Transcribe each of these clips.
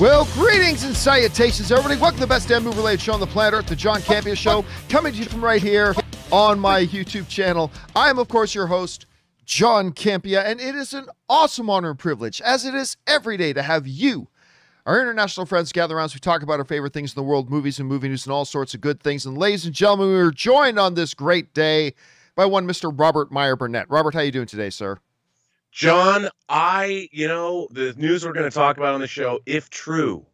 Well, greetings and salutations, everybody. Welcome to the best damn movie related show on the planet Earth, the John Campea Show, coming to you from right here on my YouTube channel. I am, of course, your host, John Campea, and it is an awesome honor and privilege, as it is every day, to have you, our international friends, gather around as we talk about our favorite things in the world, movies and movie news, and all sorts of good things. And ladies and gentlemen, we are joined on this great day by one Mr. Robert Meyer Burnett. Robert, how are you doing today, sir? John, I, you know, the news we're going to talk about on the show, if true,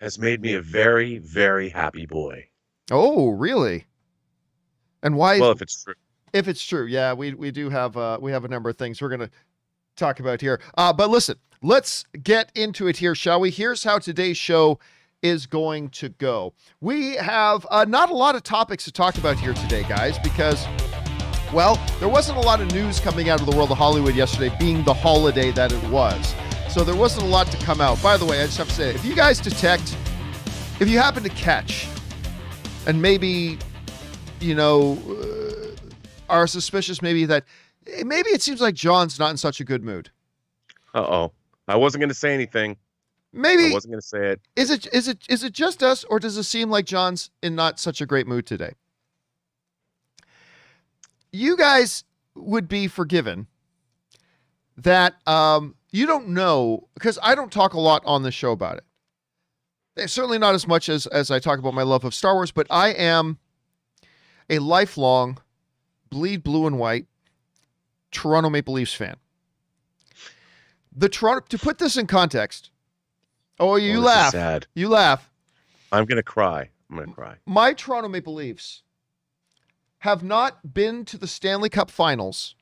has made me a very, very happy boy. Oh, really? And why? Well, if it's true. If it's true, yeah, we we do have uh we have a number of things we're gonna talk about here. Uh, but listen, let's get into it here, shall we? Here's how today's show is going to go. We have uh, not a lot of topics to talk about here today, guys, because well, there wasn't a lot of news coming out of the world of Hollywood yesterday, being the holiday that it was. So there wasn't a lot to come out. By the way, I just have to say, if you guys detect, if you happen to catch, and maybe, you know, uh, are suspicious, maybe that maybe it seems like John's not in such a good mood. Uh oh. I wasn't going to say anything. Maybe I wasn't going to say it. Is it is it is it just us, or does it seem like John's in not such a great mood today? You guys would be forgiven that um, you don't know because I don't talk a lot on the show about it. Eh, certainly not as much as as I talk about my love of Star Wars, but I am a lifelong bleed blue and white Toronto Maple Leafs fan. The Toronto to put this in context. Oh, you Oh, laugh. You laugh. I'm going to cry. I'm going to cry. my Toronto Maple Leafs have not been to the Stanley Cup finals,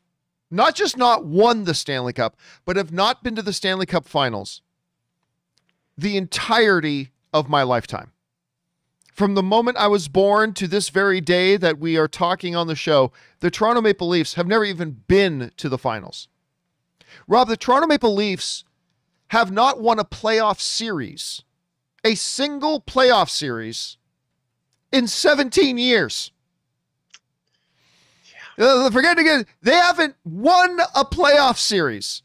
not just not won the Stanley Cup, but have not been to the Stanley Cup finals the entirety of my lifetime. From the moment I was born to this very day that we are talking on the show, the Toronto Maple Leafs have never even been to the finals. Rob, the Toronto Maple Leafs have not won a playoff series, a single playoff series in 17 years. Uh, forget again, they haven't won a playoff series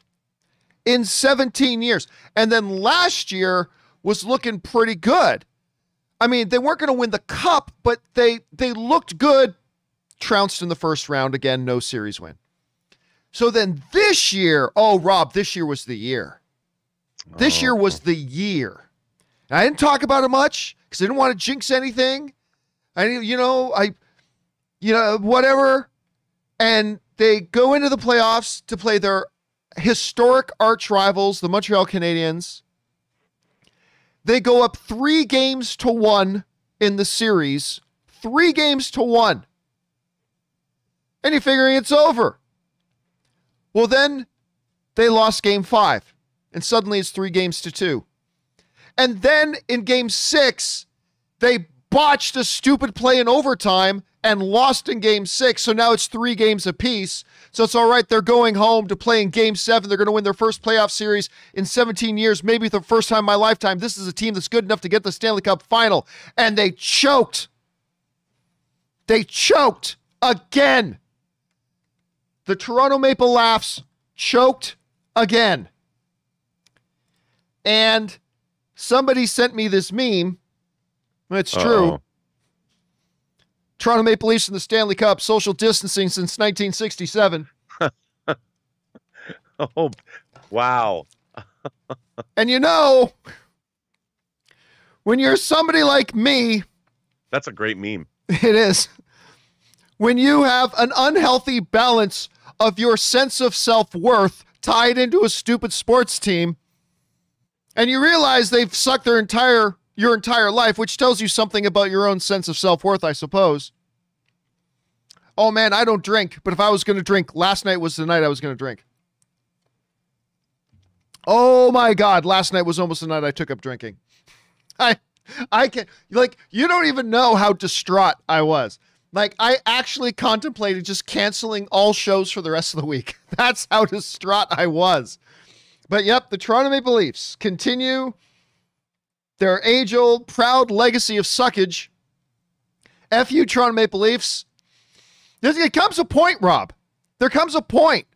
in 17 years. And then last year was looking pretty good. I mean, they weren't going to win the cup, but they they looked good. Trounced in the first round again, no series win. So then this year, oh Rob, this year was the year. This year was the year. And I didn't talk about it much because I didn't want to jinx anything. I, you know, I, you know, whatever. And they go into the playoffs to play their historic arch rivals, the Montreal Canadiens. They go up three games to one in the series, three games to one. And you're figuring it's over. Well, then they lost game five, and suddenly it's three games to two. And then in game six, they botched a stupid play in overtime and lost in game six. So now it's three games apiece. So it's all right. They're going home to play in game seven. They're going to win their first playoff series in 17 years, maybe the first time in my lifetime. This is a team that's good enough to get the Stanley Cup final. And they choked. They choked again. The Toronto Maple Laughs choked again. And somebody sent me this meme. It's true. Toronto Maple Leafs in the Stanley Cup, social distancing since 1967. Oh, wow. And you know, when you're somebody like me, That's a great meme. it is. When you have an unhealthy balance of your sense of self worth tied into a stupid sports team, and you realize they've sucked their entire your entire life, which tells you something about your own sense of self worth, I suppose. Oh man, I don't drink, but if I was going to drink, last night was the night I was going to drink. Oh my God, last night was almost the night I took up drinking. I, I can like you don't even know how distraught I was. Like I actually contemplated just canceling all shows for the rest of the week. That's how distraught I was. But yep, the Toronto Maple Leafs continue their age-old proud legacy of suckage. F you, Toronto Maple Leafs. It comes a point, Rob. There comes a point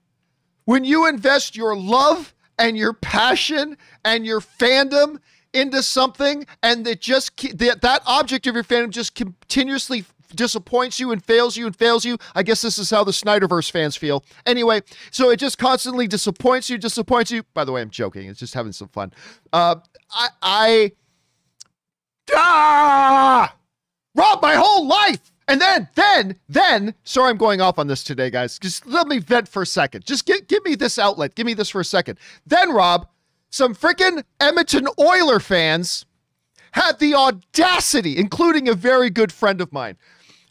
when you invest your love and your passion and your fandom into something and it just that that object of your fandom just continuously disappoints you and fails you and fails you. I guess this is how the Snyderverse fans feel. Anyway, so it just constantly disappoints you, disappoints you. By the way, I'm joking. It's just having some fun. Uh, I, I, ah, Rob, my whole life. And then, then, then, sorry, I'm going off on this today, guys. Just let me vent for a second. Just get, give me this outlet. Give me this for a second. Then, Rob, some freaking Edmonton Oiler fans had the audacity, including a very good friend of mine,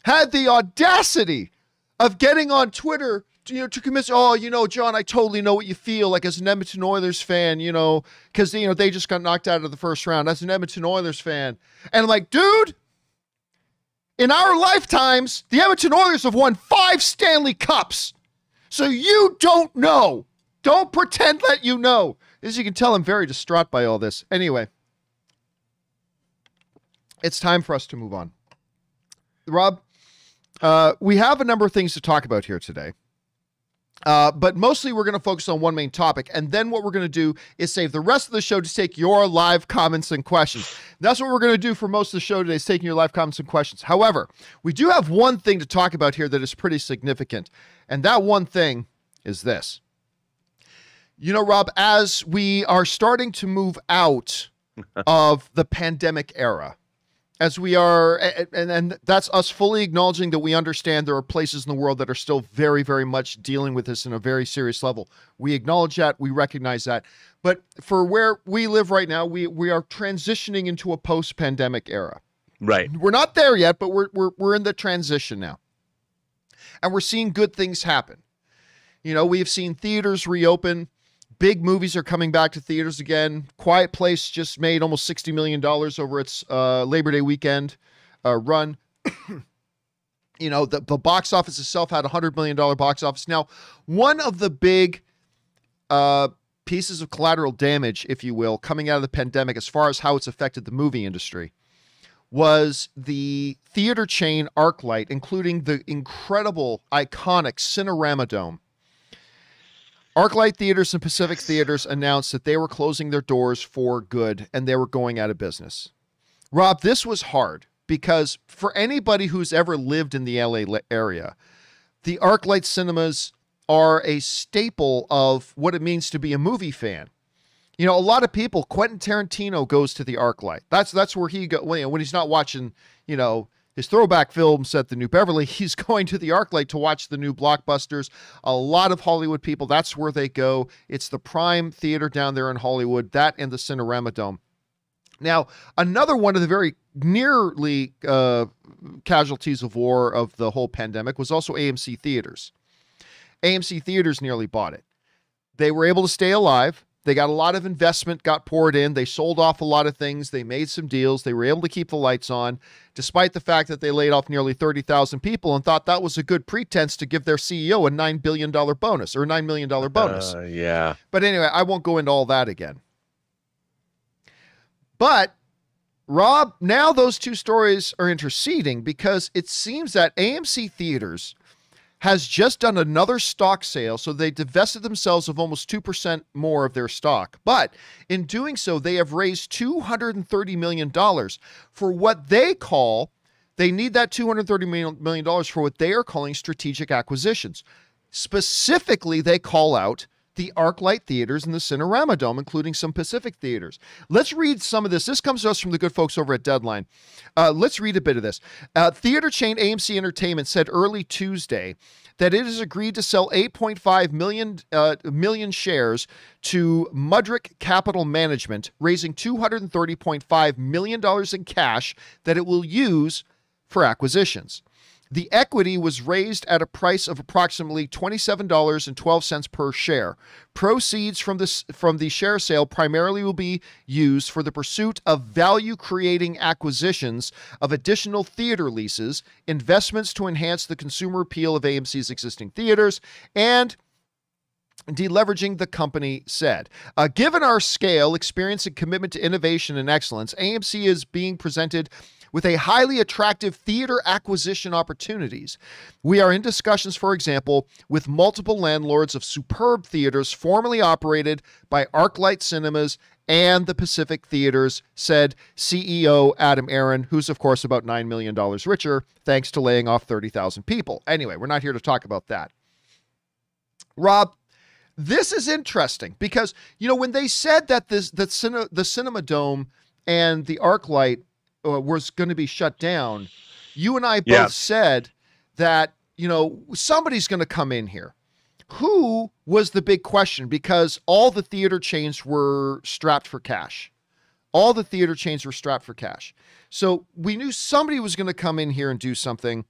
had the audacity of getting on Twitter to, you know, to commit, oh, you know, John, I totally know what you feel like as an Edmonton Oilers fan, you know, because, you know, they just got knocked out of the first round as an Edmonton Oilers fan. And I'm like, dude, in our lifetimes, the Edmonton Oilers have won five Stanley Cups. So you don't know. Don't pretend that you know. As you can tell, I'm very distraught by all this. Anyway, it's time for us to move on. Rob, uh, we have a number of things to talk about here today. Uh, but mostly we're going to focus on one main topic. And then what we're going to do is save the rest of the show to take your live comments and questions. That's what we're going to do for most of the show today is taking your live comments and questions. However, we do have one thing to talk about here that is pretty significant. And that one thing is this. You know, Rob, as we are starting to move out of the pandemic era, as we are and, and that's us fully acknowledging that we understand there are places in the world that are still very very much dealing with this in a very serious level. We acknowledge that we recognize that. But for where we live right now we we are transitioning into a post-pandemic era. Right. We're not there yet but we're we're, we're in the transition now. And we're seeing good things happen. You know we have seen theaters reopen big movies are coming back to theaters again. Quiet Place just made almost $60 million over its uh, Labor Day weekend uh, run. you know, the, the box office itself had a $100 million box office. Now, one of the big uh, pieces of collateral damage, if you will, coming out of the pandemic as far as how it's affected the movie industry was the theater chain Arclight, including the incredible, iconic Cinerama Dome Arclight Theaters and Pacific Theaters announced that they were closing their doors for good and they were going out of business. Rob, this was hard because for anybody who's ever lived in the LA area, the Arclight cinemas are a staple of what it means to be a movie fan. You know, a lot of people, Quentin Tarantino goes to the ArcLight. That's that's where he go when he's not watching, you know, his throwback film set the new Beverly. He's going to the ArcLight to watch the new blockbusters. A lot of Hollywood people, that's where they go. It's the prime theater down there in Hollywood, that and the Cinerama Dome. Now, another one of the very nearly uh, casualties of war of the whole pandemic was also AMC Theaters. AMC Theaters nearly bought it. They were able to stay alive. They got a lot of investment got poured in. They sold off a lot of things. They made some deals. They were able to keep the lights on, despite the fact that they laid off nearly 30,000 people and thought that was a good pretense to give their CEO a $9 billion bonus or $9 million bonus. Uh, yeah. But anyway, I won't go into all that again. But Rob, now those two stories are interceding because it seems that AMC Theaters has just done another stock sale. So they divested themselves of almost 2% more of their stock. But in doing so, they have raised $230 million for what they call, they need that $230 million for what they are calling strategic acquisitions. Specifically, they call out the ArcLight theaters and the Cinerama Dome, including some Pacific theaters. Let's read some of this. This comes to us from the good folks over at Deadline. Uh, let's read a bit of this. Uh, theater chain AMC Entertainment said early Tuesday that it has agreed to sell 8.5 million, uh, million shares to Mudrick Capital Management, raising $230.5 million in cash that it will use for acquisitions. The equity was raised at a price of approximately $27.12 per share. Proceeds from this from the share sale primarily will be used for the pursuit of value-creating acquisitions of additional theater leases, investments to enhance the consumer appeal of AMC's existing theaters, and Deleveraging the company said, uh, Given our scale, experience, and commitment to innovation and excellence, AMC is being presented with a highly attractive theater acquisition opportunities. We are in discussions, for example, with multiple landlords of superb theaters formerly operated by Arclight Cinemas and the Pacific Theaters, said CEO Adam Aron, who's, of course, about $9 million richer, thanks to laying off 30,000 people. Anyway, we're not here to talk about that. Rob, this is interesting because, you know, when they said that this, that cine, the Cinema Dome and the ArcLight uh, was going to be shut down, you and I both yeah. said that, you know, somebody's going to come in here who was the big question because all the theater chains were strapped for cash. All the theater chains were strapped for cash. So we knew somebody was going to come in here and do something,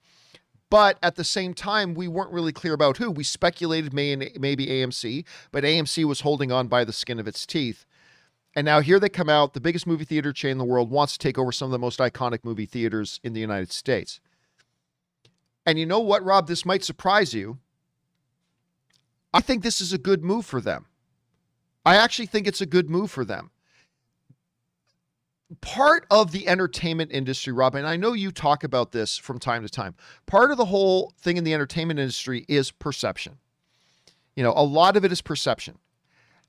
but at the same time, we weren't really clear about who. We speculated may, maybe AMC, but AMC was holding on by the skin of its teeth. And now here they come out. The biggest movie theater chain in the world wants to take over some of the most iconic movie theaters in the United States. And you know what, Rob? This might surprise you. I think this is a good move for them. I actually think it's a good move for them. Part of the entertainment industry, Rob, and I know you talk about this from time to time. Part of the whole thing in the entertainment industry is perception. You know, a lot of it is perception.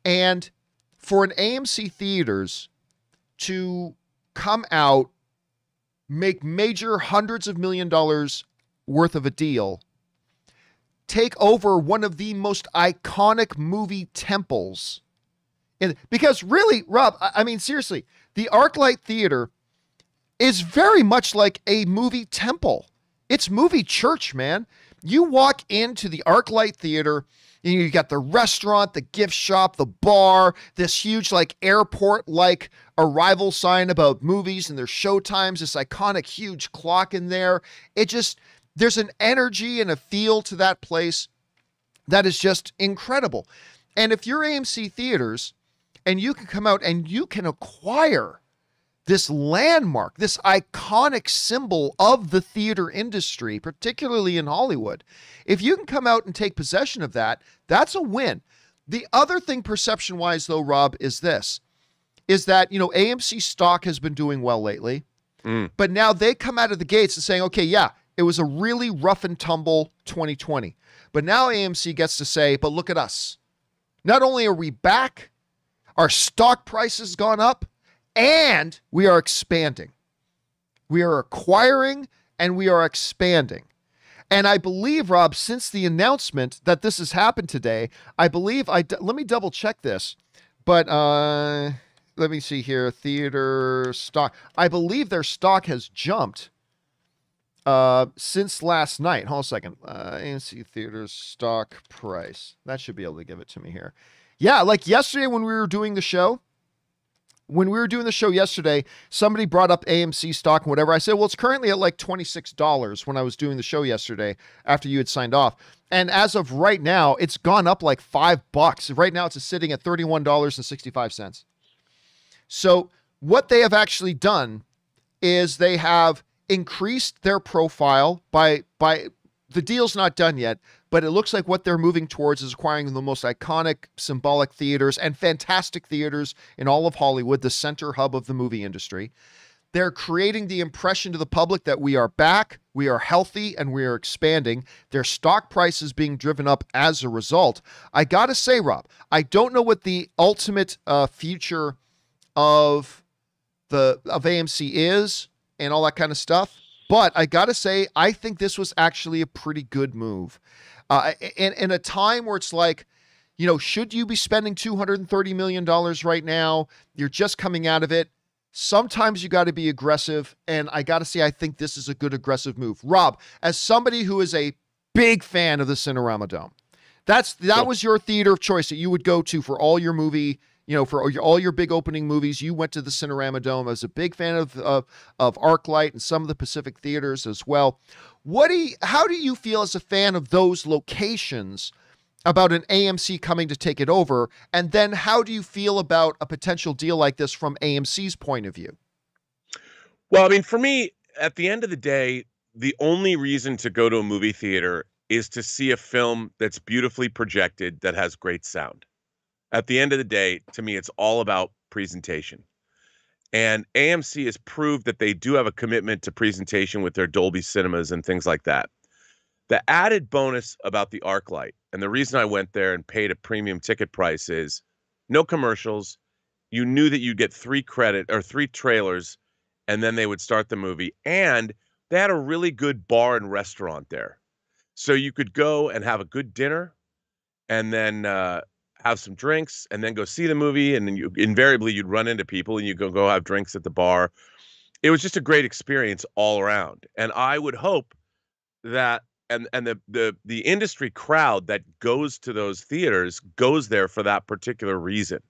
And for an AMC theaters to come out, make major hundreds of million dollars worth of a deal take over one of the most iconic movie temples. In, because really, Rob, I mean, seriously, the Arclight Theater is very much like a movie temple. It's movie church, man. You walk into the Arclight Theater, and you got the restaurant, the gift shop, the bar, this huge like airport like arrival sign about movies and their show times, this iconic huge clock in there. It just there's an energy and a feel to that place that is just incredible. And if you're AMC Theaters and you can come out and you can acquire this landmark, this iconic symbol of the theater industry, particularly in Hollywood, if you can come out and take possession of that, that's a win. The other thing, perception wise, though, Rob, is this is that, you know, AMC stock has been doing well lately, mm. but now they come out of the gates and saying, okay, yeah, it was a really rough and tumble 2020. But now AMC gets to say, but look at us. Not only are we back, our stock price has gone up, and we are expanding. We are acquiring and we are expanding. And I believe, Rob, since the announcement that this has happened today, I believe I let me double check this, but uh, let me see here. Theater stock. I believe their stock has jumped uh, since last night, hold on a second. Uh, AMC Theaters stock price. That should be able to give it to me here. Yeah, like yesterday when we were doing the show, when we were doing the show yesterday, somebody brought up AMC stock and whatever. I said, well, it's currently at like $26 when I was doing the show yesterday after you had signed off. And as of right now, it's gone up like five bucks. Right now, it's sitting at $31.65. So, what they have actually done is they have increased their profile by by the deal's not done yet, but it looks like what they're moving towards is acquiring the most iconic symbolic theaters and fantastic theaters in all of Hollywood, the center hub of the movie industry. They're creating the impression to the public that we are back, we are healthy, and we are expanding. Their stock price is being driven up as a result. I got to say, Rob, I don't know what the ultimate uh, future of the of AMC is and all that kind of stuff. But I got to say, I think this was actually a pretty good move. Uh, in, in a time where it's like, you know, should you be spending $230 million right now? You're just coming out of it. Sometimes you got to be aggressive. And I got to say, I think this is a good aggressive move. Rob, as somebody who is a big fan of the Cinerama Dome, that's that was your theater of choice that you would go to for all your movie you know, for all your big opening movies, you went to the Cinerama Dome. I was a big fan of of, of ArcLight and some of the Pacific theaters as well. What do you, how do you feel as a fan of those locations about an AMC coming to take it over? And then how do you feel about a potential deal like this from AMC's point of view? Well, I mean, for me, at the end of the day, the only reason to go to a movie theater is to see a film that's beautifully projected that has great sound. At the end of the day, to me, it's all about presentation. And AMC has proved that they do have a commitment to presentation with their Dolby cinemas and things like that. The added bonus about the ArcLight, and the reason I went there and paid a premium ticket price is no commercials. You knew that you'd get three credit or three trailers, and then they would start the movie. And they had a really good bar and restaurant there. So you could go and have a good dinner and then uh, have some drinks and then go see the movie. And then you invariably you'd run into people and you go go have drinks at the bar. It was just a great experience all around. And I would hope that and and the the the industry crowd that goes to those theaters goes there for that particular reason.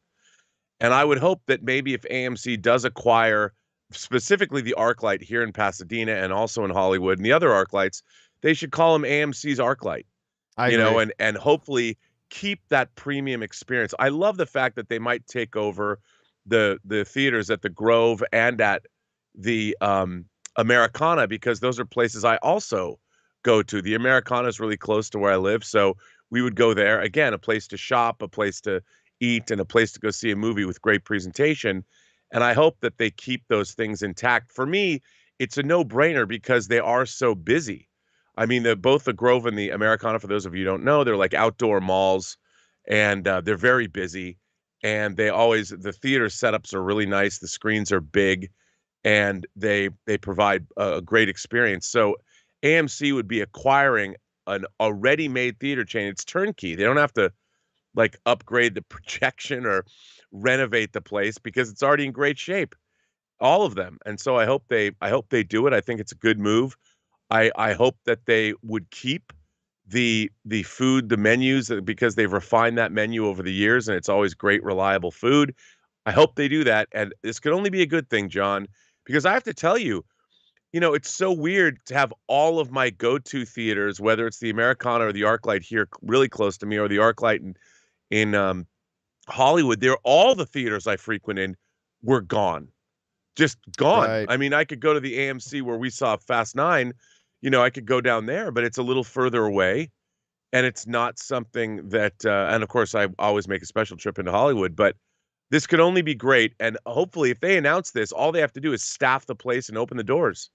And I would hope that maybe if AMC does acquire specifically the ArcLight here in Pasadena and also in Hollywood and the other ArcLights, they should call them AMC's ArcLight. I you agree. know, and and hopefully keep that premium experience. I love the fact that they might take over the the theaters at the Grove and at the um, Americana because those are places I also go to. The Americana is really close to where I live, so we would go there again, a place to shop, a place to eat, and a place to go see a movie with great presentation. And I hope that they keep those things intact. For me, it's a no-brainer because they are so busy. I mean, the, both the Grove and the Americana, for those of you who don't know, they're like outdoor malls, and uh, they're very busy. And they always the theater setups are really nice. The screens are big, and they they provide a great experience. So AMC would be acquiring an already made theater chain. It's turnkey. They don't have to like upgrade the projection or renovate the place because it's already in great shape. All of them. And so I hope they I hope they do it. I think it's a good move. I I hope that they would keep the the food, the menus uh, because they've refined that menu over the years and it's always great reliable food. I hope they do that and this could only be a good thing, John, because I have to tell you, you know, it's so weird to have all of my go-to theaters, whether it's the Americana or the ArcLight here really close to me or the ArcLight in in um, Hollywood, they're all the theaters I frequent in were gone. Just gone. Right. I mean, I could go to the AMC where we saw Fast 9 you know, I could go down there, but it's a little further away. And it's not something that, uh, and of course, I always make a special trip into Hollywood, but this could only be great. And hopefully, if they announce this, all they have to do is staff the place and open the doors.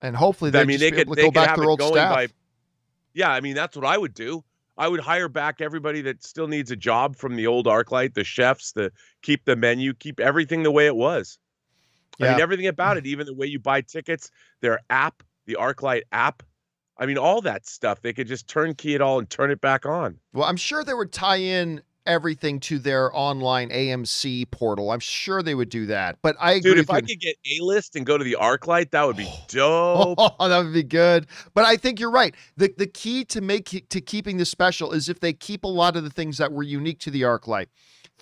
And hopefully, they I mean, they could, they go could back their old staff. By, yeah, I mean, that's what I would do. I would hire back everybody that still needs a job from the old ArcLight, the chefs, the keep the menu, keep everything the way it was. Yeah. I mean, everything about it, even the way you buy tickets, their app, the ArcLight app. I mean, all that stuff. They could just turnkey it all and turn it back on. Well, I'm sure they would tie in everything to their online AMC portal. I'm sure they would do that. But I Dude, if I could get A list and go to the ArcLight, that would be oh. dope. Oh, that would be good. But I think you're right. The the key to make to keeping this special is if they keep a lot of the things that were unique to the ArcLight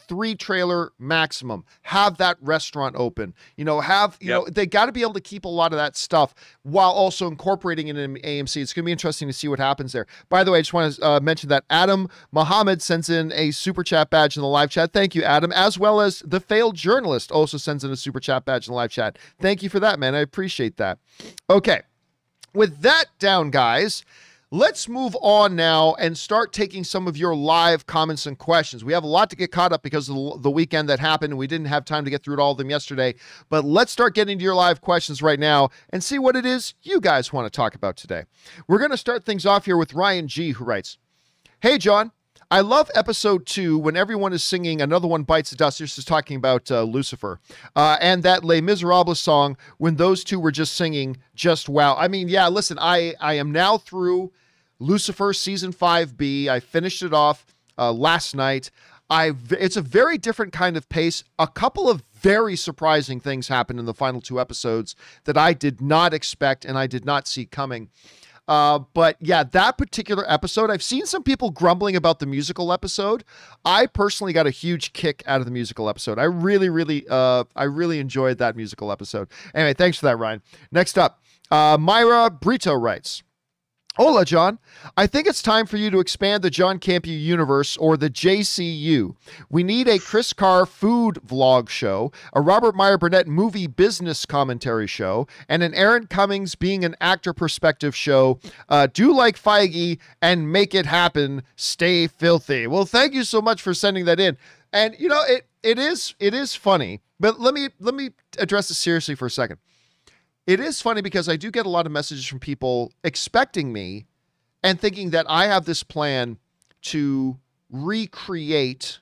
three trailer maximum. Have that restaurant open. You know, have you yep. know they got to be able to keep a lot of that stuff while also incorporating it in AMC. It's going to be interesting to see what happens there. By the way, I just want to uh, mention that Adam Muhammad sends in a super chat badge in the live chat. Thank you, Adam, as well as the failed journalist also sends in a super chat badge in the live chat. Thank you for that, man. I appreciate that. Okay, with that down, guys. Let's move on now and start taking some of your live comments and questions. We have a lot to get caught up because of the weekend that happened, and we didn't have time to get through all of them yesterday. But let's start getting to your live questions right now and see what it is you guys want to talk about today. We're going to start things off here with Ryan G, who writes Hey, John. I love episode two when everyone is singing Another One Bites the Dust. This is talking about uh, Lucifer. Uh, and that Les Miserables song when those two were just singing, just wow. I mean, yeah, listen, I, I am now through Lucifer season 5B. I finished it off uh, last night. I it's a very different kind of pace. A couple of very surprising things happened in the final two episodes that I did not expect and I did not see coming. Uh, but yeah, that particular episode, I've seen some people grumbling about the musical episode. I personally got a huge kick out of the musical episode. I really, really, uh, I really enjoyed that musical episode. Anyway, thanks for that, Ryan. Next up, uh, Myra Brito writes. Hola, John. I think it's time for you to expand the John Campea universe or the JCU. We need a Chris Carr food vlog show, a Robert Meyer Burnett movie business commentary show, and an Aaron Cummings being an actor perspective show. Uh, do like Feige and make it happen. Stay filthy. Well, thank you so much for sending that in. And you know, it it is it is funny, but let me let me address this seriously for a second. It is funny because I do get a lot of messages from people expecting me and thinking that I have this plan to recreate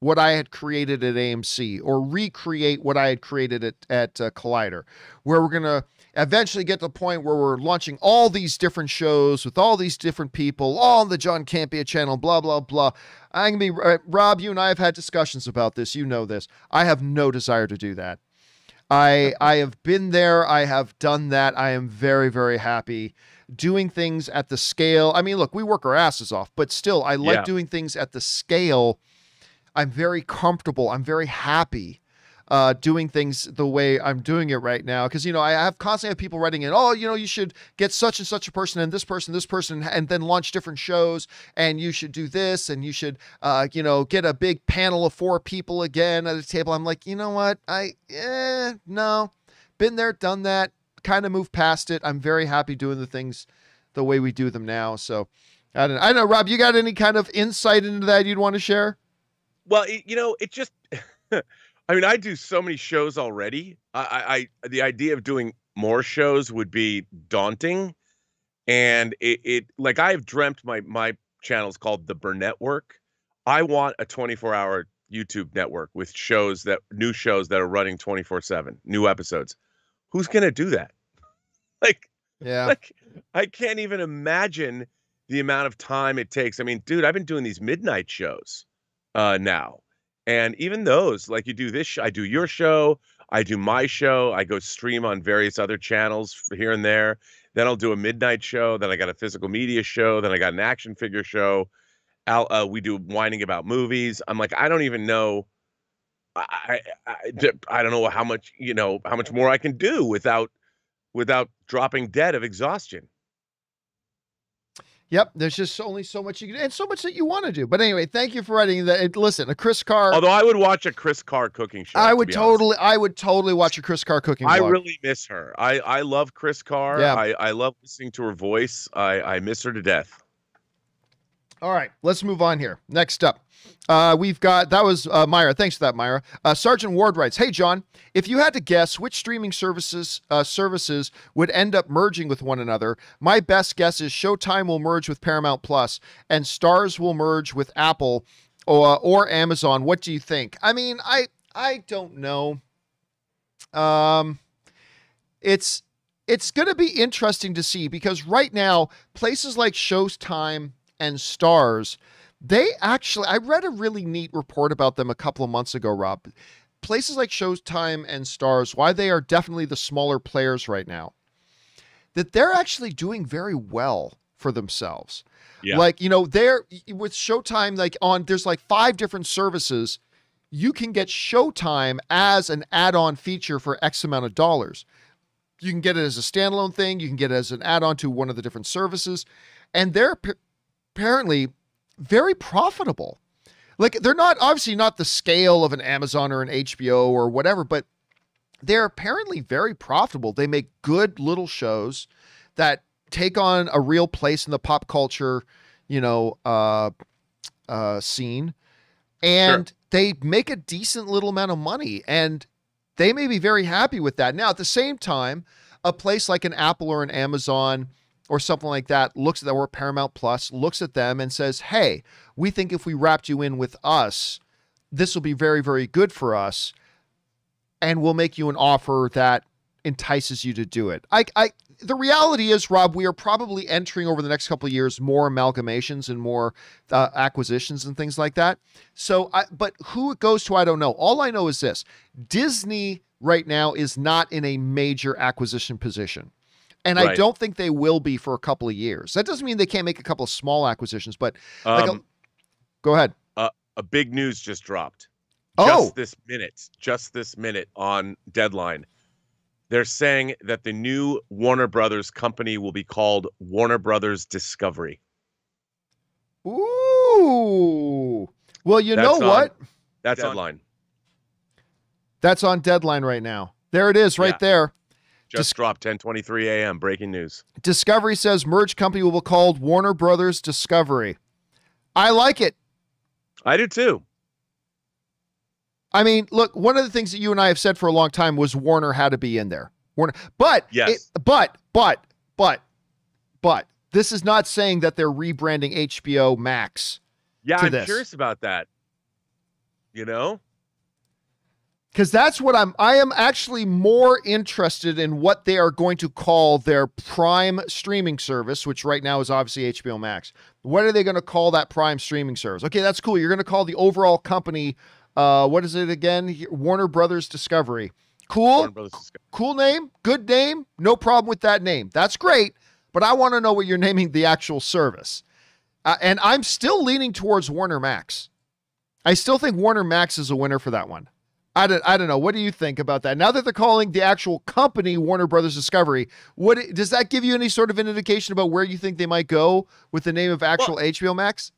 what I had created at AMC or recreate what I had created at, at uh, Collider, where we're going to eventually get to the point where we're launching all these different shows with all these different people, all on the John Campea channel, blah, blah, blah. I'm going to be, uh, Rob, you and I have had discussions about this. You know this. I have no desire to do that. I, I have been there. I have done that. I am very, very happy doing things at the scale. I mean, look, we work our asses off, but still, I like Yeah. doing things at the scale. I'm very comfortable. I'm very happy uh, doing things the way I'm doing it right now. Because you know, I have constantly have people writing in, oh, you know, you should get such and such a person and this person, this person, and then launch different shows. And you should do this, and you should, uh, you know, get a big panel of four people again at a table. I'm like, you know what? I, eh, no, been there, done that. Kind of moved past it. I'm very happy doing the things the way we do them now. So. I don't, I don't know, Rob. You got any kind of insight into that you'd want to share? Well, you know, it just. I mean, I do so many shows already. I, I, I, the idea of doing more shows would be daunting, and it, it, like I have dreamt my my channel is called the Burnett Work. I want a 24 hour YouTube network with shows that new shows that are running 24 seven, new episodes. Who's gonna do that? Like, Yeah. like I can't even imagine the amount of time it takes. I mean, dude, I've been doing these midnight shows uh now. And even those, like you do this, sh- I do your show, I do my show, I go stream on various other channels here and there. Then I'll do a midnight show. Then I got a physical media show. Then I got an action figure show. Al, uh, we do whining about movies. I'm like, I don't even know. I I don't know how much you know how much more I can do without without dropping dead of exhaustion. Yep, there's just only so much you can, and so much that you want to do. But anyway, thank you for writing that. Listen, a Chris Carr. Although I would watch a Chris Carr cooking show. I to would honest. totally, I would totally watch a Chris Carr cooking. Show. I vlog. really miss her. I I love Chris Carr. Yeah. I I love listening to her voice. I I miss her to death. All right, let's move on here. Next up, uh, we've got that was uh, Myra. Thanks for that, Myra. Uh, Sergeant Ward writes, "Hey John, if you had to guess which streaming services uh, services would end up merging with one another, my best guess is Showtime will merge with Paramount Plus, and Starz will merge with Apple or or Amazon. What do you think? I mean, I I don't know. Um, it's it's going to be interesting to see because right now places like Showtime and Starz, they actually I read a really neat report about them a couple of months ago, Rob. Places like Showtime and Starz, why they are definitely the smaller players right now, that they're actually doing very well for themselves. Yeah. Like, you know, they're with Showtime, like on there's like five different services. You can get Showtime as an add-on feature for X amount of dollars. You can get it as a standalone thing. You can get it as an add-on to one of the different services, and they're apparently very profitable. Like they're not obviously not the scale of an Amazon or an HBO or whatever, but they're apparently very profitable. They make good little shows that take on a real place in the pop culture, you know, uh, uh, scene, and they make a decent little amount of money, and they may be very happy with that. Now, at the same time, a place like an Apple or an Amazon or something like that looks at that or Paramount Plus looks at them and says, "Hey, we think if we wrapped you in with us, this will be very, very good for us, and we'll make you an offer that entices you to do it." I, I, the reality is, Rob, we are probably entering over the next couple of years more amalgamations and more uh, acquisitions and things like that. So, I, but who it goes to, I don't know. All I know is this: Disney right now is not in a major acquisition position. And I don't think they will be for a couple of years. That doesn't mean they can't make a couple of small acquisitions, but like a- Um, go ahead. a big news just dropped. Oh. Just this minute, just this minute on deadline. They're saying that the new Warner Brothers company will be called Warner Brothers Discovery. Ooh. Well, you know on- what? That's Done. headline. That's on deadline right now. There it is, right Yeah. there. Just Dis- dropped 10:23 a.m. Breaking news. Discovery says merge company will be called Warner Brothers Discovery. I like it. I do too. I mean, look, one of the things that you and I have said for a long time was Warner had to be in there. Warner, but Yes. it- but but but but this is not saying that they're rebranding HBO Max Yeah, I'm this. curious about that. You know? Because that's what I'm. I am actually more interested in what they are going to call their Prime streaming service, which right now is obviously HBO Max. What are they going to call that Prime streaming service? Okay, that's cool. You're going to call the overall company. Uh, what is it again? Warner Brothers Discovery. Cool. Brothers Discovery. cool name, good name, no problem with that name. That's great, but I want to know what you're naming the actual service. Uh, and I'm still leaning towards Warner Max. I still think Warner Max is a winner for that one. I don't, I don't know. What do you think about that? Now that they're calling the actual company Warner Brothers Discovery, what does that give you any sort of an indication about where you think they might go with the name of actual HBO Max?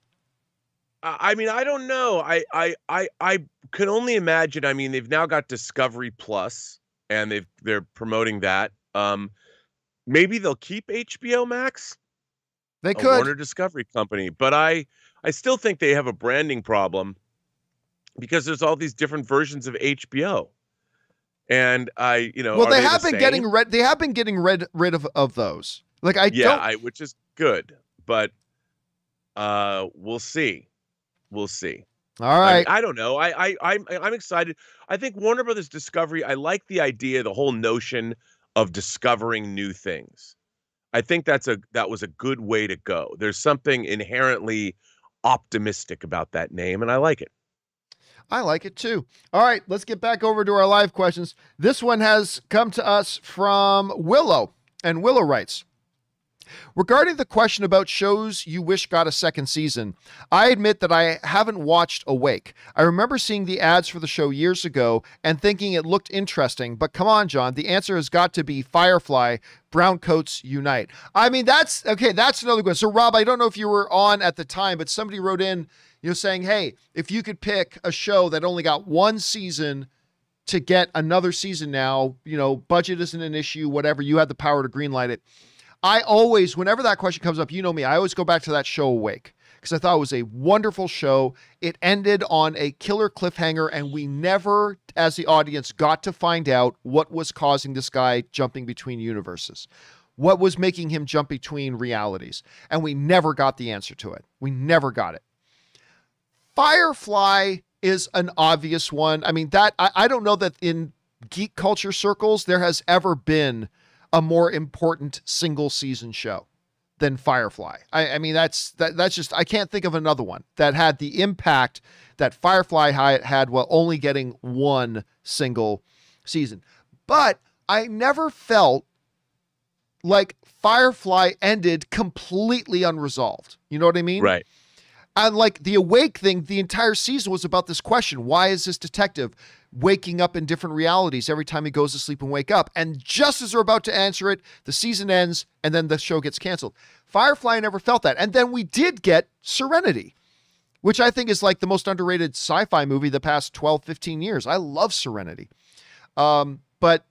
I mean, I don't know. I, I, I, I can only imagine. I mean, they've now got Discovery Plus, and they've they're promoting that. Um, maybe they'll keep HBO Max, They could. Warner Discovery company, but I, I still think they have a branding problem because there's all these different versions of HBO, and I, you know, well, they the have been same? getting rid. They have been getting rid rid of, of those. Like I yeah. I, which is good, but uh, we'll see, we'll see. All right. I, I don't know. I, I I'm I'm excited. I think Warner Brothers Discovery. I like the idea, the whole notion of discovering new things. I think that's a that was a good way to go. There's something inherently optimistic about that name, and I like it. I like it too. All right, let's get back over to our live questions. This one has come to us from Willow, and Willow writes Regarding the question about shows you wish got a second season, I admit that I haven't watched Awake. I remember seeing the ads for the show years ago and thinking it looked interesting, but come on, John, the answer has got to be Firefly, Browncoats Unite. I mean, that's okay, that's another one. So, Rob, I don't know if you were on at the time, but somebody wrote in, you know, saying, hey, if you could pick a show that only got one season to get another season now, you know, budget isn't an issue, whatever, you had the power to greenlight it. I always, whenever that question comes up, you know me, I always go back to that show Awake because I thought it was a wonderful show. It ended on a killer cliffhanger, and we never, as the audience, got to find out what was causing this guy jumping between universes. What was making him jump between realities? And we never got the answer to it. We never got it. Firefly is an obvious one. I mean, that I, I don't know that in geek culture circles there has ever been a more important single season show than Firefly. I, I mean, that's that, that's just I can't think of another one that had the impact that Firefly had while only getting one single season. But I never felt like Firefly ended completely unresolved. You know what I mean? Right. And like the awake thing, the entire season was about this question why is this detective waking up in different realities every time he goes to sleep and wake up? And just as they're about to answer it, the season ends and then the show gets canceled. Firefly never felt that. And then we did get Serenity, which I think is like the most underrated sci fi movie the past 12, 15 years. I love Serenity. Um, but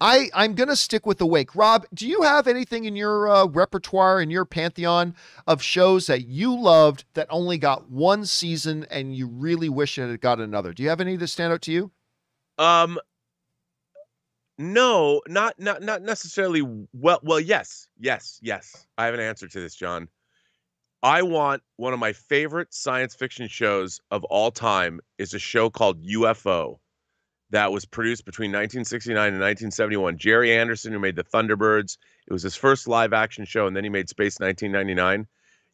I I'm gonna stick with Awake. Rob, do you have anything in your uh, repertoire in your pantheon of shows that you loved that only got one season and you really wish it had got another? Do you have any that stand out to you? Um. No, not not not necessarily. Well, well, yes, yes, yes. I have an answer to this, John. I want one of my favorite science fiction shows of all time is a show called UFO that was produced between 1969 and 1971. Gerry Anderson, who made the Thunderbirds, it was his first live action show, and then he made Space 1999.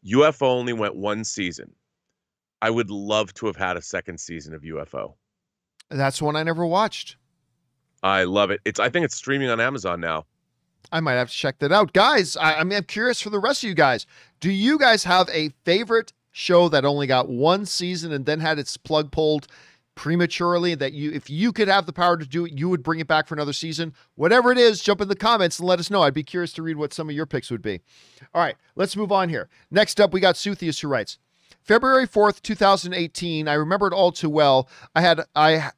UFO only went one season. I would love to have had a second season of UFO. That's one I never watched. I love it. It's I think it's streaming on Amazon now. I might have to check that out, guys. I, I mean, I'm curious for the rest of you guys. Do you guys have a favorite show that only got one season and then had its plug pulled prematurely? That you, if you could have the power to do it, you would bring it back for another season. Whatever it is, jump in the comments and let us know. I'd be curious to read what some of your picks would be. All right, let's move on here. Next up, we got Suthius who writes. February 4th, 2018. I remember it all too well. I had I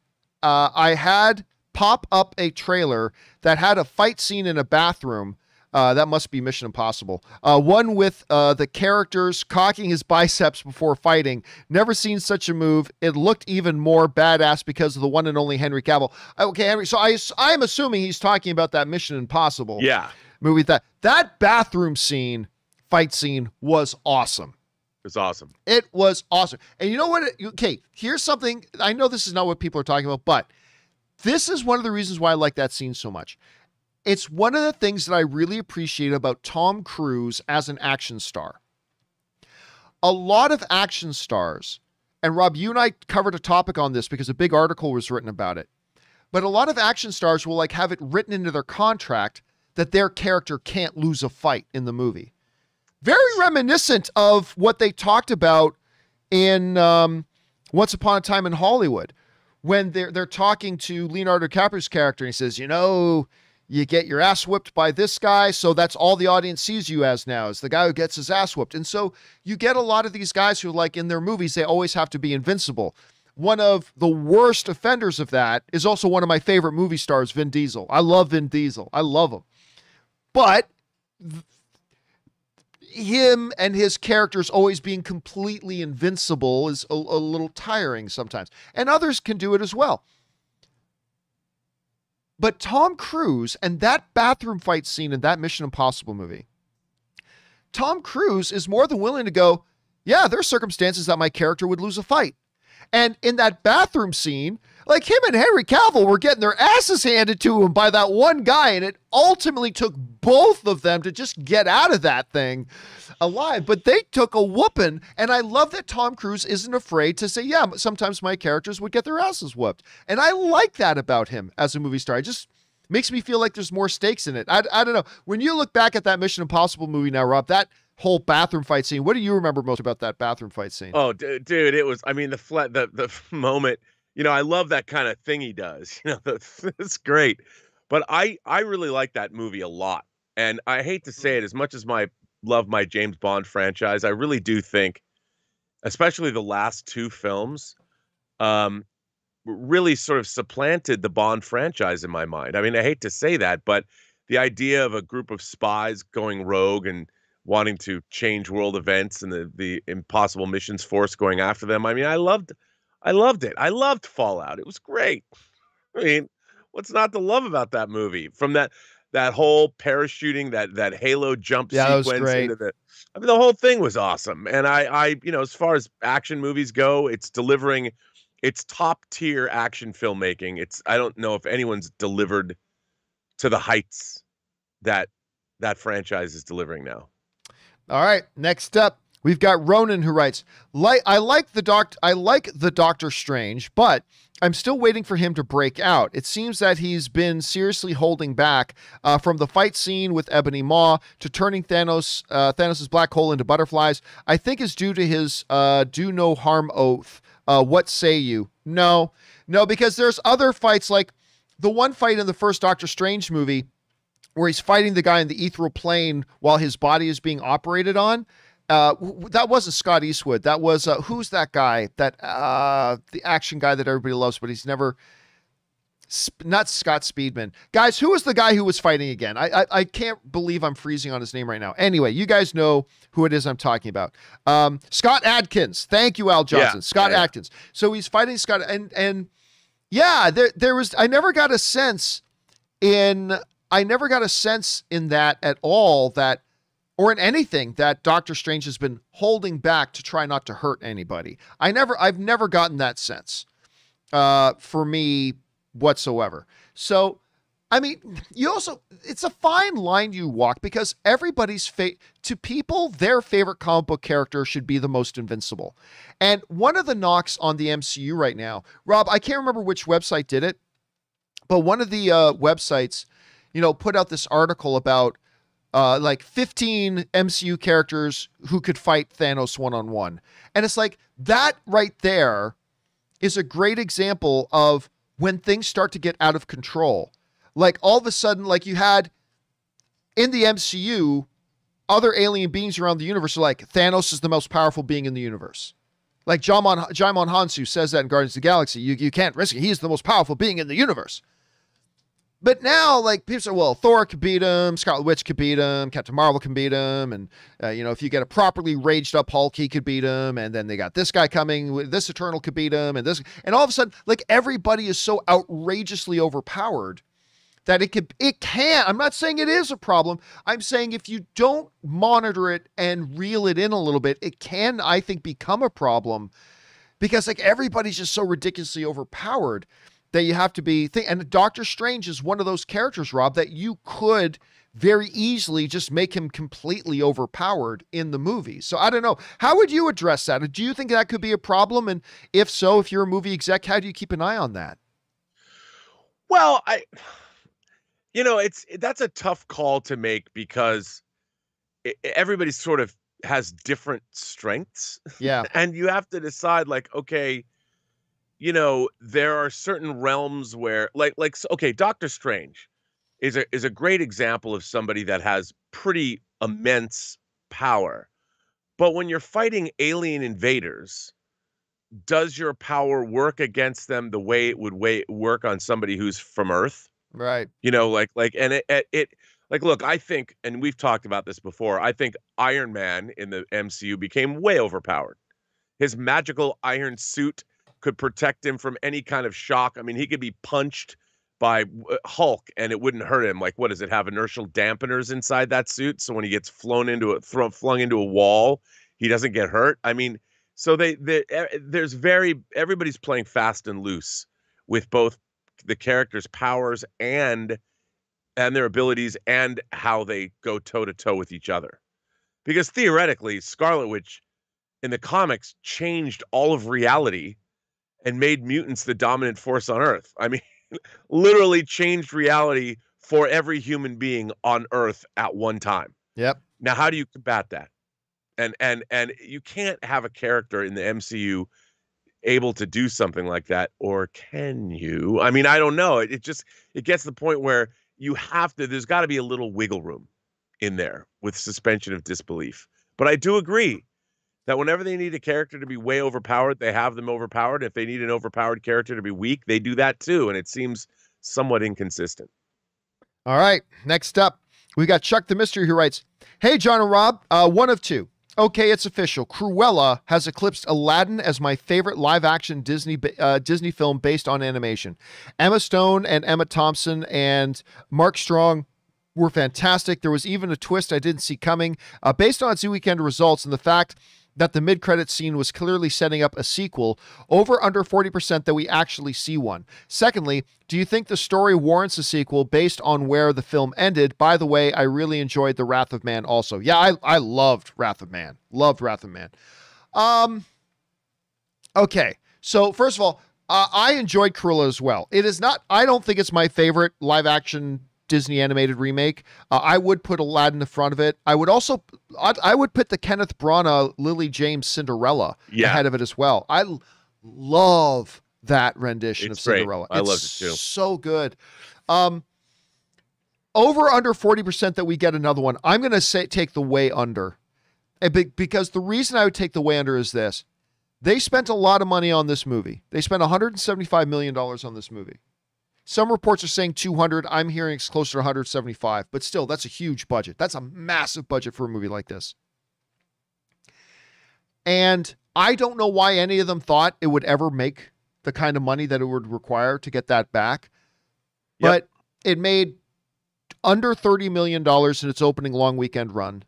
uh, I had pop up a trailer that had a fight scene in a bathroom Uh, that must be Mission Impossible. Uh, one with uh, the characters cocking his biceps before fighting. Never seen such a move. It looked even more badass because of the one and only Henry Cavill. Okay, Henry. So I I'm assuming he's talking about that Mission Impossible. Yeah, movie. That that bathroom scene, fight scene was awesome. It's awesome. It was awesome. And you know what? Okay, here's something. I know this is not what people are talking about, but this is one of the reasons why I like that scene so much. It's one of the things that I really appreciate about Tom Cruise as an action star. A lot of action stars, and Rob, you and I covered a topic on this because a big article was written about it. But a lot of action stars will like have it written into their contract that their character can't lose a fight in the movie. Very reminiscent of what they talked about in um, Once Upon a Time in Hollywood, when they're they're talking to Leonardo DiCaprio's character, and he says, "You know, you get your ass whipped by this guy, so that's all the audience sees you as now is the guy who gets his ass whipped." And so you get a lot of these guys who, like in their movies, they always have to be invincible. One of the worst offenders of that is also one of my favorite movie stars, Vin Diesel. I love Vin Diesel. I love him, but him and his characters always being completely invincible is a, a, little tiring sometimes. And others can do it as well. But Tom Cruise and that bathroom fight scene in that Mission Impossible movie, Tom Cruise is more than willing to go, yeah, there are circumstances that my character would lose a fight. And in that bathroom scene, like him and Henry Cavill were getting their asses handed to him by that one guy, and it ultimately took both of them to just get out of that thing alive. But they took a whooping, and I love that Tom Cruise isn't afraid to say, "Yeah, sometimes my characters would get their asses whooped," and I like that about him as a movie star. I just makes me feel like there's more stakes in it. I, I don't know. When you look back at that Mission Impossible movie now, Rob, that whole bathroom fight scene. What do you remember most about that bathroom fight scene? Oh, dude, it was. I mean, the flat, the the moment you know, I love that kind of thing he does. You know, it's great. But I I really like that movie a lot. And I hate to say it, as much as my love my James Bond franchise, I really do think, especially the last two films, um, really sort of supplanted the Bond franchise in my mind. I mean, I hate to say that, but the idea of a group of spies going rogue and wanting to change world events and the the impossible missions force going after them. I mean, I loved I loved it. I loved Fallout. It was great. I mean, what's not to love about that movie? From that that whole parachuting, that that Halo jump yeah, sequence into the I mean the whole thing was awesome. And I I you know, as far as action movies go, it's delivering it's top tier action filmmaking. It's I don't know if anyone's delivered to the heights that that franchise is delivering now. All right, next up, We've got Ronan who writes, like I like the doc I like the Doctor Strange, but I'm still waiting for him to break out. It seems that he's been seriously holding back uh, from the fight scene with Ebony Maw to turning Thanos uh, Thanos' black hole into butterflies. I think is due to his uh, do no harm oath. Uh, what say you? No, no, because there's other fights like the one fight in the first Doctor Strange movie where he's fighting the guy in the ethereal plane while his body is being operated on. Uh, that wasn't Scott Eastwood. That was uh, who's that guy? That uh, the action guy that everybody loves, but he's never. Not Scott Speedman, guys. Who was the guy who was fighting again? I, I, I can't believe I'm freezing on his name right now. Anyway, you guys know who it is I'm talking about. Um, Scott Adkins. Thank you, Al Johnson. Yeah, Scott yeah. Adkins. So he's fighting Scott, and and yeah, there there was. I never got a sense in. I never got a sense in that at all that or in anything that Doctor Strange has been holding back to try not to hurt anybody. I never I've never gotten that sense uh, for me whatsoever. So I mean, you also it's a fine line you walk because everybody's fa- to people their favorite comic book character should be the most invincible. And one of the knocks on the MCU right now, Rob, I can't remember which website did it, but one of the uh, websites, you know, put out this article about uh, like 15 MCU characters who could fight Thanos one on one. And it's like that right there is a great example of when things start to get out of control. Like all of a sudden, like you had in the MCU, other alien beings around the universe are like, Thanos is the most powerful being in the universe. Like Jaimon, Djimon Hounsou says that in Guardians of the Galaxy. You, you can't risk it. He is the most powerful being in the universe. But now, like people say, well, Thor could beat him, Scarlet Witch could beat him, Captain Marvel can beat him, and uh, you know if you get a properly raged up Hulk, he could beat him, and then they got this guy coming, with this Eternal could beat him, and this, and all of a sudden, like everybody is so outrageously overpowered that it could, it can. I'm not saying it is a problem. I'm saying if you don't monitor it and reel it in a little bit, it can, I think, become a problem because like everybody's just so ridiculously overpowered that you have to be think and Doctor Strange is one of those characters, Rob, that you could very easily just make him completely overpowered in the movie. So I don't know. How would you address that? Do you think that could be a problem? And if so, if you're a movie exec, how do you keep an eye on that? Well, I you know, it's that's a tough call to make because everybody sort of has different strengths. Yeah. and you have to decide like okay, you know, there are certain realms where like like okay, Doctor Strange is a is a great example of somebody that has pretty immense power. But when you're fighting alien invaders, does your power work against them the way it would way work on somebody who's from Earth? Right. You know, like like and it, it it like look, I think and we've talked about this before. I think Iron Man in the MCU became way overpowered. His magical iron suit could protect him from any kind of shock. I mean, he could be punched by uh, Hulk and it wouldn't hurt him. Like, what does it have? Inertial dampeners inside that suit, so when he gets flown into a thrown flung into a wall, he doesn't get hurt. I mean, so they, they there's very everybody's playing fast and loose with both the characters' powers and and their abilities and how they go toe to toe with each other. Because theoretically, Scarlet Witch in the comics changed all of reality and made mutants the dominant force on Earth. I mean, literally changed reality for every human being on Earth at one time. Yep. Now, how do you combat that? And and and you can't have a character in the MCU able to do something like that, or can you? I mean, I don't know. It, it just it gets to the point where you have to. There's got to be a little wiggle room in there with suspension of disbelief. But I do agree that whenever they need a character to be way overpowered, they have them overpowered. If they need an overpowered character to be weak, they do that too. And it seems somewhat inconsistent. All right. Next up, we got Chuck the Mystery who writes Hey, John and Rob, uh, one of two. Okay, it's official. Cruella has eclipsed Aladdin as my favorite live-action Disney uh, Disney film based on animation. Emma Stone and Emma Thompson and Mark Strong were fantastic. There was even a twist I didn't see coming, uh, based on its weekend results and the fact that the mid credit scene was clearly setting up a sequel, over under 40% that we actually see one. Secondly, do you think the story warrants a sequel based on where the film ended? By the way, I really enjoyed The Wrath of Man also. Yeah, I, I loved Wrath of Man. Loved Wrath of Man. Um, okay, so first of all, uh, I enjoyed Cruella as well. It is not, I don't think it's my favorite live action Disney animated remake. Uh, I would put Aladdin in the front of it. I would also, I'd, I would put the Kenneth Branagh, Lily James Cinderella yeah. ahead of it as well. I love that rendition it's of Cinderella. Great. I love it too. So good. Um, over under 40% that we get another one. I'm going to say take the way under. Because the reason I would take the way under is this. They spent a lot of money on this movie. They spent $175 million on this movie. Some reports are saying 200. I'm hearing it's closer to 175, but still, that's a huge budget. That's a massive budget for a movie like this. And I don't know why any of them thought it would ever make the kind of money that it would require to get that back. Yep. But it made under $30 million in its opening long weekend run.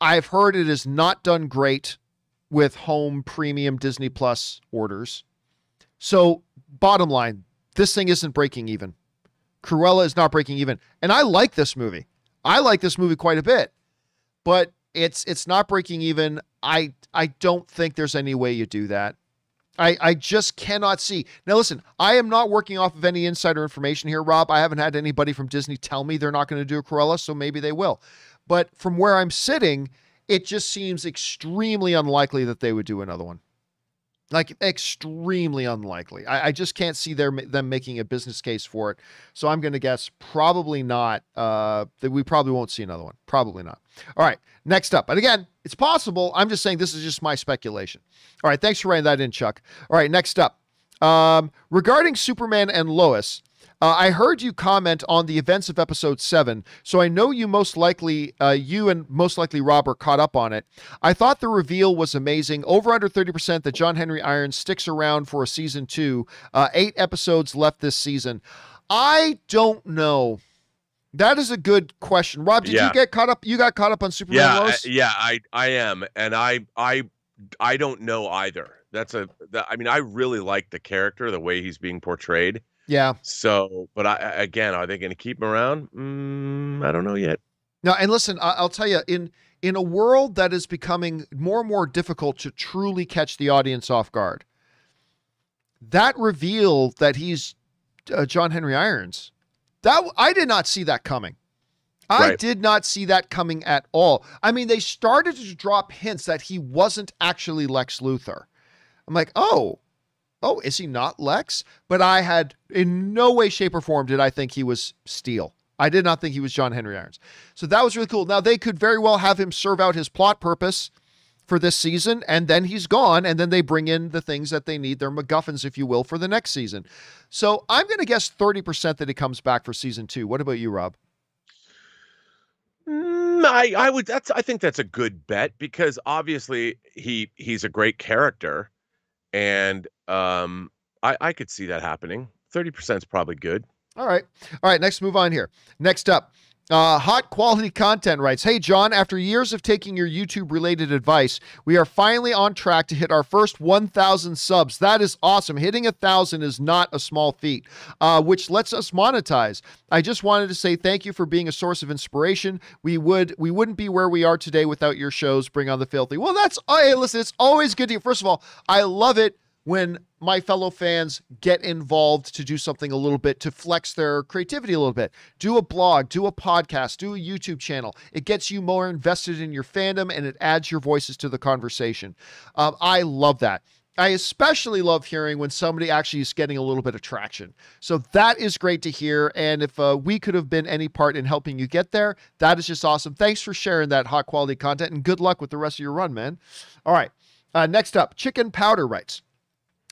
I've heard it has not done great with home premium Disney Plus orders. So, bottom line, this thing isn't breaking even. Cruella is not breaking even. And I like this movie. I like this movie quite a bit. But it's it's not breaking even. I I don't think there's any way you do that. I, I just cannot see. Now, listen, I am not working off of any insider information here, Rob. I haven't had anybody from Disney tell me they're not going to do a Cruella, so maybe they will. But from where I'm sitting, it just seems extremely unlikely that they would do another one like extremely unlikely. I, I, just can't see their them making a business case for it. So I'm going to guess probably not. Uh, that we probably won't see another one. Probably not. All right, next up. But again, it's possible. I'm just saying this is just my speculation. All right, thanks for writing that in, Chuck. All right, next up. Um, regarding Superman and Lois, Uh, I heard you comment on the events of episode seven, so I know you most likely, uh, you and most likely Robert caught up on it. I thought the reveal was amazing. Over under 30% that John Henry Irons sticks around for a season two. Uh, eight episodes left this season. I don't know. That is a good question. Rob, did Yeah. you get caught up? You got caught up on Superman Yeah, I, yeah, I I am, and I I I don't know either. That's a. That, I mean, I really like the character, the way he's being portrayed. Yeah. So, but I again, are they going to keep him around? Mm, I don't know yet. No, and listen, I- I'll tell you, in in a world that is becoming more and more difficult to truly catch the audience off guard, that reveal that he's uh, John Henry Irons, that I did not see that coming. I Right. did not see that coming at all. I mean, they started to drop hints that he wasn't actually Lex Luthor. I'm like, oh, oh, is he not Lex? But I had in no way, shape, or form did I think he was Steel. I did not think he was John Henry Irons. So that was really cool. Now they could very well have him serve out his plot purpose for this season, and then he's gone, and then they bring in the things that they need, their MacGuffins, if you will, for the next season. So I'm going to guess 30% that he comes back for season two. What about you, Rob? Mm, I I would. That's. I think that's a good bet because obviously he he's a great character, and um, I I could see that happening. Thirty percent is probably good. All right. All right. Next, move on here. Next up, uh, hot quality content writes Hey, John, after years of taking your YouTube related advice, we are finally on track to hit our first 1,000 subs. That is awesome. Hitting a 1,000 is not a small feat, uh, which lets us monetize. I just wanted to say thank you for being a source of inspiration. We would we wouldn't be where we are today without your shows. Bring on the filthy. Well, that's hey, listen. It's always good to. you. First of all, I love it when my fellow fans get involved to do something a little bit to flex their creativity a little bit. Do a blog, do a podcast, do a YouTube channel. It gets you more invested in your fandom and it adds your voices to the conversation. Um, I love that. I especially love hearing when somebody actually is getting a little bit of traction. So that is great to hear. And if uh, we could have been any part in helping you get there, that is just awesome. Thanks for sharing that hot quality content and good luck with the rest of your run, man. All right. Uh, next up, Chicken Powder writes.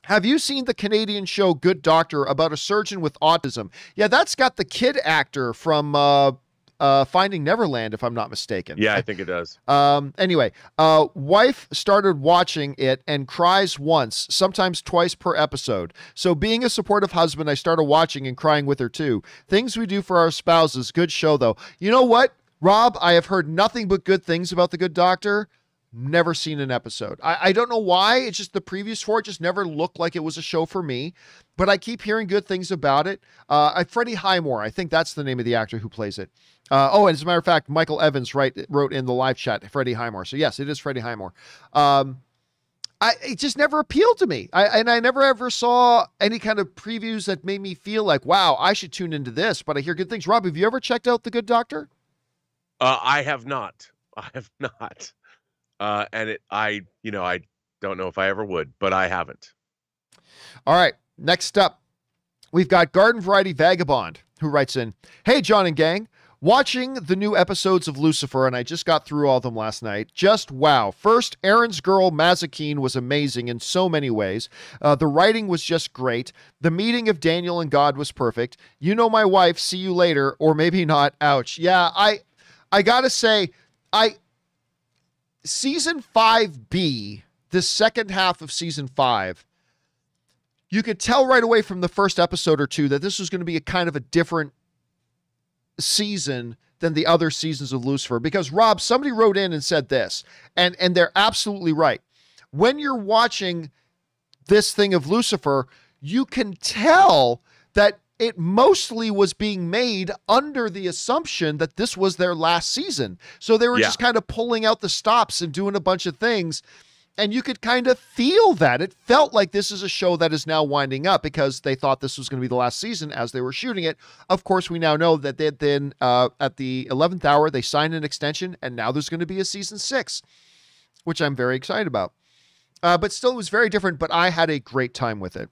Have you seen the Canadian show Good Doctor about a surgeon with autism? Yeah, that's got the kid actor from uh, uh, Finding Neverland, if I'm not mistaken. Yeah, I think it does. Um, anyway, uh, wife started watching it and cries once, sometimes twice per episode. So, being a supportive husband, I started watching and crying with her too. Things we do for our spouses. Good show, though. You know what, Rob? I have heard nothing but good things about The Good Doctor. Never seen an episode. I, I don't know why. It's just the previews for it just never looked like it was a show for me. But I keep hearing good things about it. Uh, Freddie Highmore, I think that's the name of the actor who plays it. Uh, oh, and as a matter of fact, Michael Evans right, wrote in the live chat Freddie Highmore. So yes, it is Freddie Highmore. Um, I it just never appealed to me. I and I never ever saw any kind of previews that made me feel like, wow, I should tune into this. But I hear good things. Rob, have you ever checked out The Good Doctor? Uh, I have not. I have not. Uh, and it, I, you know, I don't know if I ever would, but I haven't. All right. Next up, we've got Garden Variety Vagabond who writes in Hey, John and gang. Watching the new episodes of Lucifer, and I just got through all of them last night. Just wow. First, Aaron's girl, Mazikeen, was amazing in so many ways. Uh, the writing was just great. The meeting of Daniel and God was perfect. You know my wife, see you later, or maybe not. Ouch. Yeah, I I gotta say, I season 5B, the second half of season five, you could tell right away from the first episode or two that this was going to be a kind of a different season than the other seasons of Lucifer because Rob somebody wrote in and said this and and they're absolutely right. When you're watching this thing of Lucifer, you can tell that it mostly was being made under the assumption that this was their last season. So they were Yeah. just kind of pulling out the stops and doing a bunch of things and you could kind of feel that it felt like this is a show that is now winding up because they thought this was going to be the last season as they were shooting it. Of course, we now know that they then uh, at the eleventh hour they signed an extension, and now there's going to be a season six, which I'm very excited about. Uh, but still, it was very different. But I had a great time with it.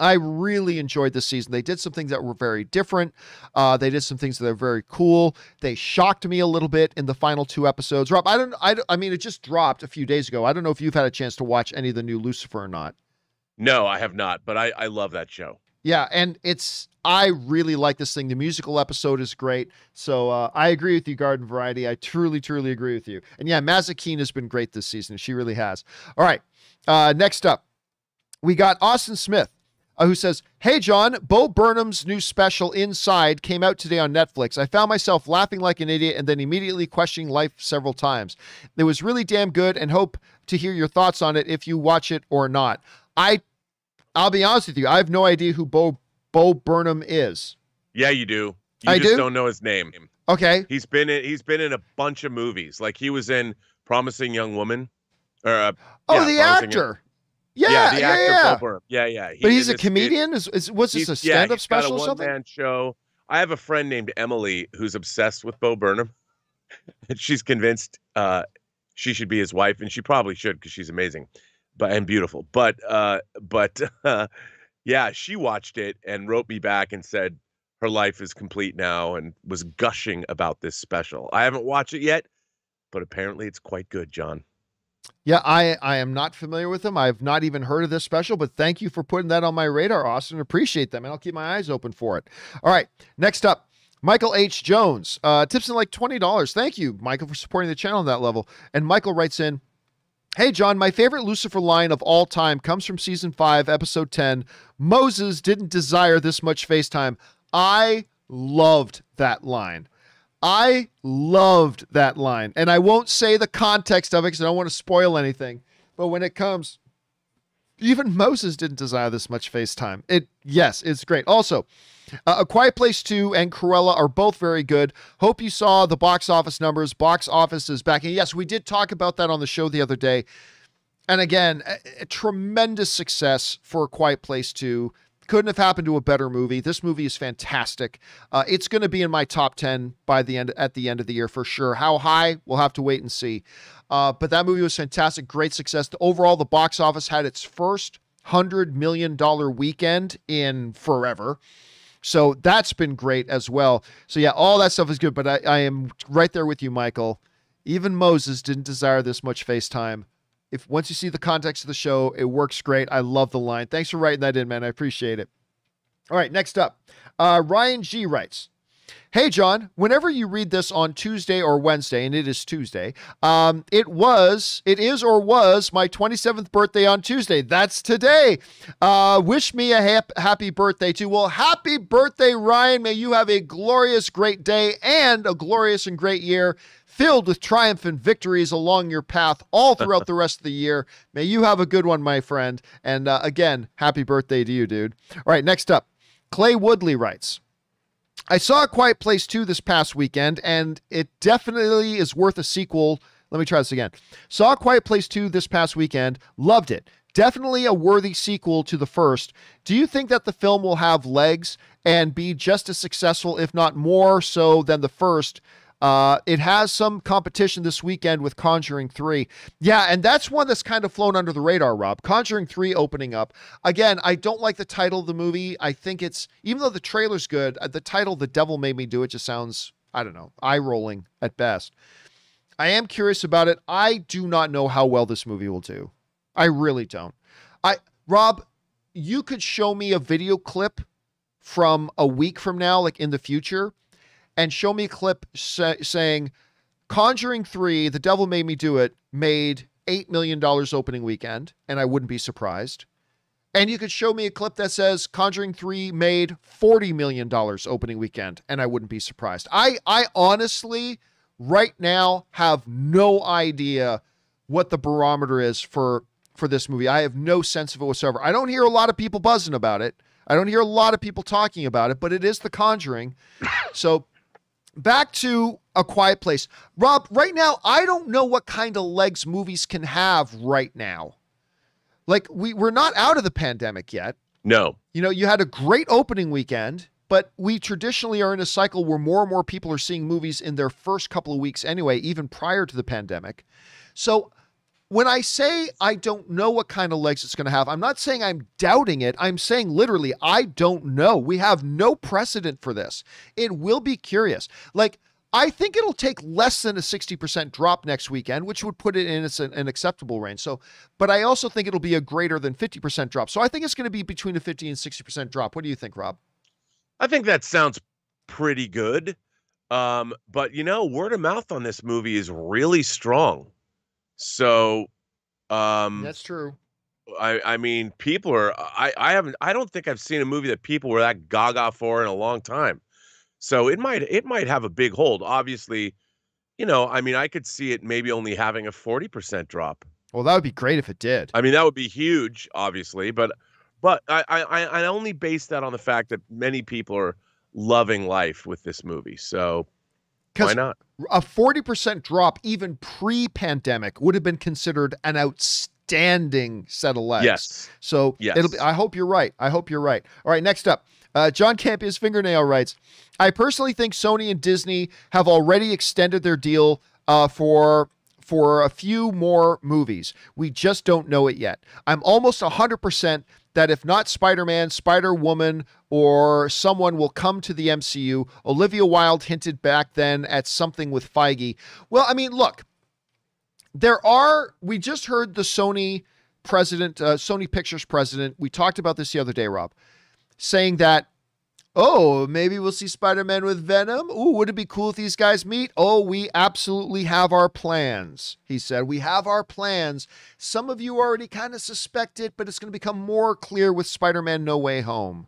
I really enjoyed this season. They did some things that were very different. Uh, they did some things that are very cool. They shocked me a little bit in the final two episodes. Rob, I don't, I, I mean, it just dropped a few days ago. I don't know if you've had a chance to watch any of the new Lucifer or not. No, I have not, but I, I love that show. Yeah, and it's I really like this thing. The musical episode is great. So uh, I agree with you, Garden Variety. I truly, truly agree with you. And yeah, Mazikeen has been great this season. She really has. All right. Uh, next up, we got Austin Smith. Uh, who says, Hey, John, Bo Burnham's new special, Inside, came out today on Netflix. I found myself laughing like an idiot and then immediately questioning life several times. It was really damn good and hope to hear your thoughts on it if you watch it or not. I, I'll be honest with you, I have no idea who Bo Bo Burnham is. Yeah, you do. You I just do? don't know his name. Okay. He's been in he's been in a bunch of movies. Like he was in Promising Young Woman. Or uh, Oh, yeah, the actor. Young- Yeah, the yeah, actor yeah. Bo Burnham. Yeah, yeah. He but he's a this- comedian. Is, is was this a stand-up he's got a or something? one-man show. I have a friend named Emily who's obsessed with Bo Burnham. she's convinced uh, she should be his wife, and she probably should because she's amazing, but and beautiful. But uh, but uh, yeah, she watched it and wrote me back and said her life is complete now and was gushing about this special. I haven't watched it yet, but apparently it's quite good, John. Yeah, I I am not familiar with them. I've not even heard of this special, but thank you for putting that on my radar, Austin. Appreciate them, and I'll keep my eyes open for it. All right, next up, Michael H. Jones. Uh, tips in like twenty dollars. Thank you, Michael, for supporting the channel on that level. And Michael writes in. Hey, John, my favorite Lucifer line of all time comes from season five, episode 10. Moses didn't desire this much FaceTime. I loved that line. I loved that line. And I won't say the context of it because I don't want to spoil anything. But when it comes, even Moses didn't desire this much FaceTime. It, yes, it's great. Also, uh, A Quiet Place 2 and Cruella are both very good. Hope you saw the box office numbers. Box office is back. And yes, we did talk about that on the show the other day. And again, a, a tremendous success for A Quiet Place 2. Couldn't have happened to a better movie. This movie is fantastic. Uh, it's going to be in my top 10 by the end at the end of the year for sure. How high? We'll have to wait and see. Uh, but that movie was fantastic. Great success. The, overall, the box office had its first $100 million weekend in forever. So that's been great as well. So yeah, all that stuff is good. But I, I am right there with you, Michael. Even Moses didn't desire this much FaceTime. If once you see the context of the show, it works great. I love the line. Thanks for writing that in, man. I appreciate it. All right, next up, uh, Ryan G writes. Hey, John, whenever you read this on Tuesday or Wednesday, and it is Tuesday, um, it was, it is or was my 27th birthday on Tuesday. That's today. Uh, wish me a hap- happy birthday too. Well, happy birthday, Ryan. May you have a glorious, great day and a glorious and great year filled with triumph and victories along your path all throughout the rest of the year. May you have a good one, my friend. And uh, again, happy birthday to you, dude. All right, next up, Clay Woodley writes. I saw A Quiet Place 2 this past weekend, and it definitely is worth a sequel. Let me try this again. Saw A Quiet Place 2 this past weekend, loved it. Definitely a worthy sequel to the first. Do you think that the film will have legs and be just as successful, if not more so, than the first? Uh, it has some competition this weekend with Conjuring 3. Yeah, and that's one that's kind of flown under the radar, Rob. Conjuring 3 opening up. Again, I don't like the title of the movie. I think it's, even though the trailer's good, uh, the title, The Devil Made Me Do It, just sounds, I don't know, eye rolling at best. I am curious about it. I do not know how well this movie will do. I really don't. I, Rob, you could show me a video clip from a week from now, like in the future, and show me a clip sa- saying Conjuring 3, The Devil Made Me Do It, made $8 million opening weekend, and I wouldn't be surprised. And you could show me a clip that says Conjuring 3 made $40 million opening weekend, and I wouldn't be surprised. I, I honestly, right now, have no idea what the barometer is for, for this movie. I have no sense of it whatsoever. I don't hear a lot of people buzzing about it. I don't hear a lot of people talking about it, but it is The Conjuring. So back to a quiet place. Rob right now i don't know what kind of legs movies can have right now. Like we, we're not out of the pandemic yet. No. you know you had a great opening weekend but we traditionally are in a cycle where more and more people are seeing movies in their first couple of weeks anyway even prior to the pandemic. So when I say I don't know what kind of legs it's going to have, I'm not saying I'm doubting it. I'm saying literally, I don't know. We have no precedent for this. It will be curious. Like, I think it'll take less than a 60% drop next weekend, which would put it in an, an acceptable range. So, but I also think it'll be a greater than 50% drop. So I think it's going to be between a 50 and 60% drop. What do you think, Rob? I think that sounds pretty good. Um, but you know, word of mouth on this movie is really strong. So, um, that's true. I, I mean, people are. I, I haven't. I don't think I've seen a movie that people were that gaga for in a long time. So it might it might have a big hold. Obviously, you know, I mean, I could see it maybe only having a forty percent drop. Well, that would be great if it did. I mean, that would be huge, obviously, but but I I I only base that on the fact that many people are loving life with this movie. So why not? A forty percent drop, even pre-pandemic, would have been considered an outstanding set of legs. Yes. So yes. it'll be. I hope you're right. I hope you're right. All right. Next up, uh, John Campea's fingernail writes, I personally think Sony and Disney have already extended their deal uh, for for a few more movies. We just don't know it yet. I'm almost 100% that if not Spider Man, Spider Woman, or someone will come to the MCU. Olivia Wilde hinted back then at something with Feige. Well, I mean, look, there are, we just heard the Sony president, uh, Sony Pictures president, we talked about this the other day, Rob saying that, oh, maybe we'll see Spider Man with Venom. Ooh, would it be cool if these guys meet? Oh, we absolutely have our plans, he said. We have our plans. Some of you already kind of suspect it, but it's going to become more clear with Spider Man No Way Home.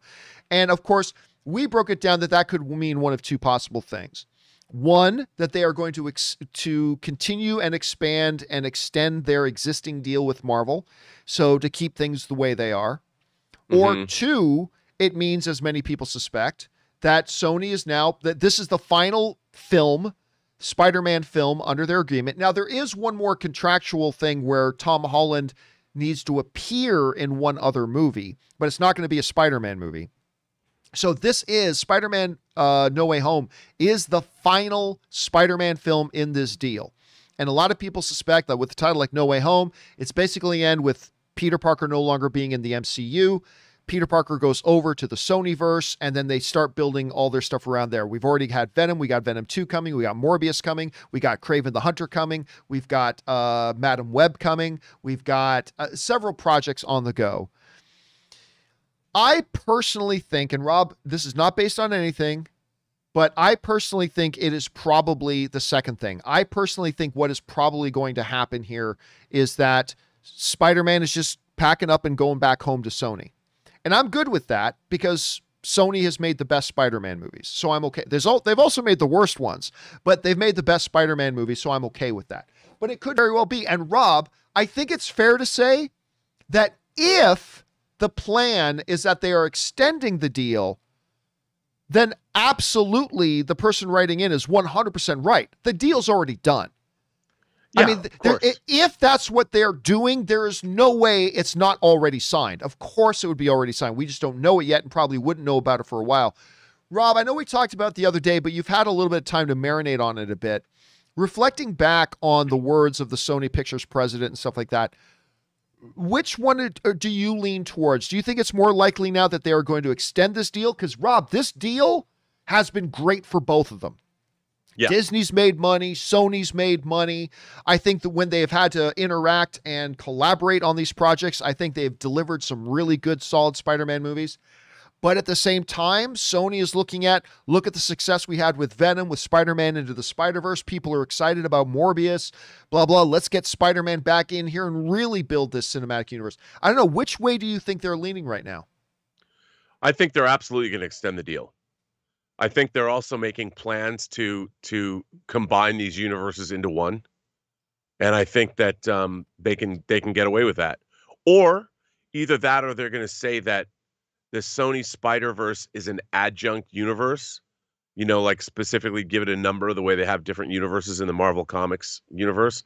And of course, we broke it down that that could mean one of two possible things. One, that they are going to ex- to continue and expand and extend their existing deal with Marvel, so to keep things the way they are. Or mm-hmm. two, it means, as many people suspect, that Sony is now that this is the final film, Spider-Man film under their agreement. Now there is one more contractual thing where Tom Holland needs to appear in one other movie, but it's not going to be a Spider-Man movie. So this is Spider-Man uh, No Way Home is the final Spider-Man film in this deal. And a lot of people suspect that with the title like No Way Home, it's basically end with Peter Parker no longer being in the MCU. Peter Parker goes over to the Sonyverse, and then they start building all their stuff around there. We've already had Venom, we got Venom 2 coming, we got Morbius coming, we got Kraven the Hunter coming, we've got uh, Madame Web coming, we've got uh, several projects on the go. I personally think, and Rob, this is not based on anything, but I personally think it is probably the second thing. I personally think what is probably going to happen here is that Spider Man is just packing up and going back home to Sony. And I'm good with that because Sony has made the best Spider-Man movies. So I'm okay. There's all, they've also made the worst ones, but they've made the best Spider-Man movies, so I'm okay with that. But it could very well be. And Rob, I think it's fair to say that if the plan is that they are extending the deal, then absolutely the person writing in is 100% right. The deal's already done. Yeah, I mean, there, if that's what they're doing, there is no way it's not already signed. Of course, it would be already signed. We just don't know it yet and probably wouldn't know about it for a while. Rob, I know we talked about it the other day, but you've had a little bit of time to marinate on it a bit. Reflecting back on the words of the Sony Pictures president and stuff like that, which one uh, do you lean towards? Do you think it's more likely now that they are going to extend this deal? Because, Rob, this deal has been great for both of them. Yeah. Disney's made money, Sony's made money. I think that when they have had to interact and collaborate on these projects, I think they've delivered some really good, solid Spider Man movies. But at the same time, Sony is looking at look at the success we had with Venom, with Spider Man into the Spider Verse. People are excited about Morbius, blah, blah. Let's get Spider Man back in here and really build this cinematic universe. I don't know. Which way do you think they're leaning right now? I think they're absolutely going to extend the deal. I think they're also making plans to to combine these universes into one, and I think that um, they can they can get away with that, or either that or they're going to say that the Sony Spider Verse is an adjunct universe. You know, like specifically give it a number the way they have different universes in the Marvel Comics universe.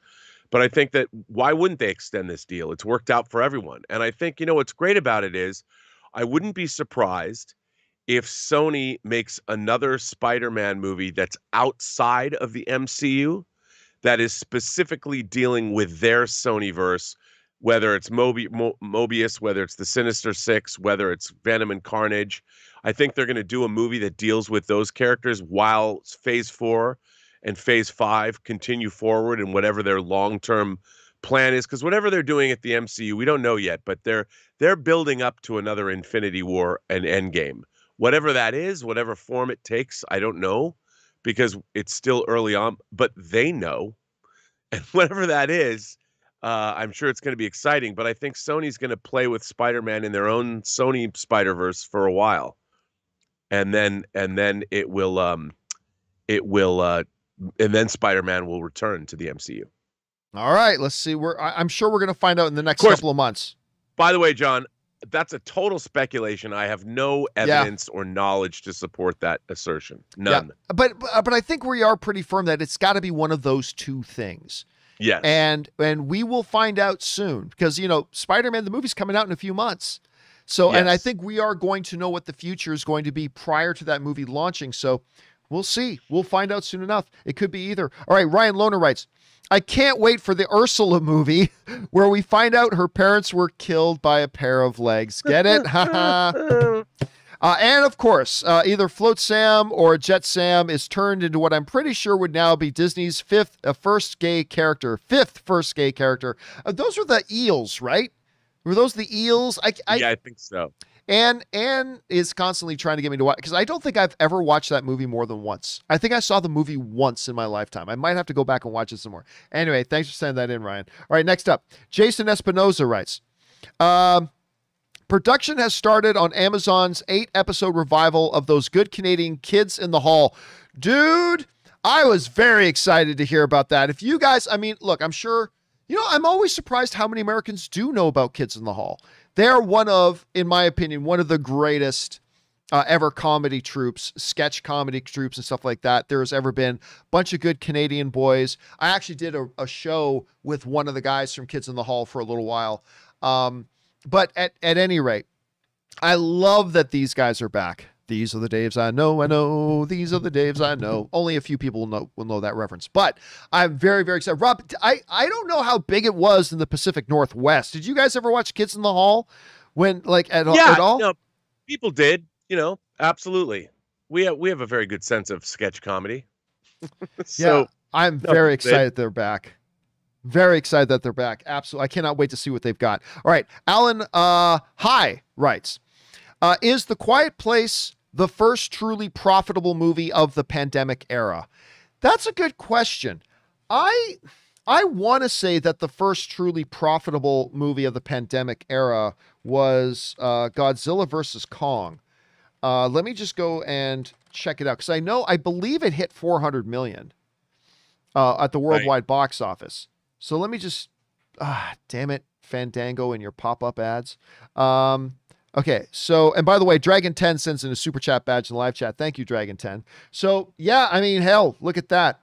But I think that why wouldn't they extend this deal? It's worked out for everyone. And I think, you know, what's great about it is I wouldn't be surprised if Sony makes another Spider-Man movie that's outside of the MCU that is specifically dealing with their Sonyverse, whether it's Mobi- Mo- Mobius, whether it's the Sinister Six, whether it's Venom and Carnage. I think they're going to do a movie that deals with those characters while Phase 4 and Phase Five continue forward and whatever their long term plan is because whatever they're doing at the MCU, we don't know yet, but they're they're building up to another Infinity War and Endgame. Whatever that is, whatever form it takes, I don't know because it's still early on, but they know. And whatever that is, uh, I'm sure it's going to be exciting. But I think Sony's going to play with Spider-Man in their own Sony Spider-Verse for a while, and then and then it will um, it will uh, and then Spider-Man will return to the MCU. All right, let's see. We're I- I'm sure we're going to find out in the next course. couple of months. By the way, John, that's a total speculation. I have no evidence or knowledge to support that assertion. None. But but uh, but I think we are pretty firm that it's got to be one of those two things. Yes. and and we will find out soon because you know spider-man the movie's coming out in a few months so and i think we are going to know what the future is going to be prior to that movie launching so we'll see we'll find out soon enough it could be either all right ryan loner writes i can't wait for the ursula movie where we find out her parents were killed by a pair of legs get it Haha. Uh, and of course, uh, either Flotsam or Jetsam is turned into what I'm pretty sure would now be Disney's fifth, uh, first gay character, fifth first gay character. Uh, those were the eels, right? Were those the eels? I, I yeah, I think so. Anne Anne is constantly trying to get me to watch because I don't think I've ever watched that movie more than once. I think I saw the movie once in my lifetime. I might have to go back and watch it some more. Anyway, thanks for sending that in, Ryan. All right, next up, Jason Espinoza writes. Um, Production has started on Amazon's eight episode revival of those good Canadian kids in the hall. Dude, I was very excited to hear about that. If you guys, I mean, look, I'm sure, you know, I'm always surprised how many Americans do know about Kids in the Hall. They're one of, in my opinion, one of the greatest uh, ever comedy troupes, sketch comedy troupes, and stuff like that. There's ever been a bunch of good Canadian boys. I actually did a, a show with one of the guys from Kids in the Hall for a little while. Um, but at, at any rate, I love that these guys are back. These are the Daves I know, I know. These are the Daves I know. Only a few people will know will know that reference, but I'm very very excited. Rob, I I don't know how big it was in the Pacific Northwest. Did you guys ever watch Kids in the Hall when like at, yeah, at all? no, people did. You know, absolutely. We have we have a very good sense of sketch comedy. so yeah, I'm no, very they- excited they're back. Very excited that they're back. Absolutely. I cannot wait to see what they've got. All right. Alan uh Hi writes. Uh, is The Quiet Place the first truly profitable movie of the pandemic era? That's a good question. I I want to say that the first truly profitable movie of the pandemic era was uh, Godzilla versus Kong. Uh, let me just go and check it out because I know I believe it hit 400 million uh, at the worldwide box office. So let me just ah damn it, Fandango and your pop-up ads. Um, okay, so and by the way, Dragon 10 sends in a super chat badge in the live chat. Thank you, Dragon 10. So yeah, I mean, hell, look at that.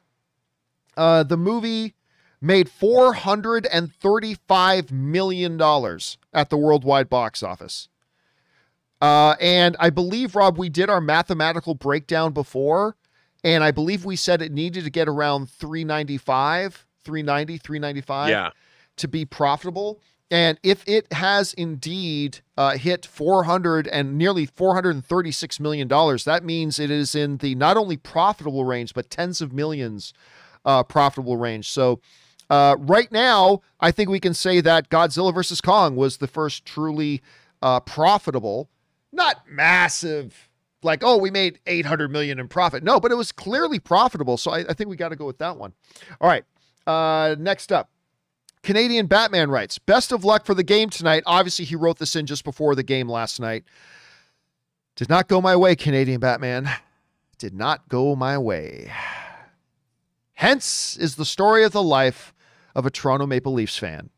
Uh, the movie made 435 million dollars at the worldwide box office. Uh, and I believe, Rob, we did our mathematical breakdown before, and I believe we said it needed to get around 395, 390, 395 yeah, to be profitable. And if it has indeed uh, hit 400 and nearly 436 million dollars, that means it is in the not only profitable range but tens of millions uh, profitable range. So uh, right now, I think we can say that Godzilla vs Kong was the first truly uh, profitable, not massive. Like, oh, we made 800 million in profit. No, but it was clearly profitable. So I, I think we got to go with that one. All right. Uh, next up, Canadian Batman writes, Best of luck for the game tonight. Obviously, he wrote this in just before the game last night. Did not go my way, Canadian Batman. Did not go my way. Hence is the story of the life of a Toronto Maple Leafs fan.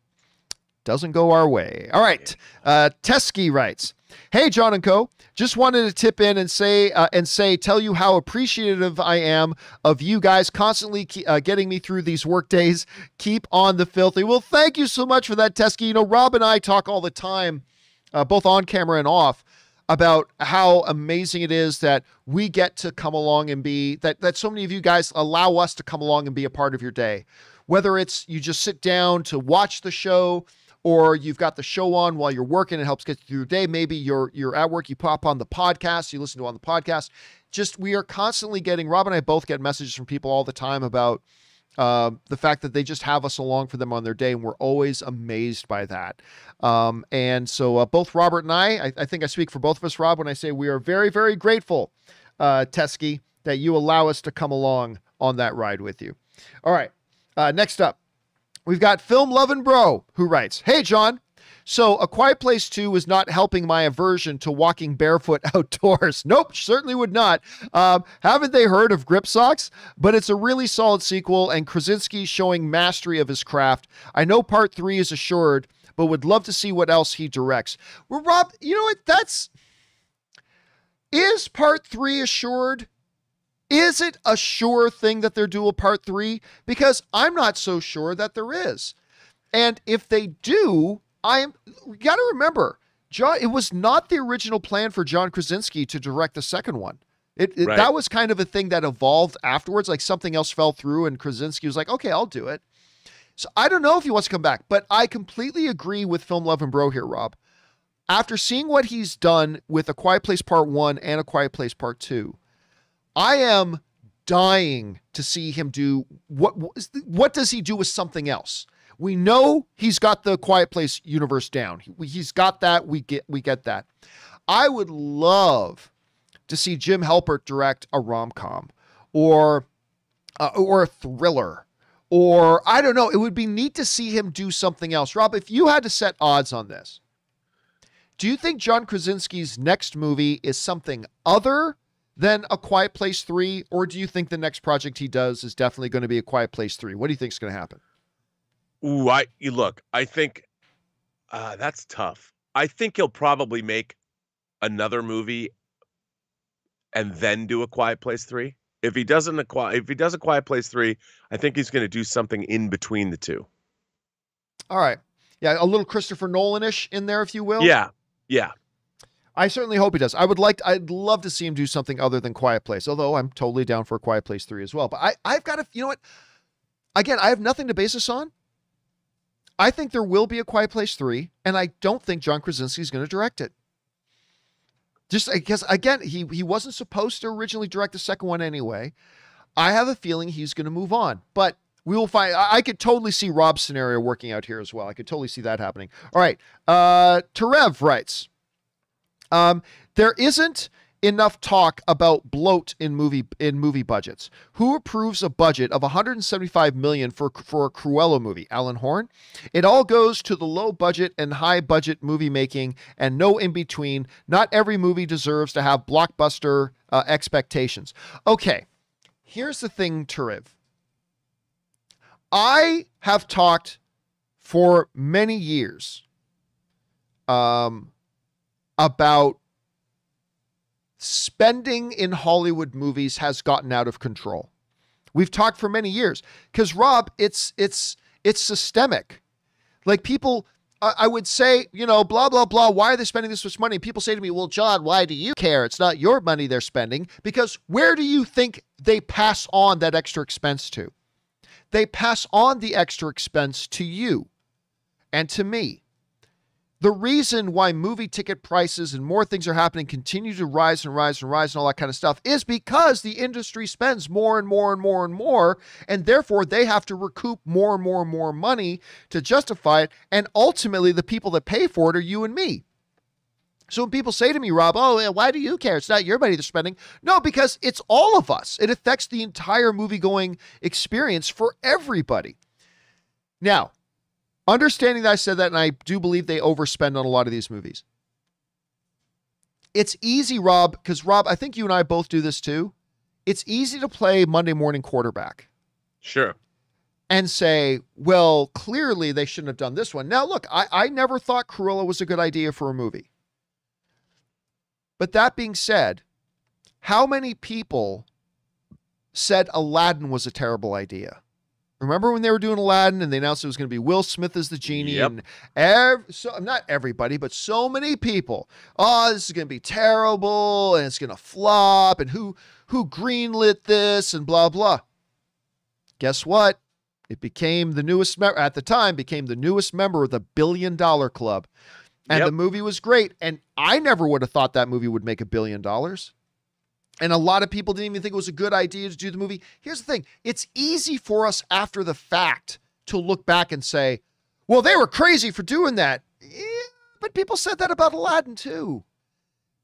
Doesn't go our way. All right. Uh, Teskey writes, Hey, John and Co. Just wanted to tip in and say uh, and say tell you how appreciative I am of you guys constantly ke- uh, getting me through these work days. Keep on the filthy. Well, thank you so much for that, Teskey. You know, Rob and I talk all the time, uh, both on camera and off, about how amazing it is that we get to come along and be that that so many of you guys allow us to come along and be a part of your day. Whether it's you just sit down to watch the show or you've got the show on while you're working, it helps get you through your day. Maybe you're you're at work, you pop on the podcast, you listen to on the podcast. just we are constantly getting Rob and I both get messages from people all the time about uh, the fact that they just have us along for them on their day, and we're always amazed by that. Um, and so, uh, both Robert and I, I, I, think I speak for both of us, Rob, when I say we are very, very grateful, uh, Teskey, that you allow us to come along on that ride with you. All right, uh, next up, we've got Film Lovin' Bro who writes, "Hey John, so, A Quiet Place 2 was not helping my aversion to walking barefoot outdoors. Nope, certainly would not. Um, haven't they heard of Grip Socks? But it's a really solid sequel, and Krasinski showing mastery of his craft. I know part three is assured, but would love to see what else he directs. Well, Rob, you know what? That's. Is part three assured? Is it a sure thing that they're doing part three? Because I'm not so sure that there is. And if they do, I am. You got to remember, John. It was not the original plan for John Krasinski to direct the second one. It, it right. that was kind of a thing that evolved afterwards. Like something else fell through, and Krasinski was like, "Okay, I'll do it." So I don't know if he wants to come back, but I completely agree with Film Love and Bro here, Rob. After seeing what he's done with A Quiet Place Part One and A Quiet Place Part Two, I am dying to see him do what. What does he do with something else? We know he's got the Quiet Place universe down. He's got that. We get we get that. I would love to see Jim Halpert direct a rom com or uh, or a thriller or I don't know. It would be neat to see him do something else. Rob, if you had to set odds on this, do you think John Krasinski's next movie is something other than A Quiet Place 3, or do you think the next project he does is definitely going to be A Quiet Place 3? What do you think is going to happen? Ooh, I you look. I think uh, that's tough. I think he'll probably make another movie and then do a Quiet Place three. If he doesn't a if he does a Quiet Place three, I think he's going to do something in between the two. All right, yeah, a little Christopher Nolan-ish in there, if you will. Yeah, yeah. I certainly hope he does. I would like, to, I'd love to see him do something other than Quiet Place. Although I'm totally down for a Quiet Place three as well. But I, I've got to, you know what? Again, I have nothing to base this on. I think there will be a Quiet Place 3, and I don't think John Krasinski is going to direct it. Just because, again, he, he wasn't supposed to originally direct the second one anyway. I have a feeling he's going to move on, but we will find. I, could totally see Rob's scenario working out here as well. I could totally see that happening. All right. Uh, Terev writes, um, there isn't enough talk about bloat in movie in movie budgets. Who approves a budget of 175 million for for a Cruella movie? Alan Horn. It all goes to the low budget and high budget movie making and no in between. Not every movie deserves to have blockbuster uh, expectations. Okay, here's the thing, Tariv. I have talked for many years um, about spending in Hollywood movies has gotten out of control. We've talked for many years because Rob, it's it's it's systemic. Like people, I would say, you know, blah blah blah. Why are they spending this much money? People say to me, "Well, John, why do you care? It's not your money they're spending." Because where do you think they pass on that extra expense to? They pass on the extra expense to you and to me. The reason why movie ticket prices and more things are happening continue to rise and rise and rise and all that kind of stuff is because the industry spends more and more and more and more, and therefore they have to recoup more and more and more money to justify it. And ultimately, the people that pay for it are you and me. So when people say to me, Rob, oh, why do you care? It's not your money they're spending. No, because it's all of us. It affects the entire movie going experience for everybody. Now, Understanding that I said that, and I do believe they overspend on a lot of these movies. It's easy, Rob, because Rob, I think you and I both do this too. It's easy to play Monday morning quarterback. Sure. And say, well, clearly they shouldn't have done this one. Now, look, I, I never thought Cruella was a good idea for a movie. But that being said, how many people said Aladdin was a terrible idea? Remember when they were doing Aladdin and they announced it was going to be Will Smith as the genie yep. and ev- so not everybody, but so many people. Oh, this is going to be terrible and it's going to flop and who who greenlit this and blah blah. Guess what? It became the newest member at the time became the newest member of the billion dollar club. And yep. the movie was great and I never would have thought that movie would make a billion dollars. And a lot of people didn't even think it was a good idea to do the movie. Here's the thing it's easy for us after the fact to look back and say, well, they were crazy for doing that. Yeah, but people said that about Aladdin too.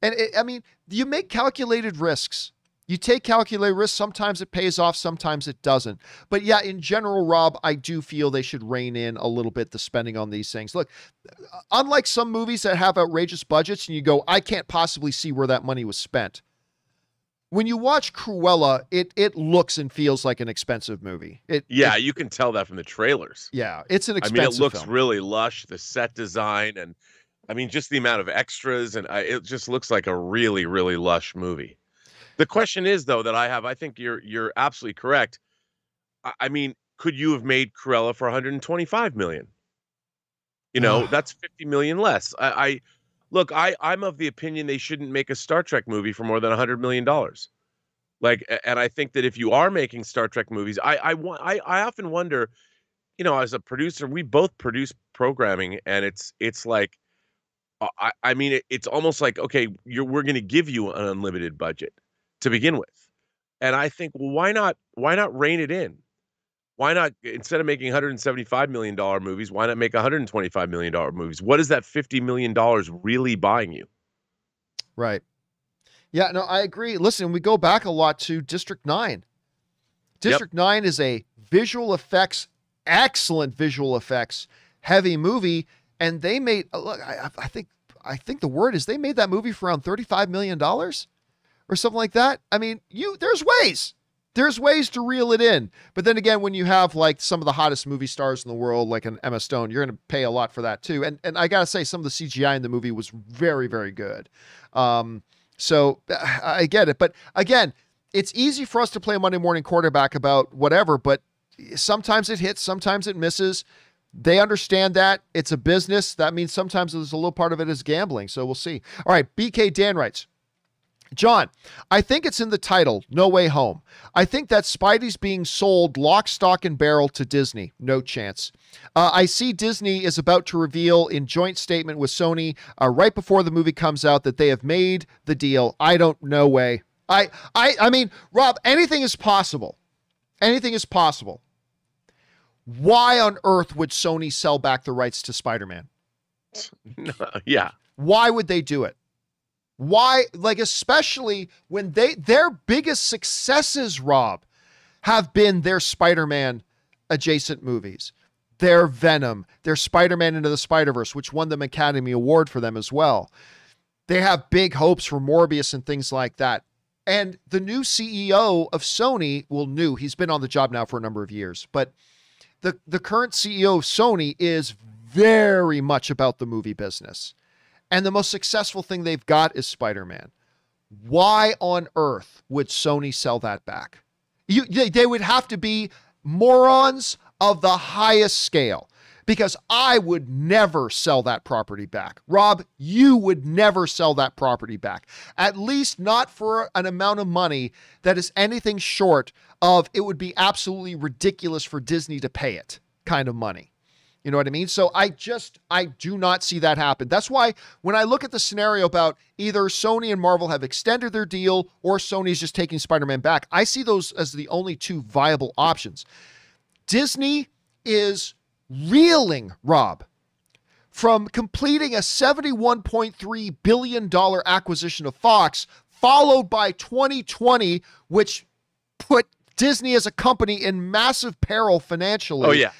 And it, I mean, you make calculated risks. You take calculated risks. Sometimes it pays off, sometimes it doesn't. But yeah, in general, Rob, I do feel they should rein in a little bit the spending on these things. Look, unlike some movies that have outrageous budgets and you go, I can't possibly see where that money was spent. When you watch Cruella, it it looks and feels like an expensive movie. It Yeah, it- you can tell that from the trailers. yeah, it's an expensive. I mean, it looks film. really lush. The set design and I mean, just the amount of extras and I, it just looks like a really, really lush movie. The question is, though, that I have, I think you're you're absolutely correct. I, I mean, could you have made Cruella for 125 million? You know, that's 50 million less. I, I look, I I'm of the opinion they shouldn't make a Star Trek movie for more than 100 million dollars. Like, and I think that if you are making Star Trek movies, I I wa- I, I often wonder, you know, as a producer, we both produce programming, and it's it's like, uh, I I mean, it, it's almost like okay, you're we're going to give you an unlimited budget to begin with, and I think, well, why not why not rein it in? Why not instead of making 175 million dollar movies, why not make 125 million dollar movies? What is that 50 million dollars really buying you? Right. Yeah, no, I agree. Listen, we go back a lot to District 9. District 9 is a visual effects, excellent visual effects heavy movie. And they made uh, look, I, I think I think the word is they made that movie for around $35 million or something like that. I mean, you there's ways. There's ways to reel it in. But then again, when you have like some of the hottest movie stars in the world, like an Emma Stone, you're gonna pay a lot for that too. And and I gotta say, some of the CGI in the movie was very, very good. Um, so I get it. But again, it's easy for us to play a Monday morning quarterback about whatever, but sometimes it hits, sometimes it misses. They understand that it's a business. That means sometimes there's a little part of it is gambling. So we'll see. All right. BK Dan writes, John, I think it's in the title, No Way Home. I think that Spidey's being sold lock, stock, and barrel to Disney. No chance. Uh, I see Disney is about to reveal in joint statement with Sony uh, right before the movie comes out that they have made the deal. I don't know way. I I I mean, Rob, anything is possible. Anything is possible. Why on earth would Sony sell back the rights to Spider-Man? yeah, Why would they do it? Why, like, especially when they their biggest successes, Rob, have been their Spider-Man adjacent movies, their Venom, their Spider-Man into the Spider-Verse, which won them Academy Award for them as well. They have big hopes for Morbius and things like that. And the new CEO of Sony, well, new, he's been on the job now for a number of years, but the the current CEO of Sony is very much about the movie business. And the most successful thing they've got is Spider-Man. Why on earth would Sony sell that back? You they, they would have to be morons of the highest scale because I would never sell that property back. Rob, you would never sell that property back. At least not for an amount of money that is anything short of it would be absolutely ridiculous for Disney to pay it kind of money. You know what I mean? So I just I do not see that happen. That's why when I look at the scenario about either Sony and Marvel have extended their deal or Sony's just taking Spider-Man back, I see those as the only two viable options. Disney is reeling, Rob, from completing a $71.3 billion acquisition of Fox, followed by 2020, which put Disney as a company in massive peril financially. oh yeah,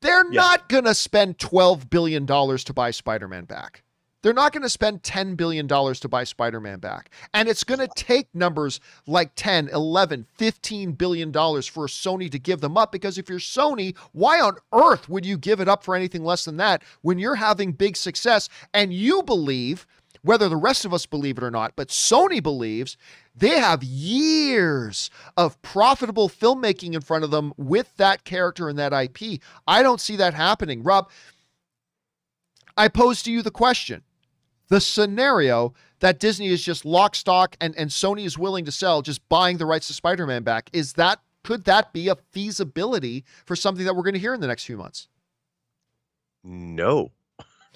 They're Yeah. not going to spend $12 billion to buy Spider Man back. They're not going to spend $10 billion to buy Spider Man back. And it's going to take numbers like 10, 11, 15 billion dollars for Sony to give them up because if you're Sony, why on earth would you give it up for anything less than that when you're having big success and you believe whether the rest of us believe it or not, but Sony believes they have years of profitable filmmaking in front of them with that character and that IP. I don't see that happening. Rob, I pose to you the question the scenario that Disney is just lock, stock, and, and Sony is willing to sell, just buying the rights to Spider Man back, is that could that be a feasibility for something that we're going to hear in the next few months? no.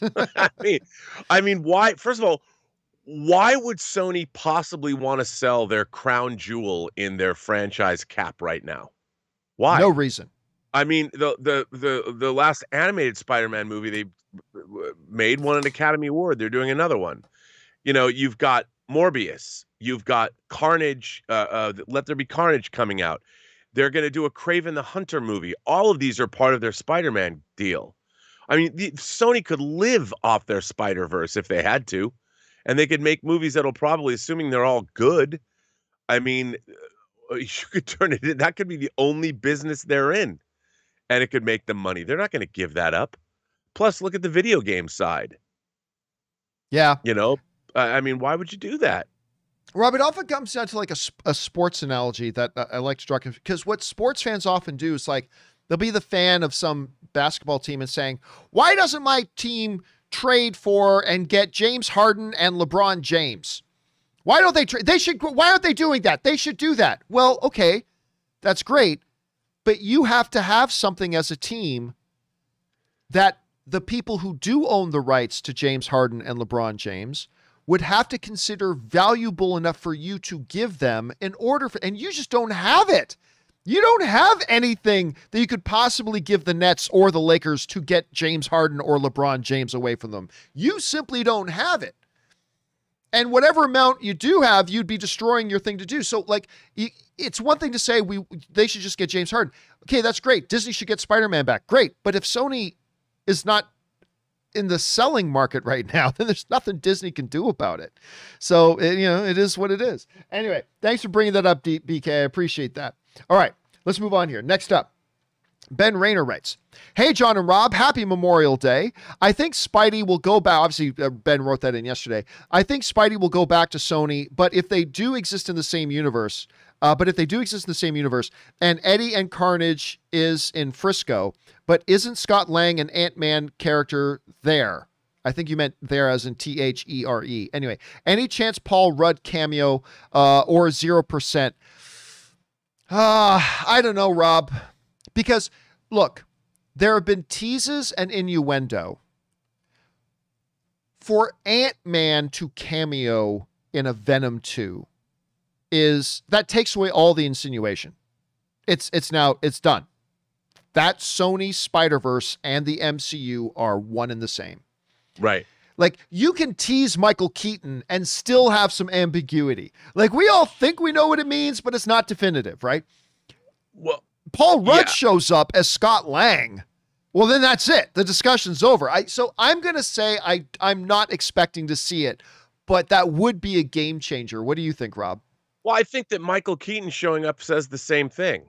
I mean, I mean, why? First of all, why would Sony possibly want to sell their crown jewel in their franchise cap right now? Why? No reason. I mean, the the the the last animated Spider-Man movie they made won an Academy Award. They're doing another one. You know, you've got Morbius, you've got Carnage. Uh, uh, Let There Be Carnage coming out. They're going to do a Kraven the Hunter movie. All of these are part of their Spider-Man deal. I mean, the, Sony could live off their Spider Verse if they had to, and they could make movies that'll probably, assuming they're all good. I mean, uh, you could turn it in. That could be the only business they're in and it could make them money. They're not going to give that up. Plus, look at the video game side. Yeah. You know, I mean, why would you do that? Rob, it often comes down to like a, a sports analogy that I like to draw because what sports fans often do is like they'll be the fan of some basketball team and saying, "Why doesn't my team trade for and get James Harden and LeBron James? Why don't they trade? They should. Why aren't they doing that? They should do that." Well, okay, that's great, but you have to have something as a team that the people who do own the rights to James Harden and LeBron James would have to consider valuable enough for you to give them in order for, and you just don't have it. You don't have anything that you could possibly give the Nets or the Lakers to get James Harden or LeBron James away from them. You simply don't have it. And whatever amount you do have, you'd be destroying your thing to do. So, like, it's one thing to say we they should just get James Harden. Okay, that's great. Disney should get Spider Man back. Great. But if Sony is not in the selling market right now, then there's nothing Disney can do about it. So, it, you know, it is what it is. Anyway, thanks for bringing that up, BK. I appreciate that. All right, let's move on here. Next up, Ben Rayner writes, Hey, John and Rob, happy Memorial Day. I think Spidey will go back. Obviously, uh, Ben wrote that in yesterday. I think Spidey will go back to Sony, but if they do exist in the same universe, uh, but if they do exist in the same universe, and Eddie and Carnage is in Frisco, but isn't Scott Lang an Ant Man character there? I think you meant there as in T H E R E. Anyway, any chance Paul Rudd cameo uh, or 0%? Uh, I don't know, Rob. Because, look, there have been teases and innuendo for Ant Man to cameo in a Venom 2 is that takes away all the insinuation. It's it's now it's done. That Sony Spider-Verse and the MCU are one and the same. Right. Like you can tease Michael Keaton and still have some ambiguity. Like we all think we know what it means, but it's not definitive, right? Well, Paul Rudd yeah. shows up as Scott Lang. Well, then that's it. The discussion's over. I so I'm gonna say I I'm not expecting to see it, but that would be a game changer. What do you think, Rob? Well, I think that Michael Keaton showing up says the same thing.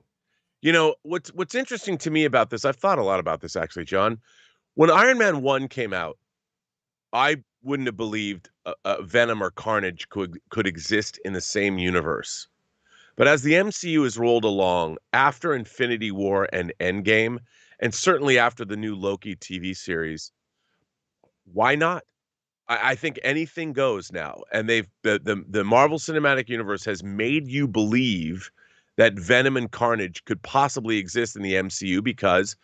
You know, what's what's interesting to me about this, I've thought a lot about this actually, John. When Iron Man 1 came out, I wouldn't have believed uh, Venom or Carnage could could exist in the same universe. But as the MCU has rolled along after Infinity War and Endgame, and certainly after the new Loki TV series, why not? I, I think anything goes now, and they've the, the the Marvel Cinematic Universe has made you believe that Venom and Carnage could possibly exist in the MCU because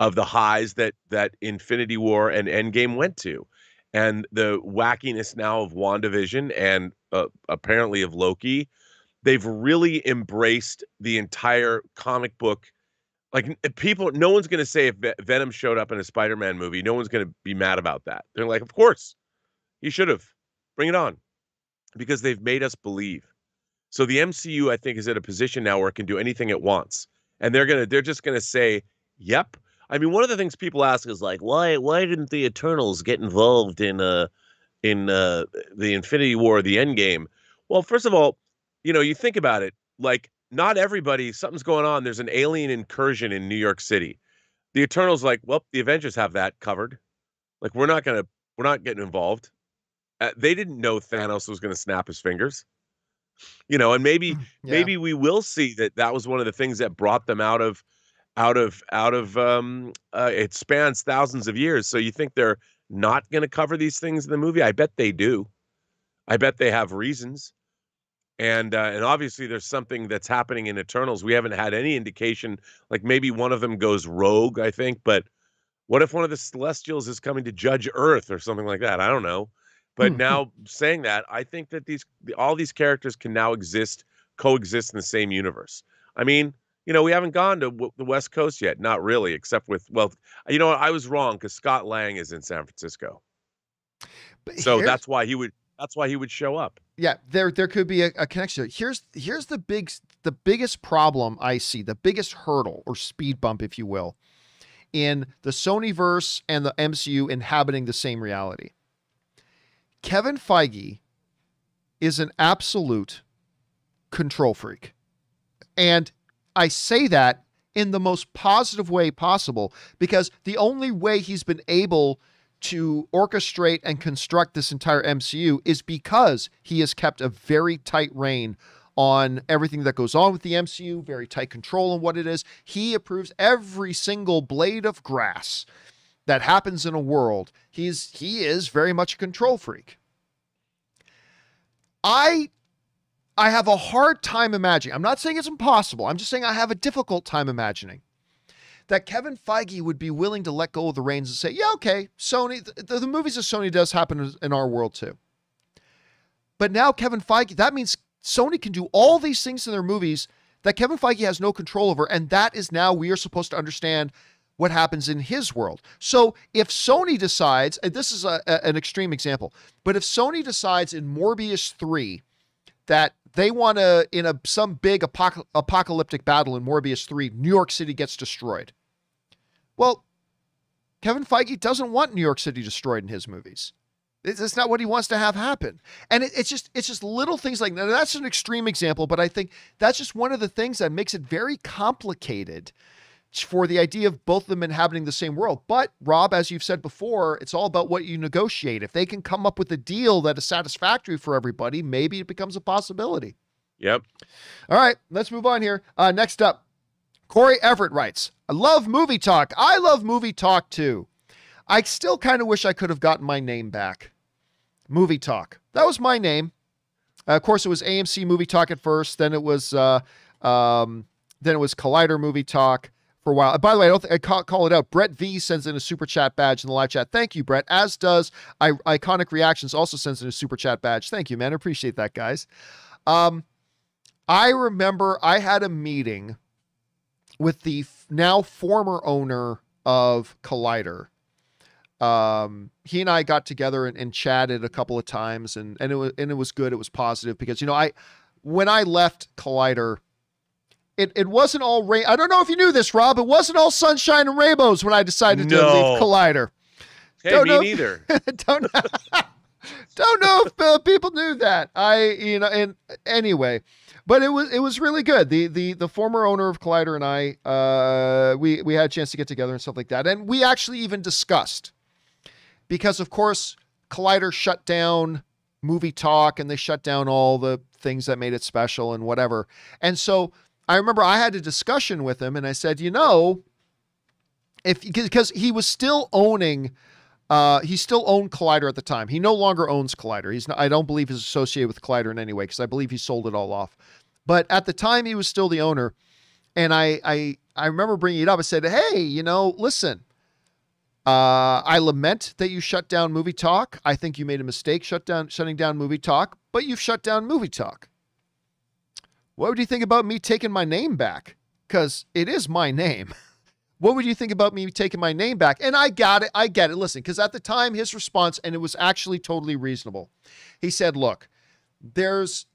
of the highs that that Infinity War and Endgame went to, and the wackiness now of WandaVision and uh, apparently of Loki. They've really embraced the entire comic book like people no one's going to say if venom showed up in a spider-man movie no one's going to be mad about that. They're like of course he should have bring it on because they've made us believe so the mcu i think is in a position now where it can do anything it wants and they're to they're just to say yep i mean one of the things people ask is like why why didn't the eternals get involved in uh in uh the infinity war the end game well first of all you know, you think about it, like not everybody, something's going on. There's an alien incursion in New York City. The Eternals, like, well, the Avengers have that covered. Like, we're not gonna, we're not getting involved. Uh, they didn't know Thanos was gonna snap his fingers. You know, and maybe, yeah. maybe we will see that that was one of the things that brought them out of, out of, out of. um uh, It spans thousands of years, so you think they're not going to cover these things in the movie? I bet they do. I bet they have reasons and uh, and obviously there's something that's happening in Eternals. We haven't had any indication. Like maybe one of them goes rogue, I think. But what if one of the Celestials is coming to judge Earth or something like that? I don't know. But hmm. now saying that, I think that these all these characters can now exist, coexist in the same universe. I mean, you know, we haven't gone to w- the West Coast yet, not really, except with well, you know, what, I was wrong because Scott Lang is in San Francisco, But so that's why he would that's why he would show up. yeah, there there could be a, a connection. Here's here's the big the biggest problem I see, the biggest hurdle or speed bump, if you will, in the Sony verse and the MCU inhabiting the same reality. Kevin Feige is an absolute control freak. And I say that in the most positive way possible because the only way he's been able to orchestrate and construct this entire MCU is because he has kept a very tight rein on everything that goes on with the MCU, very tight control on what it is. He approves every single blade of grass that happens in a world. He's he is very much a control freak. I I have a hard time imagining. I'm not saying it's impossible. I'm just saying I have a difficult time imagining that Kevin Feige would be willing to let go of the reins and say, "Yeah, okay, Sony, the, the movies of Sony does happen in our world too." But now Kevin Feige, that means Sony can do all these things in their movies that Kevin Feige has no control over, and that is now we are supposed to understand what happens in his world. So if Sony decides, and this is a, a- an extreme example, but if Sony decides in Morbius 3 that they want to, in a some big apoc- apocalyptic battle in Morbius 3, New York City gets destroyed. Well, Kevin Feige doesn't want New York City destroyed in his movies. It's not what he wants to have happen. And it, it's just it's just little things like that. That's an extreme example, but I think that's just one of the things that makes it very complicated for the idea of both of them inhabiting the same world. But Rob, as you've said before, it's all about what you negotiate. If they can come up with a deal that is satisfactory for everybody, maybe it becomes a possibility. Yep. All right, let's move on here. Uh, next up, Corey Everett writes, I love movie talk. I love movie talk too. I still kind of wish I could have gotten my name back. Movie talk. That was my name. Uh, of course, it was AMC Movie Talk at first. Then it was uh, um, then it was Collider Movie Talk for a while. By the way, I don't think I call, call it out. Brett V sends in a super chat badge in the live chat. Thank you, Brett. As does I, Iconic Reactions also sends in a super chat badge. Thank you, man. I appreciate that, guys. Um, I remember I had a meeting with the f- now former owner of Collider. Um, he and I got together and, and chatted a couple of times, and and it was and it was good. It was positive because you know I when I left Collider, it it wasn't all rain. I don't know if you knew this, Rob. It wasn't all sunshine and rainbows when I decided to No. leave Collider. Hey, Don't me know. neither. don't know. don't know if uh, people knew that. I you know and anyway, but it was it was really good. The the the former owner of Collider and I uh we we had a chance to get together and stuff like that. And we actually even discussed because of course Collider shut down movie talk and they shut down all the things that made it special and whatever. And so I remember I had a discussion with him and I said, "You know, if because he was still owning uh, he still owned Collider at the time. He no longer owns Collider. He's not, I don't believe he's associated with Collider in any way because I believe he sold it all off. But at the time, he was still the owner, and I I I remember bringing it up. I said, "Hey, you know, listen, uh, I lament that you shut down Movie Talk. I think you made a mistake shut down shutting down Movie Talk, but you've shut down Movie Talk. What would you think about me taking my name back? Because it is my name." what would you think about me taking my name back? And I got it. I get it. Listen, because at the time, his response, and it was actually totally reasonable. He said, Look, there's,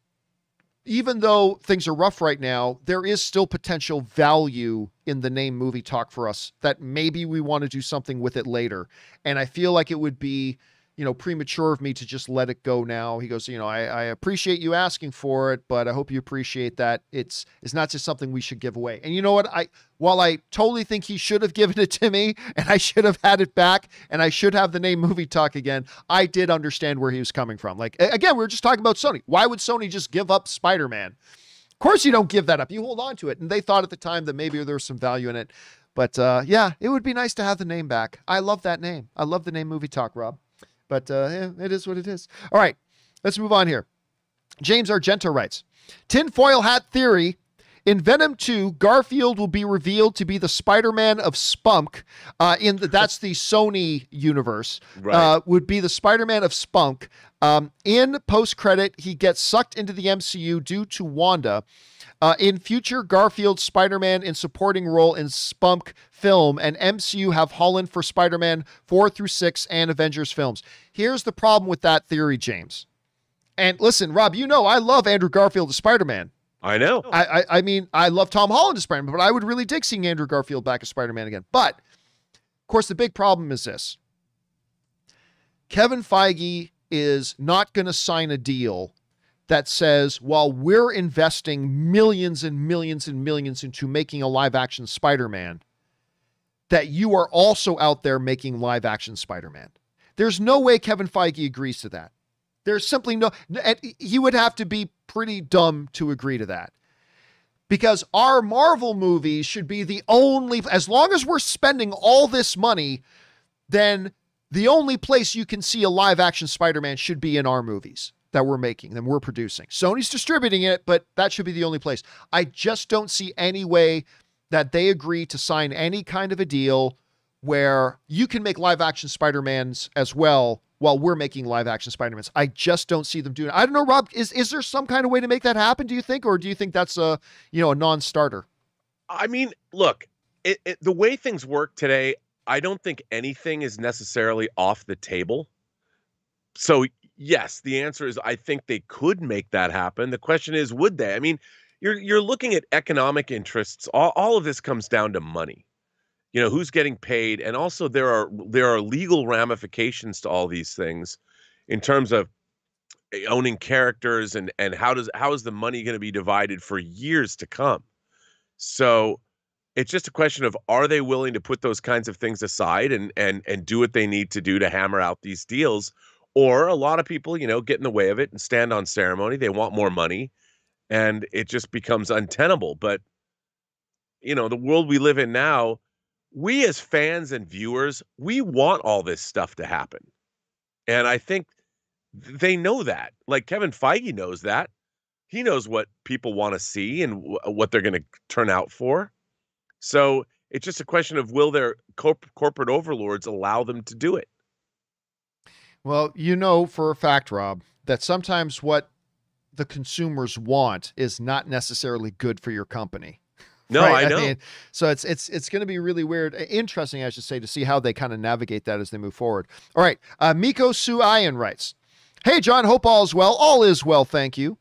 even though things are rough right now, there is still potential value in the name movie talk for us that maybe we want to do something with it later. And I feel like it would be, you know, premature of me to just let it go now. He goes, you know, I, I appreciate you asking for it, but I hope you appreciate that it's it's not just something we should give away. And you know what? I while I totally think he should have given it to me and I should have had it back and I should have the name movie talk again, I did understand where he was coming from. Like again, we were just talking about Sony. Why would Sony just give up Spider-Man? Of course you don't give that up. You hold on to it. And they thought at the time that maybe there was some value in it. But uh, yeah, it would be nice to have the name back. I love that name. I love the name Movie Talk, Rob. But uh, yeah, it is what it is. All right, let's move on here. James Argento writes Tinfoil hat theory In Venom 2, Garfield will be revealed to be the Spider-Man of Spunk. Uh, in the, that's the Sony universe. Right. Uh, would be the Spider-Man of Spunk. Um, in post-credit, he gets sucked into the MCU due to Wanda. Uh, in future, Garfield Spider-Man in supporting role in Spunk film, and MCU have Holland for Spider-Man four through six and Avengers films. Here's the problem with that theory, James. And listen, Rob, you know I love Andrew Garfield as Spider-Man. I know. I, I, I mean, I love Tom Holland as Spider-Man, but I would really dig seeing Andrew Garfield back as Spider-Man again. But of course, the big problem is this: Kevin Feige is not going to sign a deal that says, while we're investing millions and millions and millions into making a live-action Spider-Man, that you are also out there making live-action Spider-Man. There's no way Kevin Feige agrees to that. There's simply no, he would have to be pretty dumb to agree to that. Because our Marvel movies should be the only, as long as we're spending all this money, then the only place you can see a live action Spider Man should be in our movies that we're making, and we're producing. Sony's distributing it, but that should be the only place. I just don't see any way that they agree to sign any kind of a deal where you can make live action Spider-Mans as well while we're making live action Spider-Mans. I just don't see them doing it. I don't know, Rob, is is there some kind of way to make that happen, do you think? Or do you think that's a you know a non-starter? I mean, look, it, it, the way things work today, I don't think anything is necessarily off the table. So yes, the answer is I think they could make that happen. The question is, would they? I mean, you're you're looking at economic interests. All, all of this comes down to money you know who's getting paid and also there are there are legal ramifications to all these things in terms of eh, owning characters and and how does how is the money going to be divided for years to come? So it's just a question of are they willing to put those kinds of things aside and and and do what they need to do to hammer out these deals? Or a lot of people you know get in the way of it and stand on ceremony they want more money and it just becomes untenable but you know the world we live in now we as fans and viewers, we want all this stuff to happen. And I think they know that. Like Kevin Feige knows that. He knows what people want to see and w- uh, what they're going to turn out for. So it's just a question of will their corp- corporate overlords allow them to do it? Well, you know for a fact, Rob, that sometimes what the consumers want is not necessarily good for your company. No, right? I know. So it's it's it's going to be really weird, interesting, I should say, to see how they kind of navigate that as they move forward. All right, uh, Miko Suayan writes, "Hey John, hope all is well. All is well, thank you."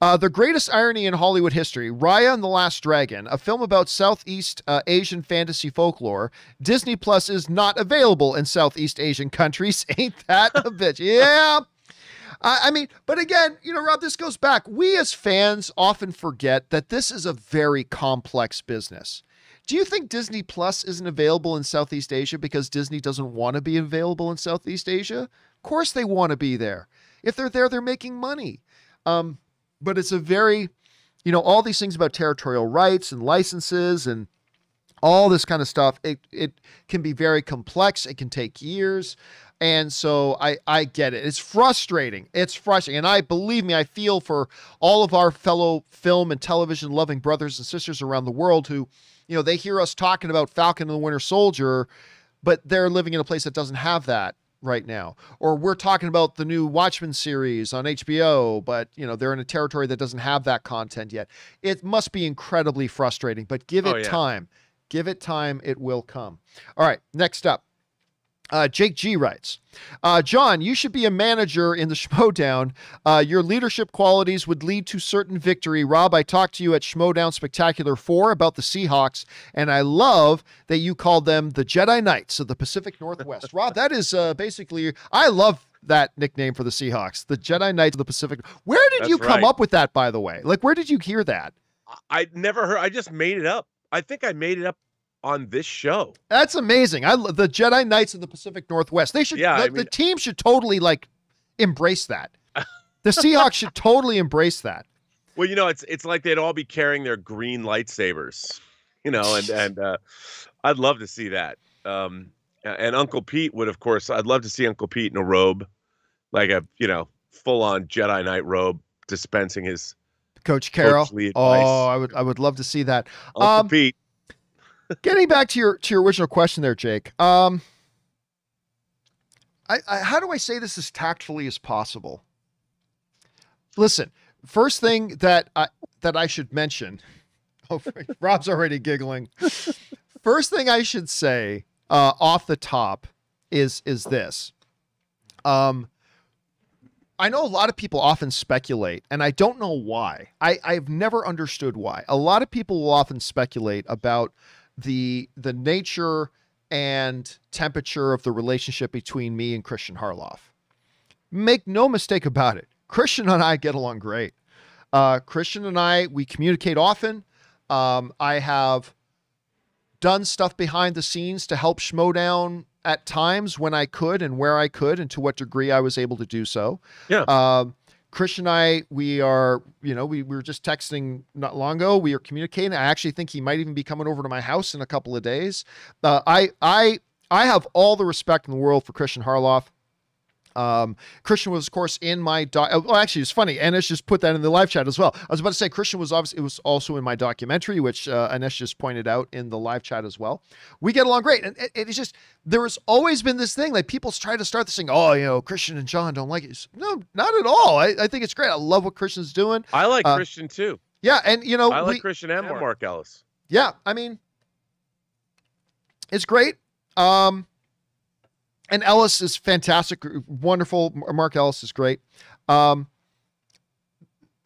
Uh, the greatest irony in Hollywood history, Raya and the Last Dragon, a film about Southeast uh, Asian fantasy folklore. Disney Plus is not available in Southeast Asian countries. Ain't that a bitch? Yeah. I, mean, but again, you know, Rob, this goes back. We as fans often forget that this is a very complex business. Do you think Disney Plus isn't available in Southeast Asia because Disney doesn't want to be available in Southeast Asia? Of course they want to be there. If they're there, they're making money. Um, but it's a very, you know, all these things about territorial rights and licenses and all this kind of stuff. It it can be very complex. It can take years. And so I, I get it. It's frustrating. It's frustrating. And I believe me, I feel for all of our fellow film and television loving brothers and sisters around the world who, you know, they hear us talking about Falcon and the Winter Soldier, but they're living in a place that doesn't have that right now. Or we're talking about the new Watchmen series on HBO, but you know, they're in a territory that doesn't have that content yet. It must be incredibly frustrating, but give it oh, yeah. time. Give it time, it will come. All right, next up. Uh, Jake G writes, uh, John, you should be a manager in the Schmoedown. Uh, your leadership qualities would lead to certain victory. Rob, I talked to you at Schmoedown Spectacular 4 about the Seahawks, and I love that you called them the Jedi Knights of the Pacific Northwest. Rob, that is uh, basically, I love that nickname for the Seahawks, the Jedi Knights of the Pacific. Where did That's you come right. up with that, by the way? Like, where did you hear that? I never heard, I just made it up. I think I made it up on this show. That's amazing. I the Jedi Knights of the Pacific Northwest. They should. Yeah, the, I mean, the team should totally like embrace that. the Seahawks should totally embrace that. Well, you know, it's it's like they'd all be carrying their green lightsabers, you know, and and uh, I'd love to see that. Um, and Uncle Pete would, of course, I'd love to see Uncle Pete in a robe, like a you know full on Jedi Knight robe, dispensing his Coach Carroll. Coach oh. I would I would love to see that. Um, Pete. Getting back to your to your original question there, Jake. Um, I, I how do I say this as tactfully as possible? Listen, first thing that I that I should mention. Oh, Rob's already giggling. First thing I should say uh, off the top is is this. Um, I know a lot of people often speculate, and I don't know why. I, I've never understood why. A lot of people will often speculate about the the nature and temperature of the relationship between me and Christian Harloff. Make no mistake about it. Christian and I get along great. Uh, Christian and I we communicate often. Um, I have done stuff behind the scenes to help Schmoedown at times when I could and where I could and to what degree I was able to do so. Yeah. Um, Chris and I, we are, you know, we, we were just texting not long ago. We are communicating. I actually think he might even be coming over to my house in a couple of days. Uh, I, I, I have all the respect in the world for Christian Harloff. Um, Christian was, of course, in my doc. oh, Well, actually, it's funny. Anish just put that in the live chat as well. I was about to say Christian was obviously it was also in my documentary, which uh, Anish just pointed out in the live chat as well. We get along great, and it, it's just there has always been this thing like people try to start this thing. Oh, you know, Christian and John don't like it. No, not at all. I, I think it's great. I love what Christian's doing. I like uh, Christian too. Yeah, and you know, I like we- Christian and Mark Ellis. yeah, I mean, it's great. Um, and Ellis is fantastic, wonderful. Mark Ellis is great. Um,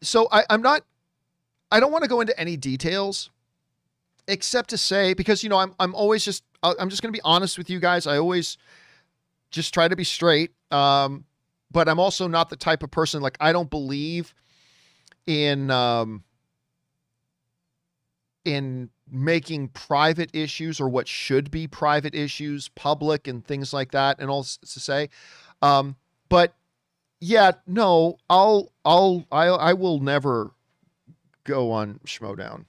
so I, I'm not, I don't want to go into any details, except to say because you know I'm I'm always just I- I'm just going to be honest with you guys. I always just try to be straight. Um, but I'm also not the type of person like I don't believe in um in making private issues or what should be private issues public and things like that and all to say um but yeah no i'll i'll i i will never go on schmoedown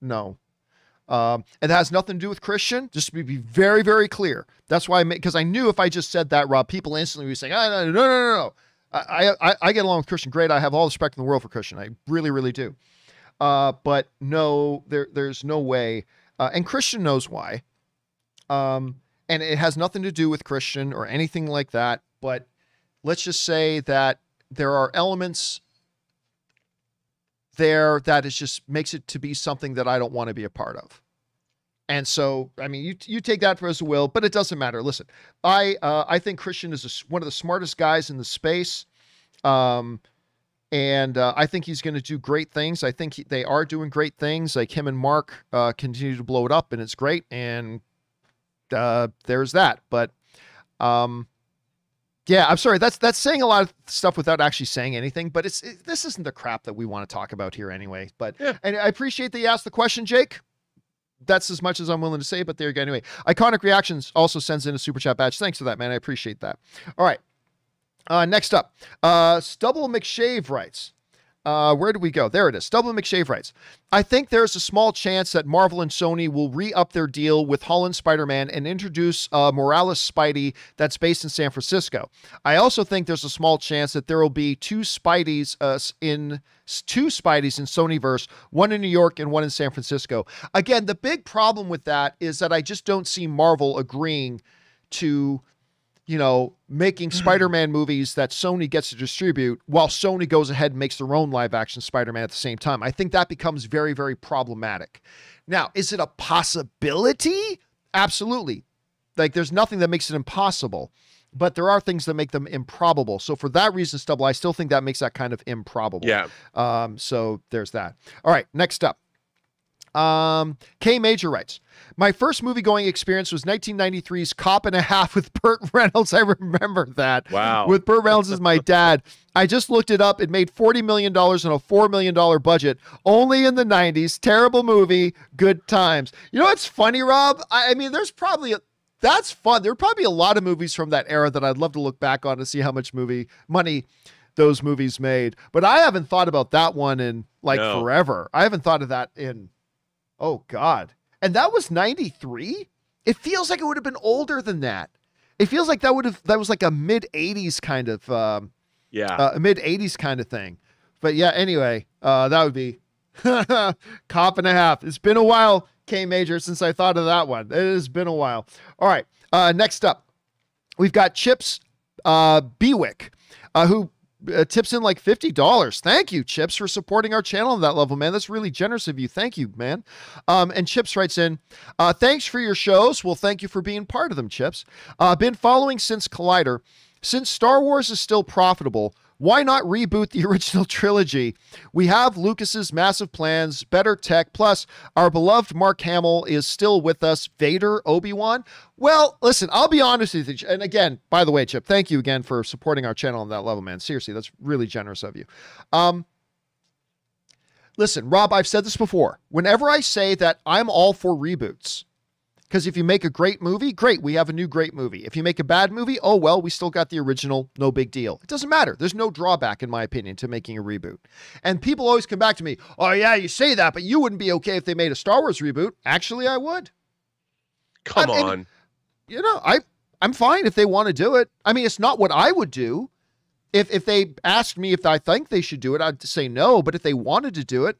no um it has nothing to do with christian just to be very very clear that's why i made because i knew if i just said that rob people instantly would be saying oh, no no no no no I, I I get along with Christian great. I have all the respect in the world for Christian. I really, really do. Uh, but no, there there's no way. Uh, and Christian knows why. Um, and it has nothing to do with Christian or anything like that. But let's just say that there are elements there that is just makes it to be something that I don't want to be a part of. And so, I mean, you you take that for as will, but it doesn't matter. Listen, I uh, I think Christian is a one of the smartest guys in the space. Um, and uh, I think he's going to do great things. I think he, they are doing great things. Like him and Mark uh, continue to blow it up, and it's great. And uh, there's that. But um, yeah, I'm sorry. That's that's saying a lot of stuff without actually saying anything. But it's it, this isn't the crap that we want to talk about here anyway. But Yeah. and I appreciate that you asked the question, Jake. That's as much as I'm willing to say. But there you go. Anyway, Iconic Reactions also sends in a super chat badge. Thanks for that, man. I appreciate that. All right. Uh, next up, uh, Stubble McShave writes. Uh, where do we go? There it is. Stubble McShave writes. I think there's a small chance that Marvel and Sony will re up their deal with Holland Spider Man and introduce uh, Morales Spidey that's based in San Francisco. I also think there's a small chance that there will be two Spideys uh, in two Spideys in Sonyverse, one in New York and one in San Francisco. Again, the big problem with that is that I just don't see Marvel agreeing to you know, making Spider-Man movies that Sony gets to distribute while Sony goes ahead and makes their own live action Spider-Man at the same time. I think that becomes very, very problematic. Now, is it a possibility? Absolutely. Like there's nothing that makes it impossible, but there are things that make them improbable. So for that reason, Stubble, I still think that makes that kind of improbable. Yeah. Um, so there's that. All right, next up. Um, K Major writes, My first movie going experience was 1993's Cop and a Half with Burt Reynolds. I remember that. Wow. With Burt Reynolds as my dad. I just looked it up. It made $40 million on a $4 million budget, only in the 90s. Terrible movie, good times. You know what's funny, Rob? I, I mean, there's probably a, that's fun. There are probably a lot of movies from that era that I'd love to look back on to see how much movie money those movies made. But I haven't thought about that one in like No. forever. I haven't thought of that in oh god. And that was 93? It feels like it would have been older than that. It feels like that would have that was like a mid 80s kind of um Yeah. uh, mid 80s kind of thing. But yeah, anyway, Uh, that would be cop and a half. It's been a while, K Major, since I thought of that one. It has been a while. All right. Uh, next up, we've got Chips uh, Bewick, uh, who uh, tips in like $50. Thank you, Chips, for supporting our channel on that level, man. That's really generous of you. Thank you, man. Um, and Chips writes in, uh, thanks for your shows. Well, thank you for being part of them, Chips. Uh, been following since Collider. Since Star Wars is still profitable, why not reboot the original trilogy? We have Lucas's massive plans, better tech, plus our beloved Mark Hamill is still with us. Vader, Obi Wan. Well, listen, I'll be honest with you. And again, by the way, Chip, thank you again for supporting our channel on that level, man. Seriously, that's really generous of you. Um, listen, Rob, I've said this before. Whenever I say that I'm all for reboots, because if you make a great movie, great, we have a new great movie. If you make a bad movie, oh well, we still got the original, no big deal. It doesn't matter. There's no drawback, in my opinion, to making a reboot. And people always come back to me, oh yeah, you say that, but you wouldn't be okay if they made a Star Wars reboot. Actually, I would. Come I- and- on. You know, I I'm fine if they want to do it. I mean, it's not what I would do. If if they asked me if I think they should do it, I'd say no. But if they wanted to do it,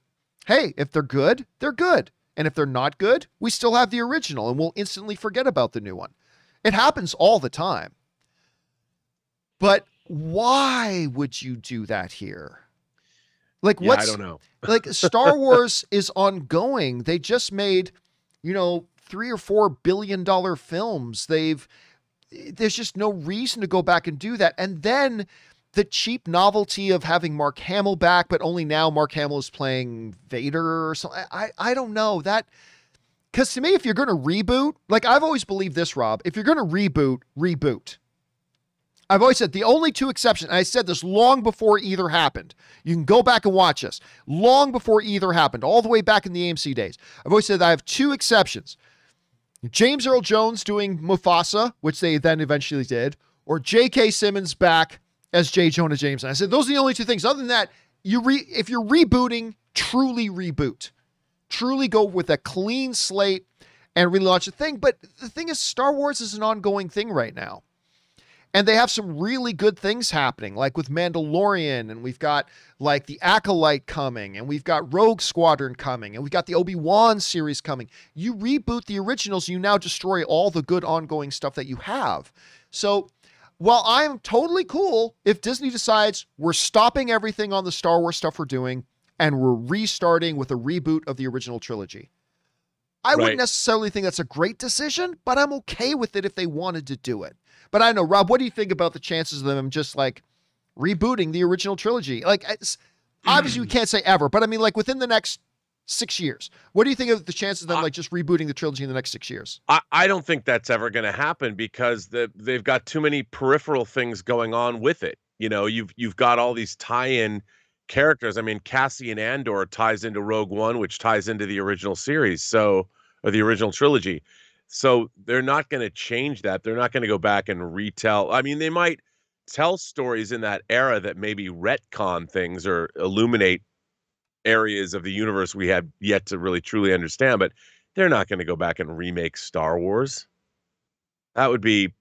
hey, if they're good, they're good. And if they're not good, we still have the original and we'll instantly forget about the new one. It happens all the time. But why would you do that here? Like Yeah, what's I don't know. like Star Wars is ongoing. They just made, you know, three or four billion dollar films. They've there's just no reason to go back and do that. And then the cheap novelty of having Mark Hamill back, but only now Mark Hamill is playing Vader or something. I I don't know that. Because to me, if you're going to reboot, like I've always believed this, Rob, if you're going to reboot, reboot. I've always said the only two exceptions, and I said this long before either happened. You can go back and watch this. Long before either happened, all the way back in the AMC days. I've always said I have two exceptions. James Earl Jones doing Mufasa, which they then eventually did, or J.K. Simmons back as J. Jonah Jameson. I said those are the only two things. Other than that, you re if you're rebooting, truly reboot. Truly go with a clean slate and relaunch the thing. But the thing is, Star Wars is an ongoing thing right now. And they have some really good things happening, like with Mandalorian, and we've got like the Acolyte coming, and we've got Rogue Squadron coming, and we've got the Obi Wan series coming. You reboot the originals, you now destroy all the good ongoing stuff that you have. So while I'm totally cool if Disney decides we're stopping everything on the Star Wars stuff we're doing and we're restarting with a reboot of the original trilogy, I Right. wouldn't necessarily think that's a great decision, but I'm okay with it if they wanted to do it. But I know, Rob, what do you think about the chances of them just like rebooting the original trilogy? Like, it's, obviously, we can't say ever, but I mean, like within the next six years, what do you think of the chances of them I- like just rebooting the trilogy in the next six years? I, I don't think that's ever going to happen because the, they've got too many peripheral things going on with it. You know, you've you've got all these tie-in characters. I mean, Cassian Andor ties into Rogue One, which ties into the original series, so or the original trilogy. So they're not going to change that. They're not going to go back and retell. I mean, they might tell stories in that era that maybe retcon things or illuminate areas of the universe we have yet to really truly understand, but they're not going to go back and remake Star Wars. That would be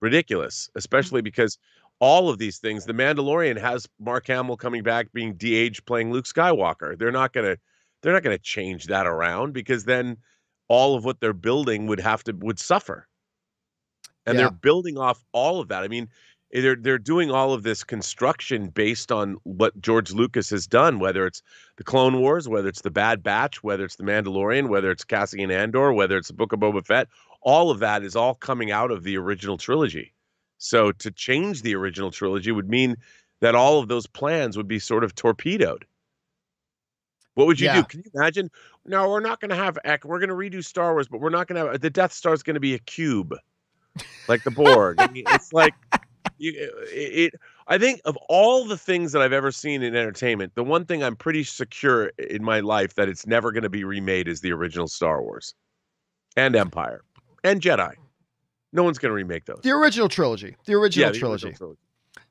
ridiculous, mm. especially because all of these things, The Mandalorian has Mark Hamill coming back being DH playing Luke Skywalker. They're not going to they're not going to change that around because then all of what they're building would have to would suffer. And Yeah. they're building off all of that. I mean, Eh, they're they're doing all of this construction based on what George Lucas has done, whether it's the Clone Wars, whether it's the Bad Batch, whether it's the Mandalorian, whether it's Cassian Andor, whether it's the Book of Boba Fett. All of that is all coming out of the original trilogy. So to change the original trilogy would mean that all of those plans would be sort of torpedoed. What would you Yeah. do? Can you imagine? No, we're not going to have. ec- We're going to redo Star Wars, but we're not going to have the Death Star is going to be a cube, like the Borg. I mean, it's like you. It, it. I think of all the things that I've ever seen in entertainment, the one thing I'm pretty secure in my life that it's never going to be remade is the original Star Wars, and Empire, and Jedi. No one's going to remake those. The original trilogy. The original yeah, the trilogy. original trilogy.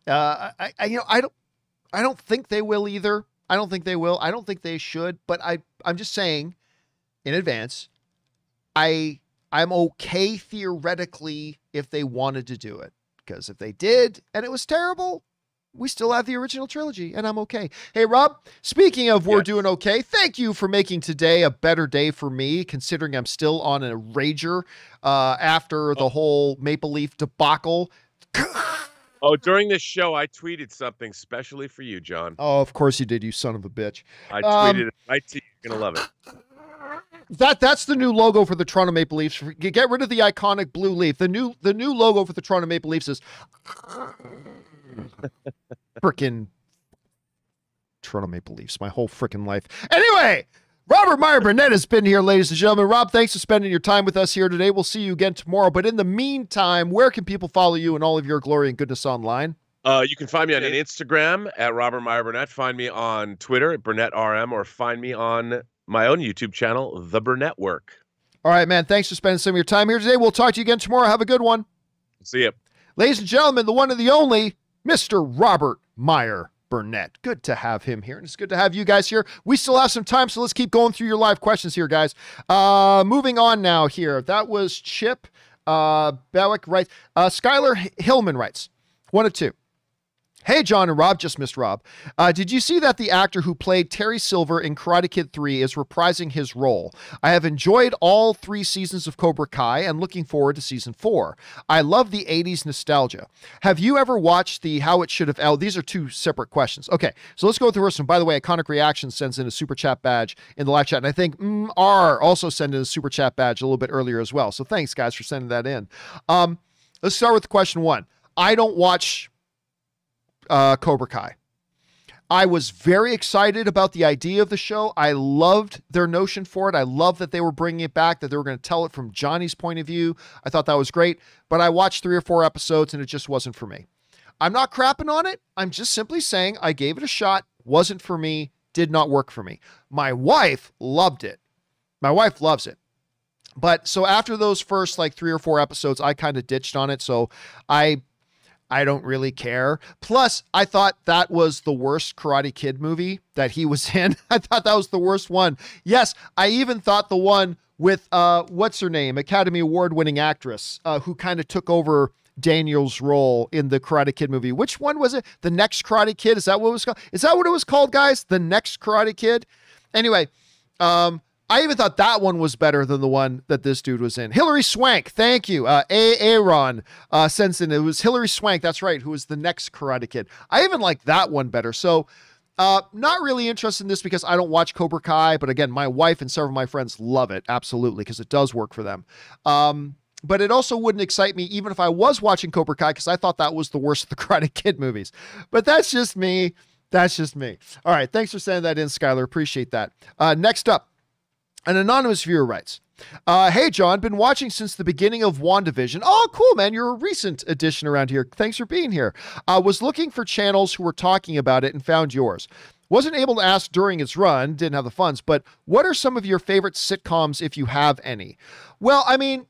Uh, I, I, you know, I don't, I don't think they will either. I don't think they will. I don't think they should. But I, I'm just saying, in advance, I, I'm okay theoretically if they wanted to do it. Because if they did and it was terrible, we still have the original trilogy, and I'm okay. Hey, Rob, speaking of we're Yes. doing okay, thank you for making today a better day for me, considering I'm still on a rager uh, after the whole Maple Leaf debacle. Oh, during this show, I tweeted something specially for you, John. Oh, of course you did, you son of a bitch. I Um, tweeted it right to you. You're gonna love it. That that's the new logo for the Toronto Maple Leafs. Get get rid of the iconic blue leaf. The new the new logo for the Toronto Maple Leafs is freaking Toronto Maple Leafs. My whole freaking life. Anyway, Robert Meyer Burnett has been here, ladies and gentlemen. Rob, thanks for spending your time with us here today. We'll see you again tomorrow. But in the meantime, where can people follow you and all of your glory and goodness online? Uh, you can find me on Instagram at Robert Meyer Burnett. Find me on Twitter at Burnett RM, or find me on my own YouTube channel, The Burnett Work. All right, man. Thanks for spending some of your time here today. We'll talk to you again tomorrow. Have a good one. See ya. Ladies and gentlemen, the one and the only Mr. Robert Meyer Burnett. Good to have him here, and it's good to have you guys here. We still have some time, so let's keep going through your live questions here, guys. Uh, moving on now here. That was Chip uh, Bewick writes. Uh, Skylar Hillman writes, one of two. Hey, John and Rob, just missed Rob. Uh, did you see that the actor who played Terry Silver in Karate Kid 3 is reprising his role? I have enjoyed all three seasons of Cobra Kai and looking forward to season four. I love the 80s nostalgia. Have you ever watched the How It Should Have Oh, these are two separate questions. Okay, so let's go through the first one. By the way, Iconic Reaction sends in a super chat badge in the live chat, and I think mm, R also sent in a super chat badge a little bit earlier as well. So thanks, guys, for sending that in. Um, let's start with question one. I don't watch uh, Cobra Kai. I was very excited about the idea of the show. I loved their notion for it. I love that they were bringing it back, that they were going to tell it from Johnny's point of view. I thought that was great. But I watched three or four episodes and it just wasn't for me. I'm not crapping on it. I'm just simply saying I gave it a shot, wasn't for me, did not work for me. My wife loved it. My wife loves it. But so after those first like three or four episodes, I kind of ditched on it. So I I don't really care. Plus, I thought that was the worst Karate Kid movie that he was in. I thought that was the worst one. Yes, I even thought the one with uh what's her name? Academy Award winning actress uh who kind of took over Daniel's role in the Karate Kid movie. Which one was it? The Next Karate Kid? Is that what it was called? Is that what it was called, guys? The Next Karate Kid? Anyway, um I even thought that one was better than the one that this dude was in. Hilary Swank, thank you. Uh, A. Aaron uh, sends in. It was Hilary Swank, that's right, who was the next Karate Kid. I even like that one better. So, uh, not really interested in this because I don't watch Cobra Kai, but again, my wife and several of my friends love it absolutely because it does work for them. Um, but it also wouldn't excite me even if I was watching Cobra Kai because I thought that was the worst of the Karate Kid movies. But that's just me. That's just me. All right. Thanks for sending that in, Skylar. Appreciate that. Uh, next up, an anonymous viewer writes, uh, Hey, John, been watching since the beginning of WandaVision. Oh, cool, man. You're a recent addition around here. Thanks for being here. I was looking for channels who were talking about it and found yours. Wasn't able to ask during its run, didn't have the funds, but what are some of your favorite sitcoms if you have any? Well, I mean,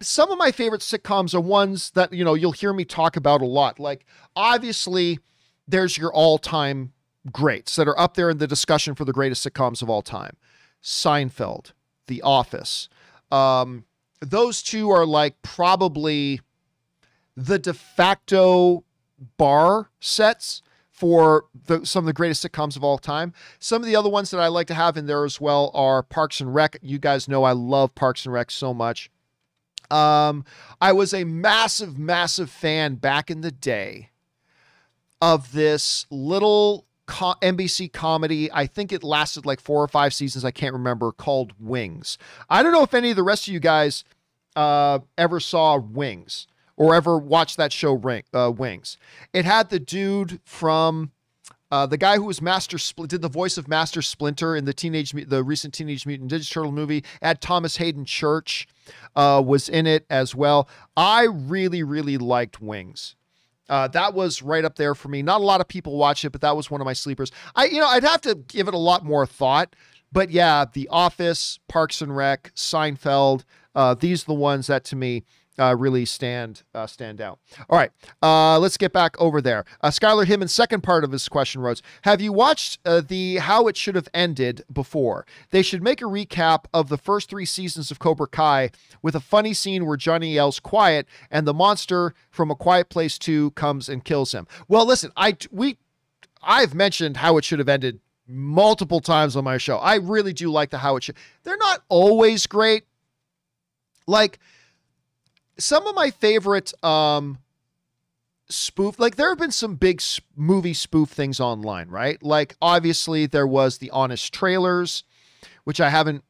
some of my favorite sitcoms are ones that, you know, you'll hear me talk about a lot. Like, obviously, there's your all time greats that are up there in the discussion for the greatest sitcoms of all time. Seinfeld, The Office. Um, those two are like probably the de facto bar sets for the, some of the greatest sitcoms of all time. Some of the other ones that I like to have in there as well are Parks and Rec. You guys know I love Parks and Rec so much. Um, I was a massive, massive fan back in the day of this little co- NBC comedy. I think it lasted like four or five seasons. I can't remember. Called Wings. I don't know if any of the rest of you guys uh, ever saw Wings or ever watched that show Ring, uh, Wings. It had the dude from uh, the guy who was Master Spl- did the voice of Master Splinter in the teenage the recent Teenage Mutant Ninja Turtle movie. Had Thomas Haden Church uh, was in it as well. I really really liked Wings. Uh, that was right up there for me. Not a lot of people watch it, but that was one of my sleepers. I, you know, I'd have to give it a lot more thought. But yeah, The Office, Parks and Rec, Seinfeld, uh, these are the ones that to me uh, really stand uh, stand out. All right, uh, let's get back over there. Uh, Skylar Himmon's second part of his question wrote, "Have you watched uh, the How It Should Have Ended before? They should make a recap of the first three seasons of Cobra Kai with a funny scene where Johnny yells quiet and the monster from A Quiet Place Two comes and kills him." Well, listen, I we I've mentioned how it should have ended multiple times on my show. I really do like the how it should. They're not always great. Like some of my favorite um spoof like there have been some big movie spoof things online, right? Like obviously there was the honest trailers, which I haven't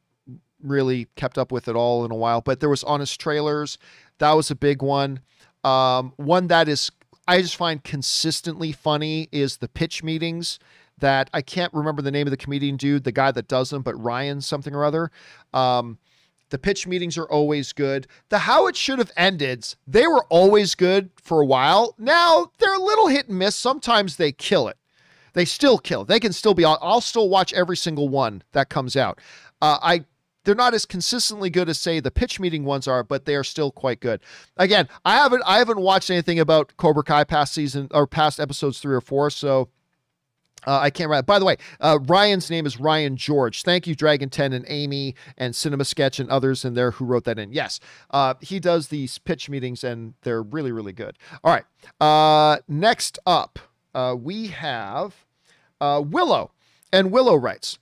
really kept up with at all in a while, but there was honest trailers. That was a big one. Um one that is I just find consistently funny is the pitch meetings that I can't remember the name of the comedian dude, the guy that does them, but Ryan something or other. Um, the pitch meetings are always good. The how it should have ended, they were always good for a while. Now they're a little hit and miss. Sometimes they kill it. They still kill. They can still be. I'll still watch every single one that comes out. Uh, I they're not as consistently good as say the pitch meeting ones are, but they are still quite good. Again, I haven't I haven't watched anything about Cobra Kai past season or past episodes three or four, so uh, I can't write. By the way, uh, Ryan's name is Ryan George. Thank you, Dragon 10 and Amy and Cinema Sketch and others in there who wrote that in. Yes, uh, he does these pitch meetings and they're really, really good. All right. Uh, next up, uh, we have uh, Willow. And Willow writes,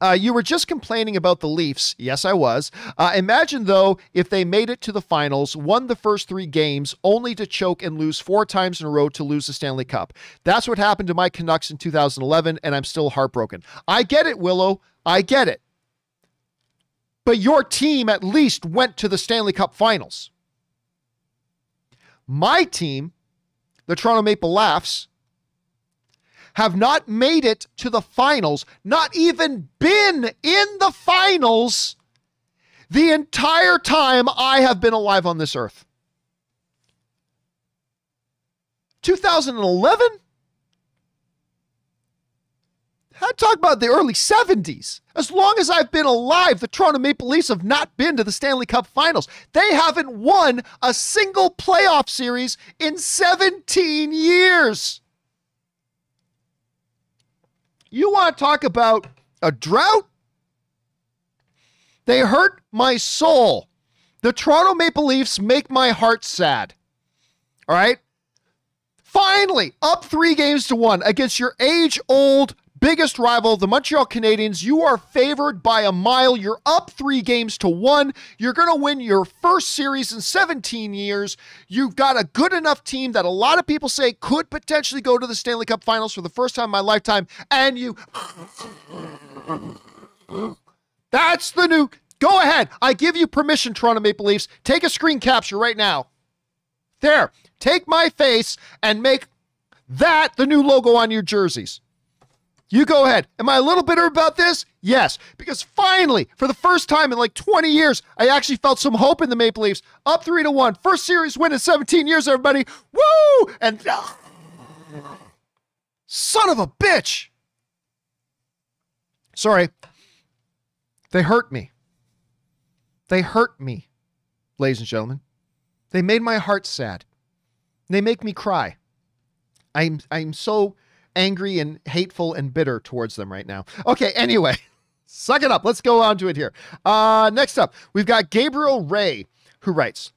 uh, you were just complaining about the Leafs. Yes, I was. Uh, imagine, though, if they made it to the finals, won the first three games, only to choke and lose four times in a row to lose the Stanley Cup. That's what happened to my Canucks in 2011, and I'm still heartbroken. I get it, Willow. I get it. But your team at least went to the Stanley Cup finals. My team, the Toronto Maple Laughs, have not made it to the finals, not even been in the finals the entire time I have been alive on this earth. 2011? I talk about the early 70s. As long as I've been alive, the Toronto Maple Leafs have not been to the Stanley Cup finals. They haven't won a single playoff series in 17 years. You want to talk about a drought? They hurt my soul. The Toronto Maple Leafs make my heart sad. All right? Finally, up three games to one against your age old biggest rival, the Montreal Canadiens. You are favored by a mile. You're up three games to one. You're going to win your first series in 17 years. You've got a good enough team that a lot of people say could potentially go to the Stanley Cup finals for the first time in my lifetime. And you. That's the new. Go ahead. I give you permission, Toronto Maple Leafs. Take a screen capture right now. There. Take my face and make that the new logo on your jerseys. You go ahead. Am I a little bitter about this? Yes, because finally, for the first time in like 20 years, I actually felt some hope in the Maple Leafs. Up three to one, first series win in 17 years, everybody. Woo! And uh, son of a bitch. Sorry, they hurt me. They hurt me, ladies and gentlemen. They made my heart sad. They make me cry. I'm I'm so angry and hateful and bitter towards them right now. Okay, anyway, suck it up. Let's go on to it here. Uh, next up, we've got Gabriel Ray, who writes.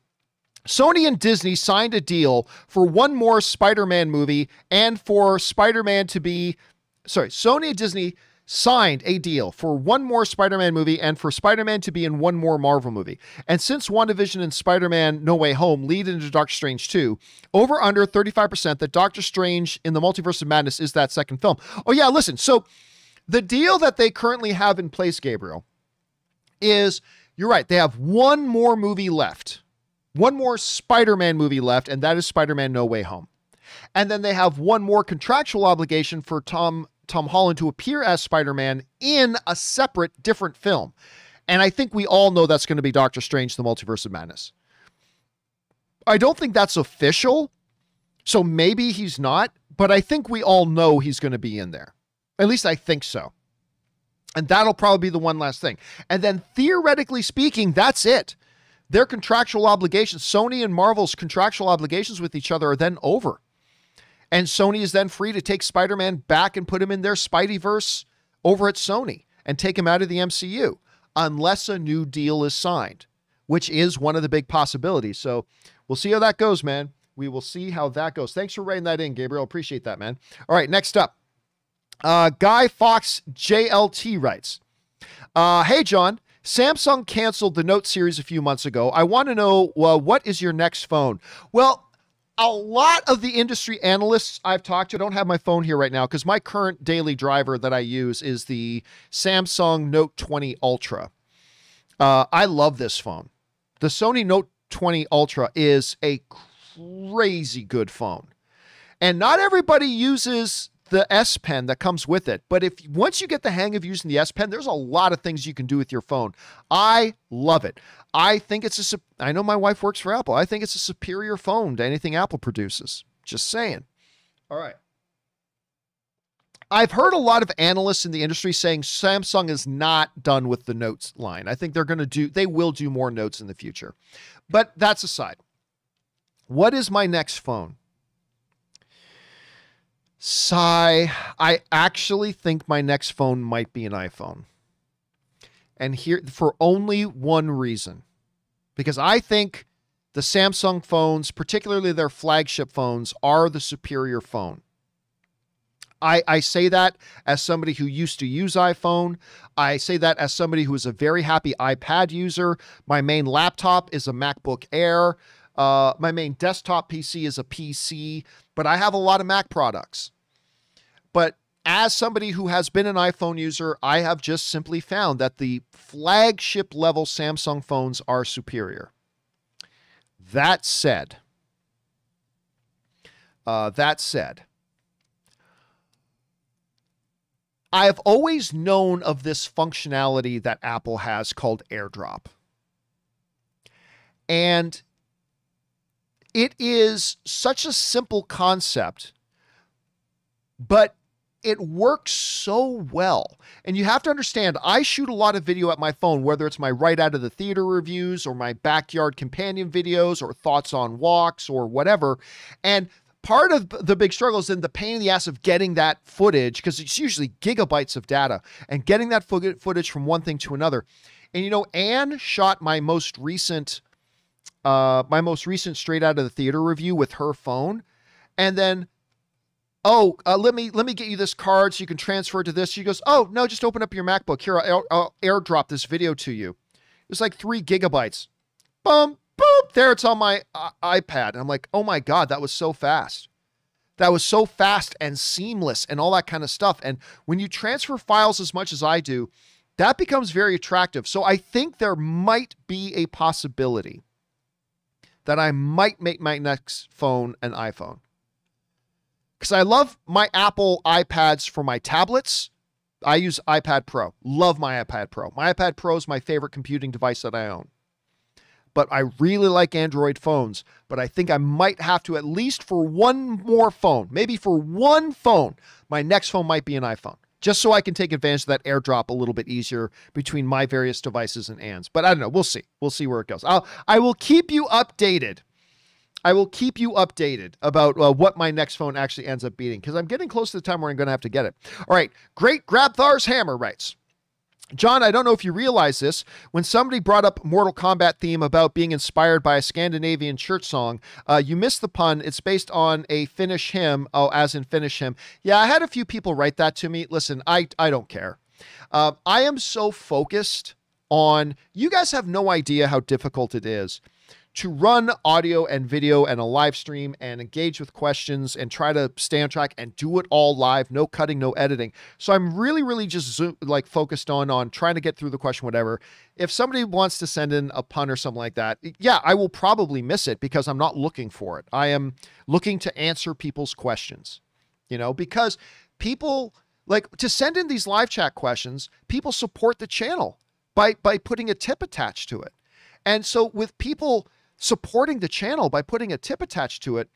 Sony and Disney signed a deal for one more Spider Man movie and for Spider Man to be. Sorry, Sony and Disney signed a deal for one more Spider Man movie and for Spider Man to be in one more Marvel movie. And since WandaVision and Spider Man No Way Home lead into Doctor Strange 2, over under 35% that Doctor Strange in the Multiverse of Madness is that second film. Oh, yeah, listen. So the deal that they currently have in place, Gabriel, is you're right. They have one more movie left, one more Spider Man movie left, and that is Spider Man No Way Home. And then they have one more contractual obligation for Tom Tom Holland to appear as Spider Man in a separate, different film. And I think we all know that's going to be Doctor Strange, the Multiverse of Madness. I don't think that's official. So maybe he's not, but I think we all know he's going to be in there. At least I think so. And that'll probably be the one last thing. And then theoretically speaking, that's it. their contractual obligations, Sony and Marvel's contractual obligations with each other are then over. And Sony is then free to take Spider Man back and put him in their Spideyverse over at Sony and take him out of the MCU unless a new deal is signed, which is one of the big possibilities. So we'll see how that goes, man. We will see how that goes. Thanks for writing that in, Gabriel. Appreciate that, man. All right, next up. Uh, Guy Fox JLT writes uh, Hey, John. Samsung canceled the Note series a few months ago. I want to know uh, what is your next phone? Well, a lot of the industry analysts I've talked to, I don't have my phone here right now because my current daily driver that I use is the Samsung Note 20 Ultra. Uh, I love this phone. The Sony Note 20 Ultra is a crazy good phone. And not everybody uses the S Pen that comes with it. But if once you get the hang of using the S Pen, there's a lot of things you can do with your phone. I love it. I think it's a. I know my wife works for Apple. I think it's a superior phone to anything Apple produces. Just saying. All right. I've heard a lot of analysts in the industry saying Samsung is not done with the notes line. I think they're going to do, they will do more notes in the future. But that's aside. What is my next phone? Sigh. I actually think my next phone might be an iPhone. And here for only one reason. Because I think the Samsung phones, particularly their flagship phones, are the superior phone. I, I say that as somebody who used to use iPhone. I say that as somebody who is a very happy iPad user. My main laptop is a MacBook Air. Uh, my main desktop PC is a PC, but I have a lot of Mac products. But as somebody who has been an iPhone user, I have just simply found that the flagship level Samsung phones are superior. That said, uh, that said, I've always known of this functionality that Apple has called AirDrop. And it is such a simple concept, but it works so well. And you have to understand, I shoot a lot of video at my phone, whether it's my right out of the theater reviews or my backyard companion videos or thoughts on walks or whatever. And part of the big struggle is in the pain in the ass of getting that footage because it's usually gigabytes of data and getting that footage from one thing to another. And you know, Anne shot my most recent uh my most recent straight out of the theater review with her phone and then oh uh, let me let me get you this card so you can transfer it to this. She goes oh no just open up your macbook. Here i'll, I'll airdrop this video to you. It's like three gigabytes. Boom boop there it's on my uh, ipad. And i'm like oh my god that was so fast. That was so fast and seamless and all that kind of stuff. And when you transfer files as much as i do that becomes very attractive. So i think there might be a possibility that I might make my next phone an iPhone. Because I love my Apple iPads for my tablets. I use iPad Pro. Love my iPad Pro. My iPad Pro is my favorite computing device that I own. But I really like Android phones. But I think I might have to, at least for one more phone, maybe for one phone, my next phone might be an iPhone just so I can take advantage of that airdrop a little bit easier between my various devices and Anne's. But I don't know. We'll see. We'll see where it goes. I'll I will keep you updated. I will keep you updated about uh, what my next phone actually ends up beating because I'm getting close to the time where I'm going to have to get it. All right. Great Grabthar's Hammer writes. John, I don't know if you realize this. When somebody brought up Mortal Kombat theme about being inspired by a Scandinavian church song, uh, you missed the pun. It's based on a Finnish hymn. Oh, as in Finnish hymn. Yeah, I had a few people write that to me. Listen, I I don't care. Uh, I am so focused on. You guys have no idea how difficult it is to run audio and video and a live stream and engage with questions and try to stay on track and do it all live, no cutting, no editing. So I'm really, really just zo- like focused on on trying to get through the question, whatever. If somebody wants to send in a pun or something like that, yeah, I will probably miss it because I'm not looking for it. I am looking to answer people's questions, you know, because people like to send in these live chat questions, people support the channel by by putting a tip attached to it. And so with people supporting the channel by putting a tip attached to it,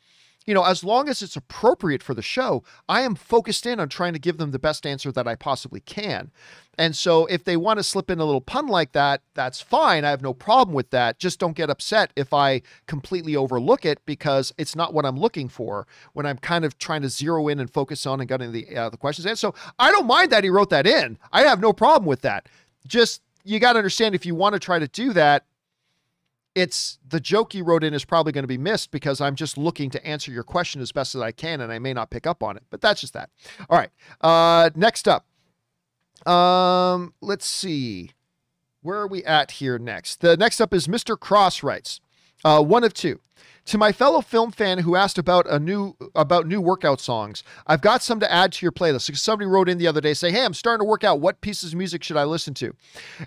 you know, as long as it's appropriate for the show, I am focused in on trying to give them the best answer that I possibly can. And so if they want to slip in a little pun like that, that's fine. I have no problem with that. Just don't get upset if I completely overlook it because it's not what I'm looking for when I'm kind of trying to zero in and focus on and getting the uh, the questions. And so I don't mind that he wrote that in. I have no problem with that. Just you got to understand if you want to try to do that, it's the joke you wrote in is probably going to be missed because I'm just looking to answer your question as best as I can and I may not pick up on it. But that's just that. All right. Uh, next up. Um, let's see. Where are we at here next? The next up is Mr. Cross writes, uh, one of two. To my fellow film fan who asked about a new about new workout songs, I've got some to add to your playlist. Somebody wrote in the other day, say, "Hey, I'm starting to work out. What pieces of music should I listen to?"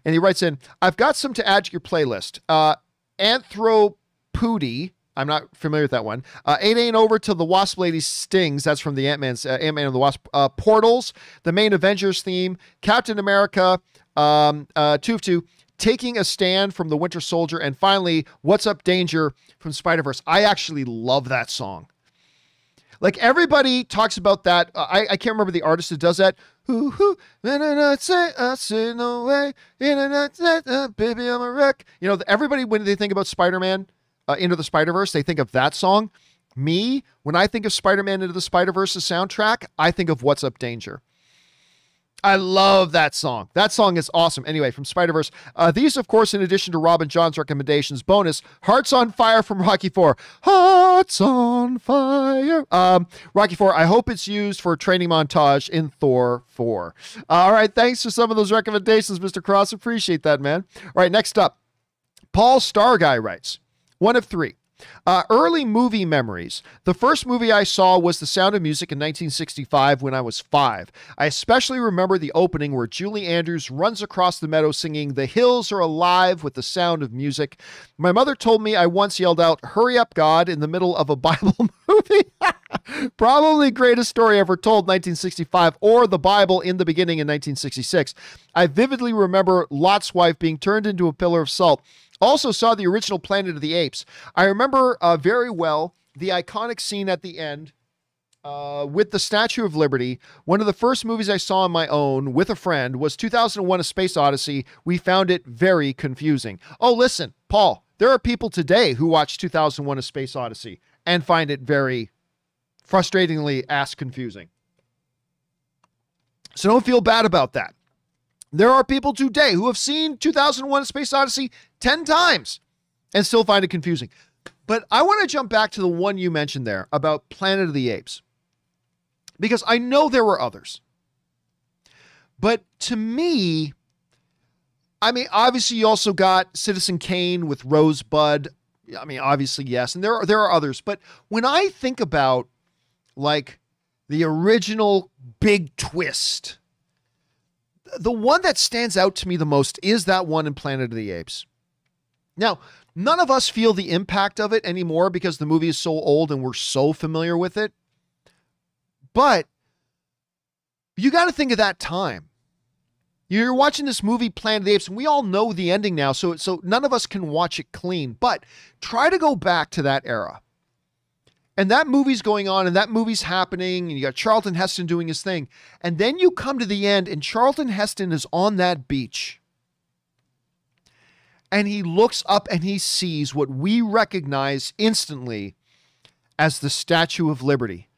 And he writes in, "I've got some to add to your playlist. Uh, Anthropooty. I'm not familiar with that one. Uh, Eight ain't over till the Wasp Lady stings. That's from the Ant Man's uh, Ant Man and the Wasp. Uh, Portals, the main Avengers theme, Captain America, um, uh, two of two, taking a stand from the Winter Soldier, and finally, What's Up Danger from Spider Verse. I actually love that song. Like everybody talks about that. Uh, I, I can't remember the artist that does that. Hoo hoo, say I say no way, baby I'm a wreck. You know, everybody when they think about Spider-Man uh, into the Spider-Verse, they think of that song. Me, when I think of Spider-Man into the Spider-Verse soundtrack, I think of What's Up Danger. I love that song. That song is awesome. Anyway, from Spider Verse. Uh, these, of course, in addition to Rob and John's recommendations. Bonus Hearts on Fire from Rocky Four. Hearts on Fire. Um, Rocky Four. I hope it's used for a training montage in Thor 4. All right. Thanks for some of those recommendations, Mr. Cross. Appreciate that, man. All right. Next up, Paul Starguy writes one of three. Uh, early movie memories. The first movie I saw was The Sound of Music in 1965 when I was five. I especially remember the opening where Julie Andrews runs across the meadow singing, The Hills Are Alive with the Sound of Music. My mother told me I once yelled out, Hurry up, God, in the middle of a Bible movie. Probably greatest story ever told, 1965, or the Bible in the beginning in 1966. I vividly remember Lot's wife being turned into a pillar of salt. Also saw the original Planet of the Apes. I remember uh, very well the iconic scene at the end uh, with the Statue of Liberty. One of the first movies I saw on my own with a friend was 2001 A Space Odyssey. We found it very confusing. Oh, listen, Paul, there are people today who watch 2001 A Space Odyssey and find it very frustratingly ass confusing. So don't feel bad about that. There are people today who have seen 2001 Space Odyssey 10 times and still find it confusing. But I want to jump back to the one you mentioned there about Planet of the Apes because I know there were others. But to me, I mean, obviously, you also got Citizen Kane with Rosebud. I mean, obviously, yes, and there are there are others. But when I think about like the original big twist the one that stands out to me the most is that one in Planet of the Apes. Now, none of us feel the impact of it anymore because the movie is so old and we're so familiar with it. But you got to think of that time. You're watching this movie Planet of the Apes, and we all know the ending now, so so none of us can watch it clean. But try to go back to that era. And that movie's going on and that movie's happening, and you got Charlton Heston doing his thing. And then you come to the end, and Charlton Heston is on that beach. And he looks up and he sees what we recognize instantly as the Statue of Liberty.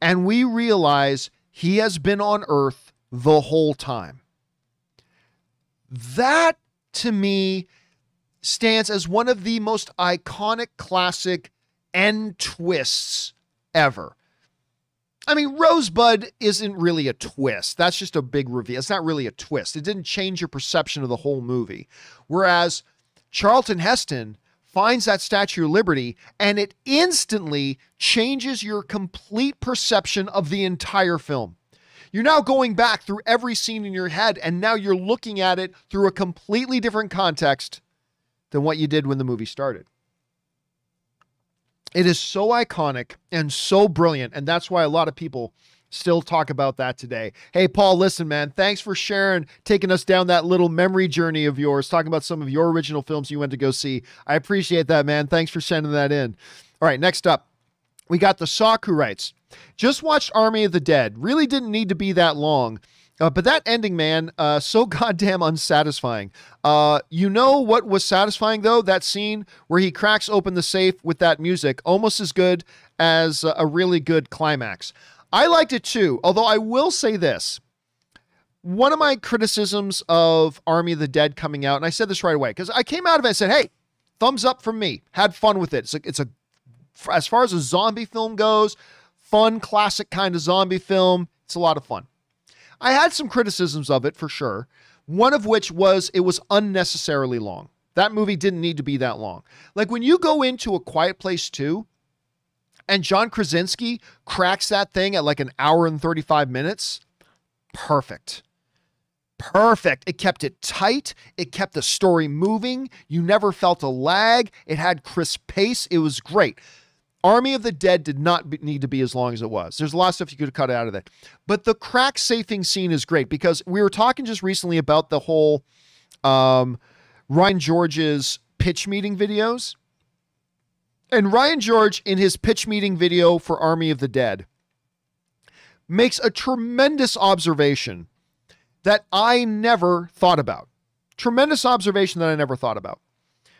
And we realize he has been on Earth the whole time. That, to me, stands as one of the most iconic classic end twists ever. I mean, Rosebud isn't really a twist. That's just a big reveal. It's not really a twist. It didn't change your perception of the whole movie. Whereas Charlton Heston finds that Statue of Liberty and it instantly changes your complete perception of the entire film. You're now going back through every scene in your head and now you're looking at it through a completely different context than what you did when the movie started. It is so iconic and so brilliant. And that's why a lot of people still talk about that today. Hey, Paul, listen, man, thanks for sharing, taking us down that little memory journey of yours, talking about some of your original films you went to go see. I appreciate that, man. Thanks for sending that in. All right, next up. We got the Sock who writes, just watched Army of the Dead. Really didn't need to be that long. Uh, but that ending, man, uh, so goddamn unsatisfying. Uh, you know what was satisfying though? That scene where he cracks open the safe with that music, almost as good as a really good climax. I liked it too, although I will say this. One of my criticisms of Army of the Dead coming out, and I said this right away because I came out of it and said, "Hey, thumbs up from me. Had fun with it. It's a, it's a as far as a zombie film goes, fun classic kind of zombie film. It's a lot of fun." I had some criticisms of it for sure. One of which was it was unnecessarily long. That movie didn't need to be that long. Like when you go into A Quiet Place 2 and John Krasinski cracks that thing at like an hour and 35 minutes, perfect. Perfect. It kept it tight. It kept the story moving. You never felt a lag. It had crisp pace. It was great. Army of the Dead did not be, need to be as long as it was. There's a lot of stuff you could have cut out of that. But the crack safing scene is great because we were talking just recently about the whole um, Ryan George's pitch meeting videos. And Ryan George, in his pitch meeting video for Army of the Dead, makes a tremendous observation that I never thought about. Tremendous observation that I never thought about,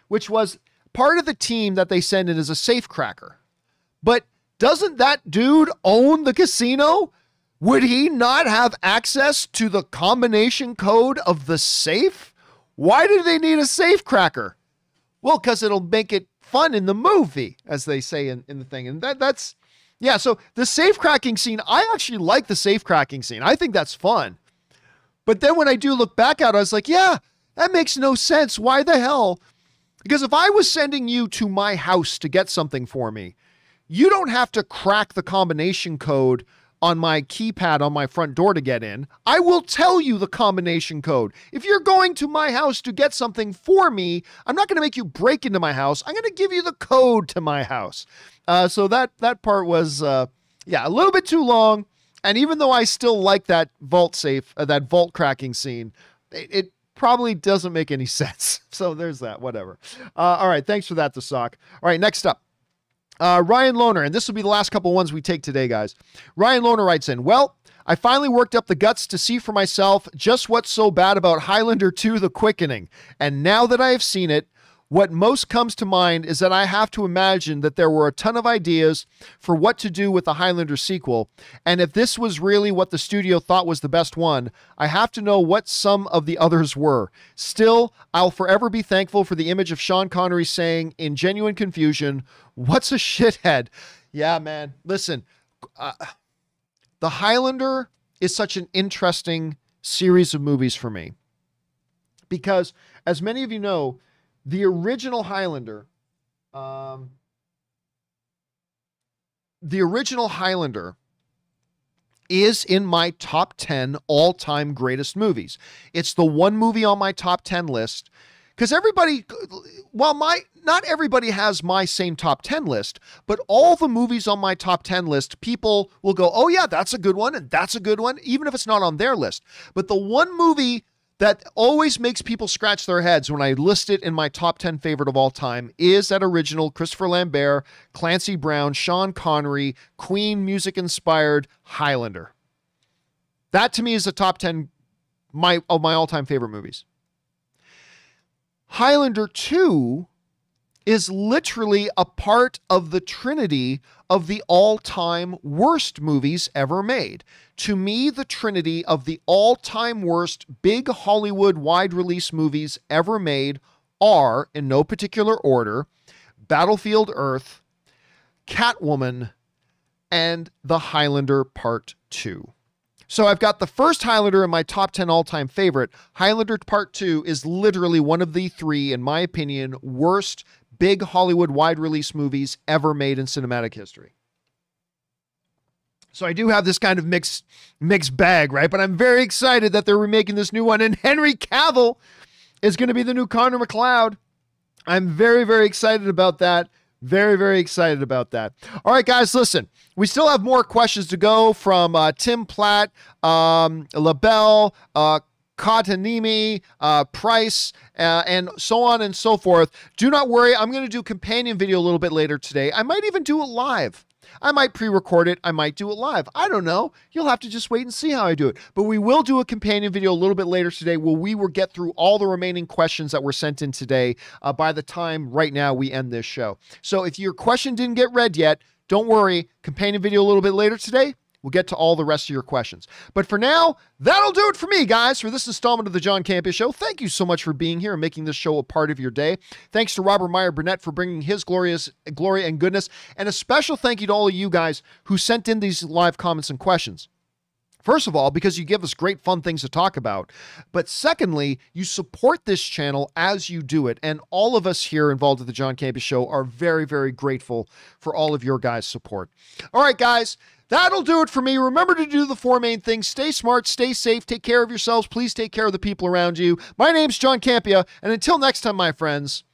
which was part of the team that they send in is a safe cracker. But doesn't that dude own the casino? Would he not have access to the combination code of the safe? Why do they need a safe cracker? Well, because it'll make it fun in the movie, as they say in, in the thing. And that that's yeah, so the safe cracking scene, I actually like the safe cracking scene. I think that's fun. But then when I do look back at it, I was like, yeah, that makes no sense. Why the hell? Because if I was sending you to my house to get something for me, you don't have to crack the combination code on my keypad on my front door to get in. I will tell you the combination code. If you're going to my house to get something for me, I'm not going to make you break into my house. I'm going to give you the code to my house. Uh, so that that part was uh, yeah a little bit too long. And even though I still like that vault safe, uh, that vault cracking scene, it, it, probably doesn't make any sense. So there's that. Whatever. Uh, all right. Thanks for that, the sock. All right. Next up. Uh, Ryan Lohner, and this will be the last couple ones we take today, guys. Ryan Lohner writes in, Well, I finally worked up the guts to see for myself just what's so bad about Highlander 2 The Quickening. And now that I have seen it, what most comes to mind is that I have to imagine that there were a ton of ideas for what to do with the Highlander sequel, and if this was really what the studio thought was the best one, I have to know what some of the others were. Still, I'll forever be thankful for the image of Sean Connery saying, in genuine confusion, What's a shithead? Yeah, man. Listen, uh, The Highlander is such an interesting series of movies for me because, as many of you know, the original Highlander, um, the original Highlander is in my top 10 all time greatest movies. It's the one movie on my top 10 list because everybody, while my, not everybody has my same top 10 list, but all the movies on my top 10 list, people will go, oh, yeah, that's a good one, and that's a good one, even if it's not on their list. But the one movie that always makes people scratch their heads when I list it in my top 10 favorite of all time is that original Christopher Lambert, Clancy Brown, Sean Connery, Queen music inspired Highlander. That to me is the top 10 my, of my all time favorite movies. Highlander 2 is literally a part of the trinity of the all time worst movies ever made. To me, the trinity of the all time worst big Hollywood wide release movies ever made are, in no particular order, Battlefield Earth, Catwoman, and The Highlander Part 2. So I've got the first Highlander in my top 10 all time favorite. Highlander Part 2 is literally one of the three, in my opinion, worst big Hollywood wide release movies ever made in cinematic history. So I do have this kind of mixed mixed bag, right? But I'm very excited that they're remaking this new one, and Henry Cavill is going to be the new Connor MacLeod. I'm very very excited about that. Very very excited about that. All right, guys, listen. We still have more questions to go from uh, Tim Platt, um, LaBelle, uh, Katanimi, uh, Price, uh, and so on and so forth. Do not worry. I'm going to do companion video a little bit later today. I might even do it live. I might pre record it, I might do it live. I don't know. You'll have to just wait and see how I do it. But we will do a companion video a little bit later today where we will get through all the remaining questions that were sent in today uh, by the time right now we end this show. So if your question didn't get read yet, don't worry. Companion video a little bit later today. We'll get to all the rest of your questions. But for now, that'll do it for me, guys, for this installment of the John Campea Show. Thank you so much for being here and making this show a part of your day. Thanks to Robert Meyer Burnett for bringing his glorious glory and goodness. And a special thank you to all of you guys who sent in these live comments and questions. First of all, because you give us great fun things to talk about. But secondly, you support this channel as you do it. And all of us here involved at the John Campea Show are very, very grateful for all of your guys' support. All right, guys. That'll do it for me. Remember to do the four main things stay smart, stay safe, take care of yourselves. Please take care of the people around you. My name's John Campea, and until next time, my friends,